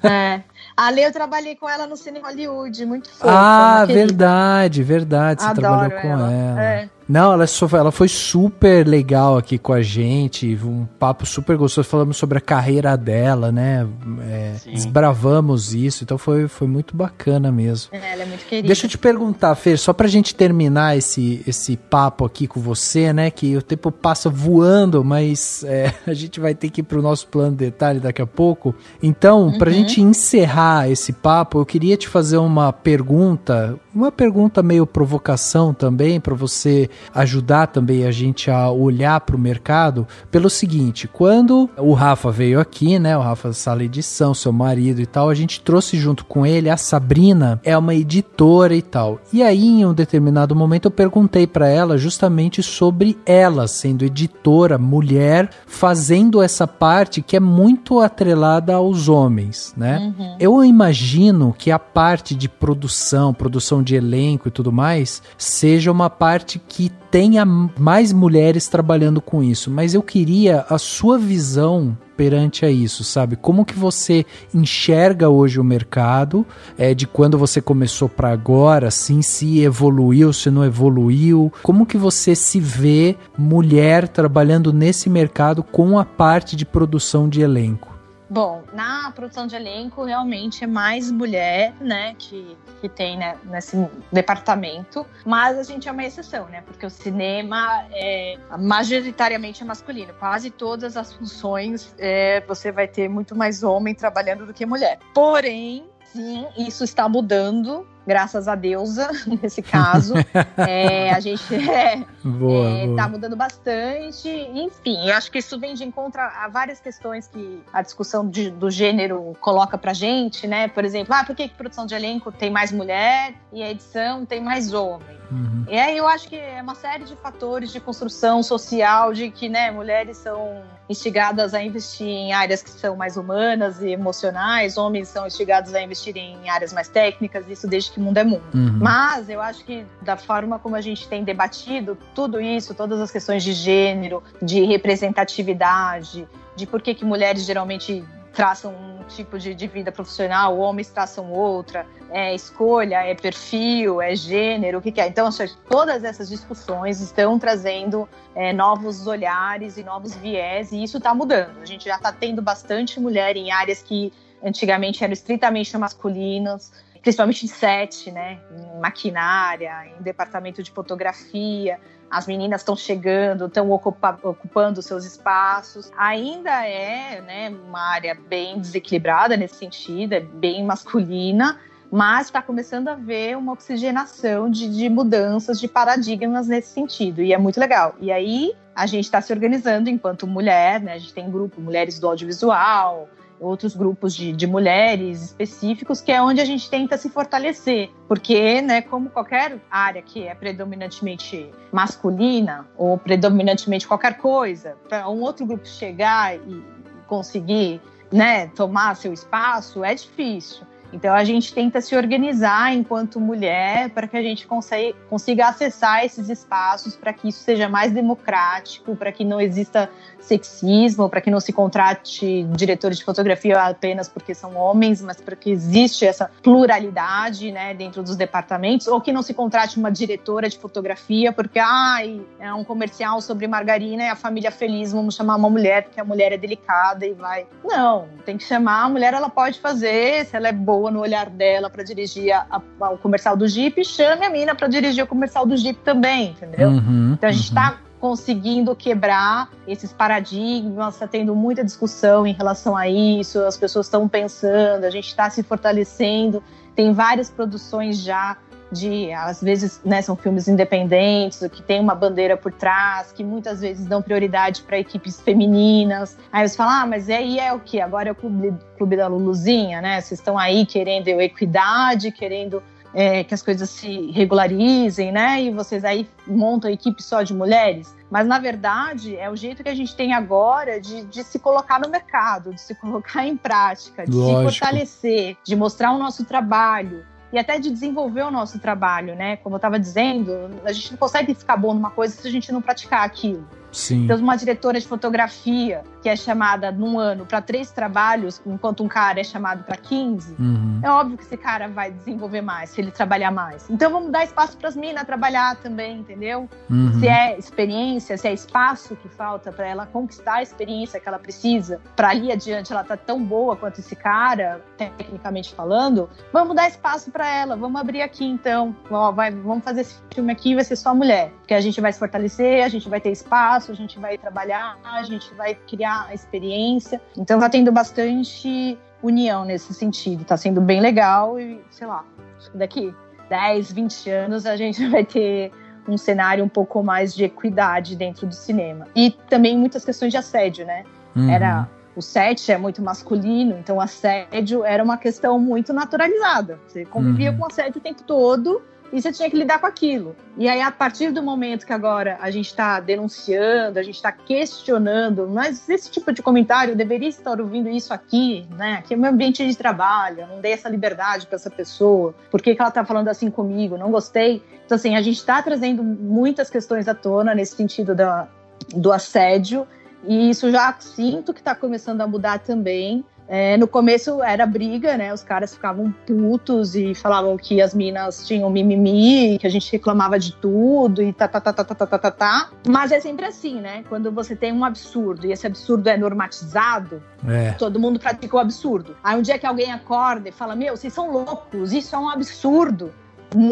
É. A Lê, eu trabalhei com ela no Cine Hollywood, muito fofa. Ah, verdade, verdade. Você Adoro trabalhou com ela. ela. É. Não, ela, só- ela foi super legal aqui com a gente, um papo super gostoso, falamos sobre a carreira dela, né? É, desbravamos isso, então foi, foi muito bacana mesmo. É, ela é muito querida. Deixa eu te perguntar, Fer, só pra gente terminar esse, esse papo aqui com você, né? Que o tempo passa voando, mas é, a gente vai ter que ir pro nosso plano de detalhe daqui a pouco. Então, pra Uhum. gente encerrar esse papo, eu queria te fazer uma pergunta, uma pergunta meio provocação também, pra você ajudar também a gente a olhar pro mercado, pelo seguinte, quando o Rafa veio aqui, né? O Rafa da Sala Edição, seu marido e tal, a gente trouxe junto com ele a Sabrina, é uma editora e tal. E aí, em um determinado momento, eu perguntei pra ela justamente sobre ela sendo editora, mulher, fazendo essa parte que é muito atrelada aos homens, né? Uhum. Eu imagino que a parte de produção, produção de elenco e tudo mais, seja uma parte que tenha mais mulheres trabalhando com isso, mas eu queria a sua visão perante a isso, sabe? Como que você enxerga hoje o mercado, é, de quando você começou para agora, assim, se evoluiu, se não evoluiu, como que você se vê mulher trabalhando nesse mercado com a parte de produção de elenco? Bom, na produção de elenco, realmente é mais mulher, né, que, que tem né, nesse departamento, mas a gente é uma exceção, né, porque o cinema é majoritariamente é masculino. Quase todas as funções é, você vai ter muito mais homem trabalhando do que mulher. Porém, sim, isso está mudando, graças a deusa, nesse caso. É, a gente é, Boa, é, boa. tá mudando bastante. Enfim, eu acho que isso vem de encontro a várias questões que a discussão de- do gênero coloca pra gente, né? Por exemplo, ah, por que, que produção de elenco tem mais mulher e a edição tem mais homem? Uhum. E aí eu acho que é uma série de fatores de construção social, de que né, mulheres são instigadas a investir em áreas que são mais humanas e emocionais, homens são instigados a investir em áreas mais técnicas, isso desde que mundo é mundo. Uhum. Mas eu acho que da forma como a gente tem debatido tudo isso, todas as questões de gênero, de representatividade, de por que, que mulheres geralmente traçam um tipo de, de vida profissional, homens traçam outra, é escolha, é perfil, é gênero, o que, que é. Então, acho que todas essas discussões estão trazendo é, novos olhares e novos viés, e isso está mudando. A gente já está tendo bastante mulher em áreas que antigamente eram estritamente masculinas, principalmente em set, né, em maquinária, em departamento de fotografia. As meninas estão chegando, estão ocupa ocupando seus espaços. Ainda é né, uma área bem desequilibrada nesse sentido, é bem masculina, mas está começando a haver uma oxigenação de, de mudanças de paradigmas nesse sentido, e é muito legal. E aí a gente está se organizando enquanto mulher, né? A gente tem grupo Mulheres do Audiovisual, outros grupos de, de mulheres específicos, que é onde a gente tenta se fortalecer. Porque, né, como qualquer área que é predominantemente masculina, ou predominantemente qualquer coisa, para um outro grupo chegar e conseguir né, tomar seu espaço, é difícil. Então a gente tenta se organizar enquanto mulher para que a gente consiga, consiga acessar esses espaços, para que isso seja mais democrático, para que não exista sexismo, para que não se contrate diretores de fotografia apenas porque são homens, mas para que existe essa pluralidade, né, dentro dos departamentos, ou que não se contrate uma diretora de fotografia porque ai, é um comercial sobre margarina e a família feliz, vamos chamar uma mulher porque a mulher é delicada e vai. Não, tem que chamar a mulher, ela pode fazer, se ela é boa no olhar dela para dirigir a, a, o comercial do Jeep, chame a mina para dirigir o comercial do Jeep também, entendeu? Uhum, Então a gente uhum. está conseguindo quebrar esses paradigmas, está tendo muita discussão em relação a isso, as pessoas estão pensando, a gente está se fortalecendo, tem várias produções já de, às vezes, né, são filmes independentes, que tem uma bandeira por trás, que muitas vezes dão prioridade para equipes femininas. Aí você fala, ah, mas aí é o que? Agora é o clube, clube da Luluzinha, né? Vocês estão aí querendo equidade, querendo é, que as coisas se regularizem, né? E vocês aí montam equipe só de mulheres. Mas, na verdade, é o jeito que a gente tem agora de, de se colocar no mercado, de se colocar em prática, de Lógico. se fortalecer, de mostrar o nosso trabalho e até de desenvolver o nosso trabalho, né? Como eu estava dizendo, a gente não consegue ficar bom numa coisa se a gente não praticar aquilo. Sim. Temos uma diretora de fotografia que é chamada num ano para três trabalhos, enquanto um cara é chamado para 15. Uhum. É óbvio que esse cara vai desenvolver mais, se ele trabalhar mais. Então vamos dar espaço para as minas trabalhar também, entendeu? Uhum. Se é experiência, se é espaço que falta para ela conquistar a experiência que ela precisa, para ali adiante ela tá tão boa quanto esse cara, tecnicamente falando, vamos dar espaço para ela, vamos abrir aqui então. Ó, vai, vamos fazer esse filme aqui, vai ser só mulher, porque a gente vai se fortalecer, a gente vai ter espaço, a gente vai trabalhar, a gente vai criar a experiência. Então tá tendo bastante união nesse sentido, tá sendo bem legal e, sei lá, daqui 10, 20 anos a gente vai ter um cenário um pouco mais de equidade dentro do cinema. E também muitas questões de assédio, né? Uhum. Era o set é muito masculino, então assédio era uma questão muito naturalizada. Você convivia Uhum. com assédio o tempo todo e você tinha que lidar com aquilo. E aí, a partir do momento que agora a gente está denunciando, a gente está questionando, mas esse tipo de comentário eu deveria estar ouvindo isso aqui, né? Aqui é meu ambiente de trabalho, eu não dei essa liberdade para essa pessoa. Por que, que ela está falando assim comigo? Não gostei. Então, assim, a gente está trazendo muitas questões à tona nesse sentido da, do assédio. E isso já sinto que está começando a mudar também. É, no começo era briga, né? Os caras ficavam putos e falavam que as minas tinham mimimi, que a gente reclamava de tudo e tá, tá, tá, tá, tá, tá, tá, tá, tá. Mas é sempre assim, né? Quando você tem um absurdo e esse absurdo é normatizado, é. todo mundo pratica o absurdo. Aí um dia que alguém acorda e fala: Meu, vocês são loucos, isso é um absurdo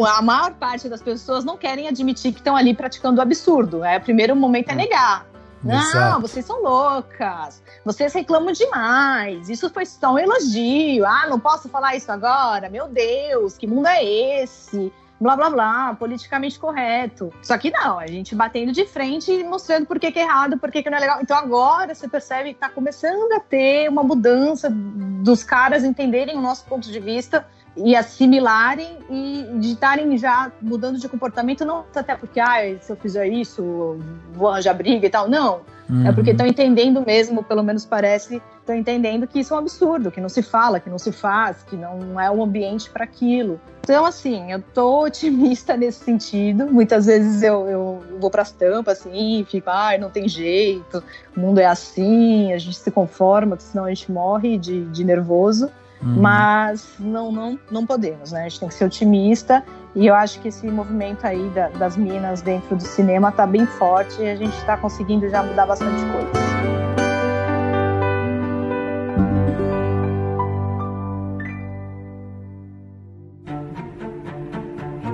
a maior parte das pessoas não querem admitir que estão ali praticando o absurdo. É, o primeiro momento é, é. negar. Não, Exato. vocês são loucas. Vocês reclamam demais. Isso foi só um elogio. Ah, não posso falar isso agora? Meu Deus, que mundo é esse? Blá blá blá, politicamente correto. Só que não, a gente batendo de frente e mostrando por que, que é errado, por que, que não é legal. Então agora você percebe que tá começando a ter uma mudança dos caras entenderem o nosso ponto de vista e assimilarem e estarem já mudando de comportamento, não até porque, ah, se eu fizer isso, vou arranjar briga e tal. Não. É Uhum. porque estão entendendo mesmo, pelo menos parece, estão entendendo que isso é um absurdo, que não se fala, que não se faz, que não é um ambiente para aquilo. Então, assim, eu tô otimista nesse sentido. Muitas vezes eu, eu vou pras tampas, assim, fico, ai, não tem jeito, o mundo é assim, a gente se conforma, que senão a gente morre de, de nervoso. Uhum. Mas não, não, não podemos, né? A gente tem que ser otimista. E eu acho que esse movimento aí da- das minas dentro do cinema tá bem forte e a gente tá conseguindo já mudar bastante coisa.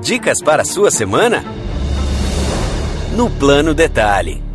Dicas para a sua semana? No Plano Detalhe.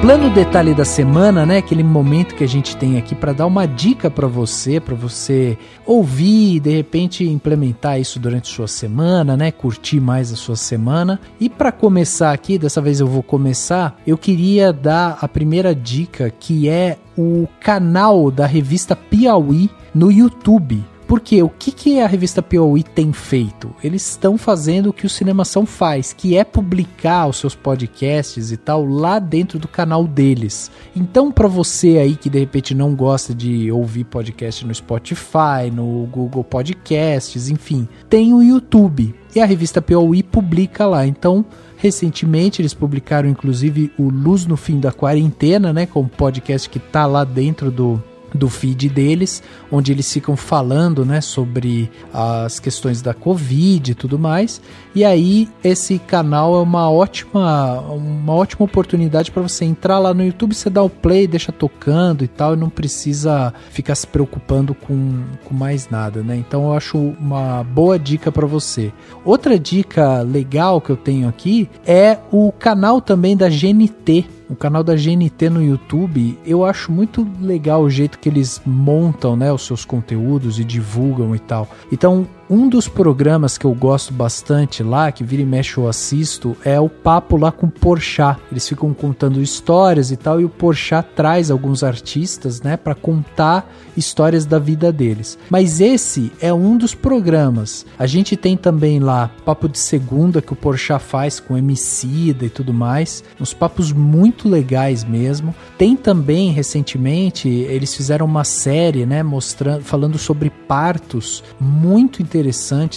Plano detalhe da semana, né? Aquele momento que a gente tem aqui para dar uma dica para você, para você ouvir e de repente implementar isso durante sua semana, né? Curtir mais a sua semana. E para começar aqui, dessa vez eu vou começar, eu queria dar a primeira dica que é o canal da revista Piauí no YouTube. Porque o que, que a revista Piauí tem feito? Eles estão fazendo o que o Cinemação faz, que é publicar os seus podcasts e tal lá dentro do canal deles. Então, para você aí que de repente não gosta de ouvir podcast no Spotify, no Google Podcasts, enfim, tem o YouTube. E a revista Piauí publica lá. Então, recentemente eles publicaram inclusive o Luz no Fim da Quarentena, né? Com um podcast que tá lá dentro do do feed deles, onde eles ficam falando, né, sobre as questões da Covid e tudo mais. E aí esse canal é uma ótima, uma ótima oportunidade para você entrar lá no YouTube, você dá o play, deixa tocando e tal, e não precisa ficar se preocupando com, com mais nada, né? Então eu acho uma boa dica para você. Outra dica legal que eu tenho aqui é o canal também da GNT, o canal da GNT no YouTube, eu acho muito legal o jeito que eles montam, né, os seus conteúdos e divulgam e tal. Então, Um dos programas que eu gosto bastante lá, que vira e mexe eu assisto, é o papo lá com o Porchat. Eles ficam contando histórias e tal, e o Porchat traz alguns artistas, né, para contar histórias da vida deles. Mas esse é um dos programas. A gente tem também lá Papo de Segunda que o Porchat faz com Emicida e tudo mais, uns papos muito legais mesmo. Tem também recentemente eles fizeram uma série, né, mostrando, falando sobre partos, muito interessante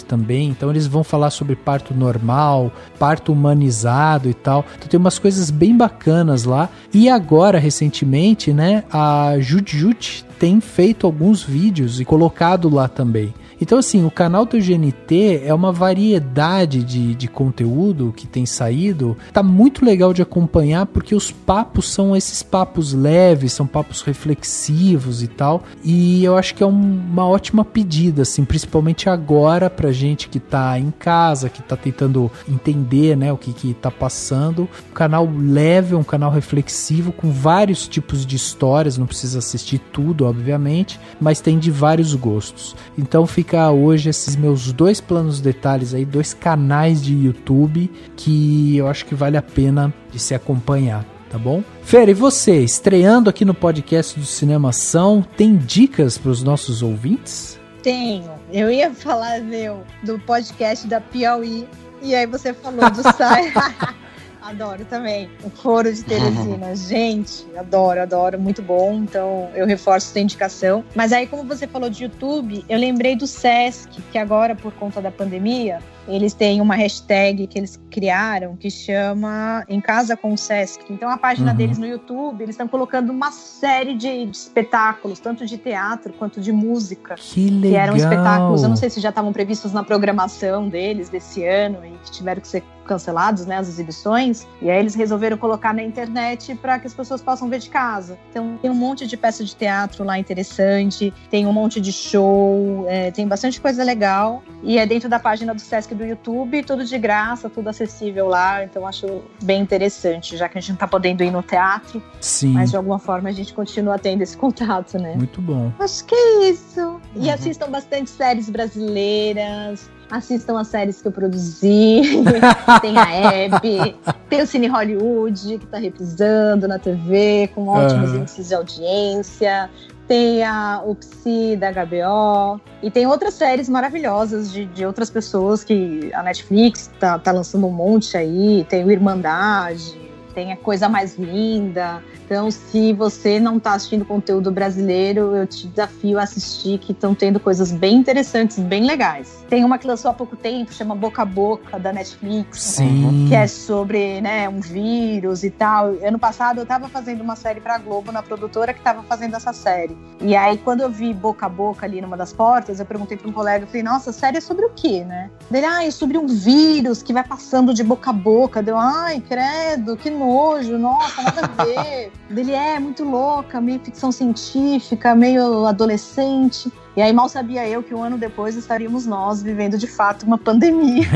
também. Então eles vão falar sobre parto normal, parto humanizado e tal. Então tem umas coisas bem bacanas lá. E agora recentemente, né, a Jujut tem feito alguns vídeos e colocado lá também. Então, assim, o canal do GNT é uma variedade de, de conteúdo que tem saído. Tá muito legal de acompanhar porque os papos são esses papos leves, são papos reflexivos e tal. E eu acho que é um, uma ótima pedida, assim, principalmente agora pra gente que tá em casa, que tá tentando entender, né, o que que tá passando. Um canal leve, um canal reflexivo com vários tipos de histórias, não precisa assistir tudo, obviamente, mas tem de vários gostos. Então fica hoje esses meus dois planos detalhes aí, dois canais de YouTube que eu acho que vale a pena de se acompanhar, tá bom? Fer, e você, estreando aqui no podcast do Cinemação, tem dicas para os nossos ouvintes? Tenho. Eu ia falar, meu, do podcast da Piauí. E aí você falou do site. Adoro também. O Foro de Teresina. Gente, adoro, adoro. Muito bom. Então, eu reforço essa indicação. Mas aí, como você falou de YouTube, eu lembrei do Sesc, que agora, por conta da pandemia, eles têm uma hashtag que eles criaram que chama Em Casa com o Sesc. Então, a página uhum. deles no YouTube, eles estão colocando uma série de, de, espetáculos, tanto de teatro quanto de música. Que legal! Que eram espetáculos, eu não sei se já estavam previstos na programação deles desse ano e que tiveram que ser cancelados, né, as exibições, e aí eles resolveram colocar na internet para que as pessoas possam ver de casa. Então tem um monte de peça de teatro lá interessante, tem um monte de show, é, tem bastante coisa legal, e é dentro da página do Sesc do YouTube, tudo de graça, tudo acessível lá, então acho bem interessante, já que a gente não tá podendo ir no teatro, Sim. mas de alguma forma a gente continua tendo esse contato, né? Muito bom. Acho que é isso. E uhum. assistam bastante séries brasileiras, assistam as séries que eu produzi. tem a Hebe, tem o Cine Hollywood, que está reprisando na TV, com ótimos uhum. índices de audiência. Tem a Upsi da HBO. E tem outras séries maravilhosas de, de outras pessoas que a Netflix tá, tá lançando um monte aí. Tem o Irmandade, tem a Coisa Mais Linda. Então, se você não está assistindo conteúdo brasileiro, eu te desafio a assistir, que estão tendo coisas bem interessantes, bem legais. Tem uma que lançou há pouco tempo, chama Boca a Boca, da Netflix. Sim. Que é sobre né, um vírus e tal. Ano passado eu estava fazendo uma série para Globo, na produtora que estava fazendo essa série. E aí, quando eu vi Boca a Boca ali numa das portas, eu perguntei para um colega, eu falei, nossa, a série é sobre o quê, né? Dele, ah, é sobre um vírus que vai passando de boca a boca. Deu, ai, credo, que nojo, nossa, nada a ver. Dele é muito louca, meio ficção científica, meio adolescente. E aí mal sabia eu que um ano depois estaríamos nós vivendo de fato uma pandemia.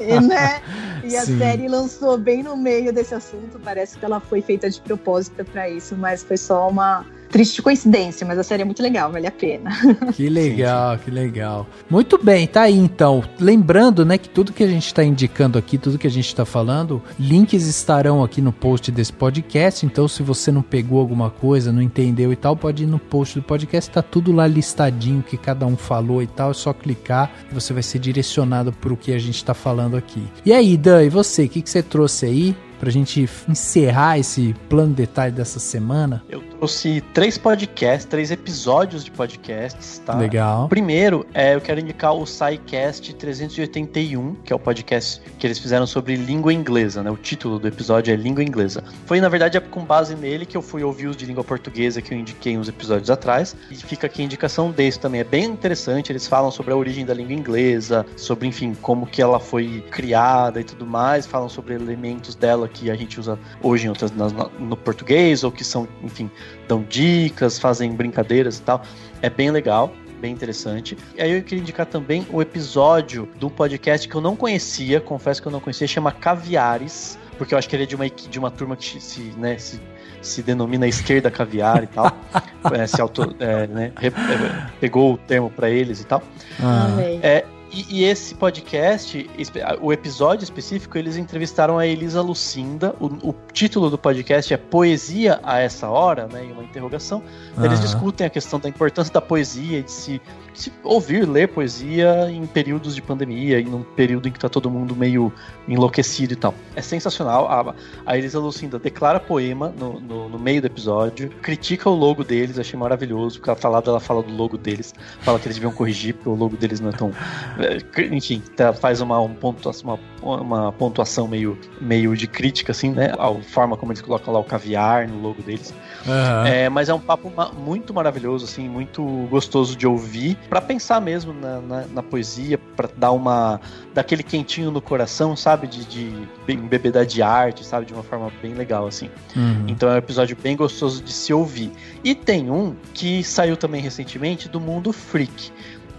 é. e, né? e a Sim. série lançou bem no meio desse assunto. Parece que ela foi feita de propósito para isso, mas foi só uma triste coincidência, mas a série é muito legal, vale a pena. Que legal, que legal. Muito bem, tá aí então. Lembrando, né, que tudo que a gente está indicando aqui, tudo que a gente está falando, links estarão aqui no post desse podcast. Então, se você não pegou alguma coisa, não entendeu e tal, pode ir no post do podcast, tá tudo lá listadinho que cada um falou e tal. É só clicar e você vai ser direcionado para o que a gente está falando aqui. E aí, Dan, e você? O que, que você trouxe aí? Pra gente encerrar esse plano de detalhe dessa semana? Eu trouxe três podcasts, três episódios de podcasts, tá? Legal. Primeiro, é, eu quero indicar o SciCast 381, que é o podcast que eles fizeram sobre língua inglesa, né? O título do episódio é Língua Inglesa. Foi, na verdade, é com base nele que eu fui ouvir os de língua portuguesa que eu indiquei uns episódios atrás. E fica aqui a indicação desse também. É bem interessante, eles falam sobre a origem da língua inglesa, sobre, enfim, como que ela foi criada e tudo mais, falam sobre elementos dela que a gente usa hoje em outras, no português, ou que são, enfim, dão dicas, fazem brincadeiras e tal. É bem legal bem interessante. E aí eu queria indicar também o episódio do podcast que eu não conhecia, confesso que eu não conhecia, chama Caviares, porque eu acho que ele é de uma, de uma turma que se, né, se, se denomina esquerda caviar e tal. é, se auto, é, né, re, é, pegou o termo para eles e tal. Ah. É, e, e esse podcast, o episódio específico, eles entrevistaram a Elisa Lucinda. O, o título do podcast é Poesia a essa hora, né? E uma interrogação. Eles aham. discutem a questão da importância da poesia, de se, de se ouvir, ler poesia em períodos de pandemia, em um período em que tá todo mundo meio enlouquecido e tal. É sensacional. A, a Elisa Lucinda declara poema no, no, no meio do episódio, critica o logo deles, achei maravilhoso, porque ela tá lá, ela fala do logo deles, fala que eles deviam corrigir, porque o logo deles não é tão. É, Enfim, tá- faz uma, um pontuação, uma, uma pontuação meio, meio de crítica, assim, né? A forma como eles colocam lá o caviar no logo deles. Aham. É, mas é um papo ma- muito maravilhoso, assim, muito gostoso de ouvir, Pra pensar mesmo na, na, na poesia, pra dar uma daquele quentinho no coração, sabe, de, de de arte, sabe, de uma forma bem legal, assim. Uhum. Então é um episódio bem gostoso de se ouvir. E tem um que saiu também recentemente do Mundo Freak.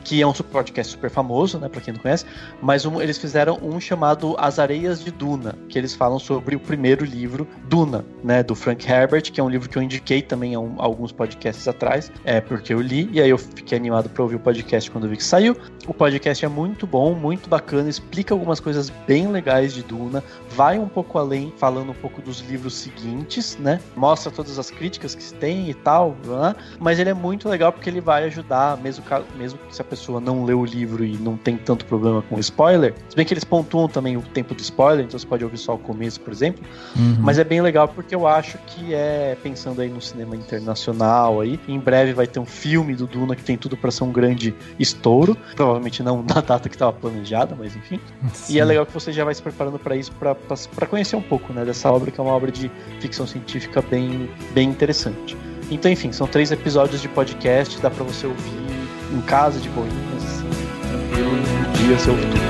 Que é um podcast super famoso, né, pra quem não conhece, mas um- eles fizeram um chamado As Areias de Duna, que eles falam sobre o primeiro livro, Duna, né, do Frank Herbert, que é um livro que eu indiquei também há um- alguns podcasts atrás, é porque eu li, e aí eu fiquei animado pra ouvir o podcast quando vi que saiu. O podcast é muito bom, muito bacana, explica algumas coisas bem legais de Duna, vai um pouco além, falando um pouco dos livros seguintes, né? Mostra todas as críticas que se tem e tal, né? mas ele é muito legal porque ele vai ajudar, mesmo, mesmo que se a pessoa não leu o livro e não tem tanto problema com spoiler, se bem que eles pontuam também o tempo do spoiler, então você pode ouvir só o começo, por exemplo, Uhum. mas é bem legal porque eu acho que é pensando aí no cinema internacional aí. Em breve vai ter um filme do Duna que tem tudo pra ser um grande estouro. Provavelmente não na data que estava planejada, mas enfim. E é legal que você já vai se preparando pra isso, pra conhecer um pouco, né, dessa obra que é uma obra de ficção científica bem, bem interessante. Então, enfim, são três episódios de podcast, dá pra você ouvir em casa de boinhas, assim, tranquilo, no dia você ouve tudo.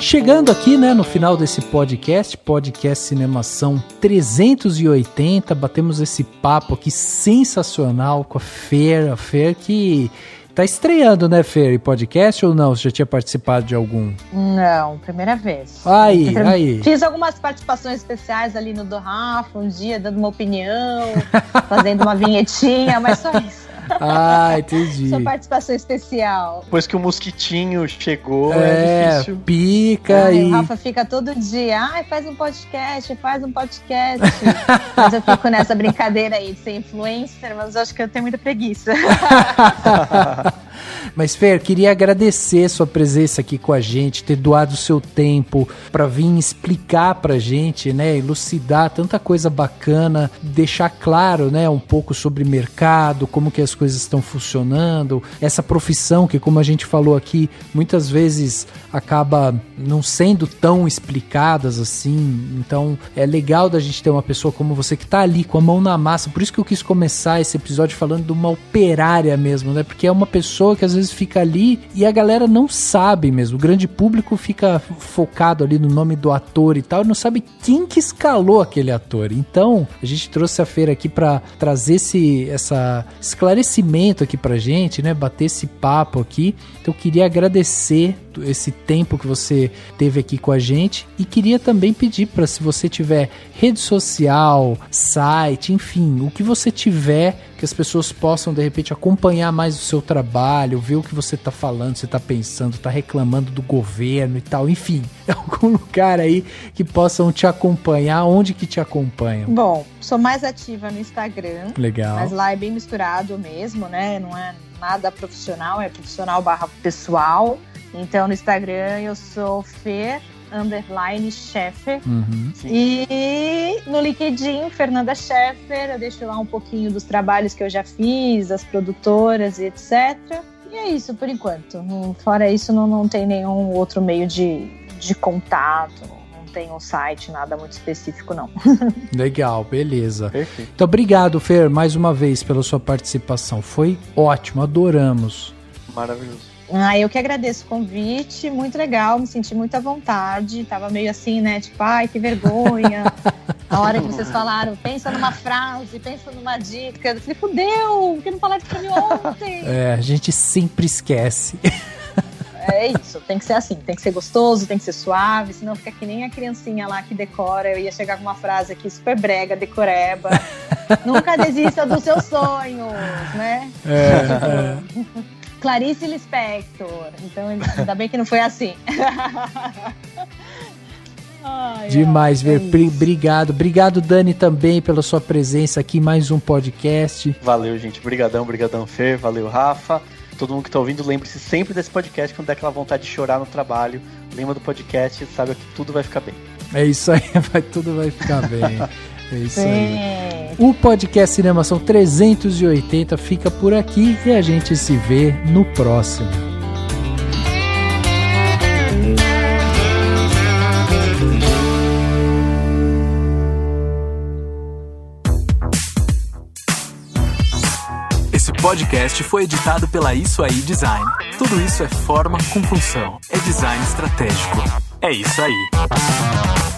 Chegando aqui, né, no final desse podcast, podcast Cinemação 380, batemos esse papo aqui sensacional com a Fer, a Fer que tá estreando, né, Fer, em podcast ou não? Você já tinha participado de algum? Não, primeira vez. Aí, Primeira- aí. Fiz algumas participações especiais ali no do Rafa, um dia dando uma opinião, fazendo uma vinhetinha, mas só isso. Ah, entendi. Só participação especial. Depois que o mosquitinho chegou, é, É, difícil. pica Ai, e... o Rafa fica todo dia, ai, faz um podcast, faz um podcast. mas eu fico nessa brincadeira aí de ser influencer, mas eu acho que eu tenho muita preguiça. Mas Fer, queria agradecer sua presença aqui com a gente, ter doado o seu tempo para vir explicar pra gente, né, elucidar tanta coisa bacana, deixar claro, né, um pouco sobre mercado, como que as coisas estão funcionando, essa profissão que como a gente falou aqui, muitas vezes acaba não sendo tão explicadas assim. Então, é legal da gente ter uma pessoa como você que tá ali com a mão na massa. Por isso que eu quis começar esse episódio falando de uma operária mesmo, né? Porque é uma pessoa que às vezes fica ali e a galera não sabe mesmo. O grande público fica focado ali no nome do ator e tal, e não sabe quem que escalou aquele ator. Então, a gente trouxe a feira aqui para trazer esse essa esclarecimento aqui pra gente, né? Bater esse papo aqui. Então, eu queria agradecer esse tempo que você teve aqui com a gente e queria também pedir para se você tiver rede social, site, enfim, o que você tiver que as pessoas possam de repente acompanhar mais o seu trabalho, ver o que você tá falando, você tá pensando, tá reclamando do governo e tal, enfim, algum lugar aí que possam te acompanhar, onde que te acompanham. Bom, sou mais ativa no Instagram, Legal. mas lá é bem misturado mesmo, né? Não é nada profissional, é profissional barra pessoal. Então no Instagram eu sou Fer underline Scheffer. Uhum. E no LinkedIn, Fernanda Scheffer, eu deixo lá um pouquinho dos trabalhos que eu já fiz, das produtoras e etc. E é isso por enquanto. Fora isso, não, não tem nenhum outro meio de, de contato, não tem um site, nada muito específico, não. Legal, beleza. Perfeito. Então, obrigado, Fer, mais uma vez pela sua participação. Foi ótimo, adoramos. Maravilhoso. Ah, eu que agradeço o convite, muito legal, me senti muito à vontade, tava meio assim, né, tipo, ai, que vergonha. A hora que vocês falaram, pensa numa frase, pensa numa dica, eu falei, fudeu, por que não falaram isso pra mim ontem? É, a gente sempre esquece. É isso, tem que ser assim, tem que ser gostoso, tem que ser suave, senão fica que nem a criancinha lá que decora. Eu ia chegar com uma frase aqui super brega, decoreba. Nunca desista dos seus sonhos, né? É, é. Clarice Lispector. Então, ainda bem que não foi assim. Ai, Demais, ai, é obrigado. Obrigado, Dani, também pela sua presença aqui, mais um podcast. Valeu, gente. Obrigadão, obrigadão, Fer. Valeu, Rafa. Todo mundo que tá ouvindo, lembre-se sempre desse podcast quando der aquela vontade de chorar no trabalho. Lembra do podcast, sabe que tudo vai ficar bem. É isso aí, vai, tudo vai ficar bem. É isso aí. O podcast Cinema são 380 fica por aqui e a gente se vê no próximo. Esse podcast foi editado pela Isso Aí Design. Tudo isso é forma com função. É design estratégico. É isso aí.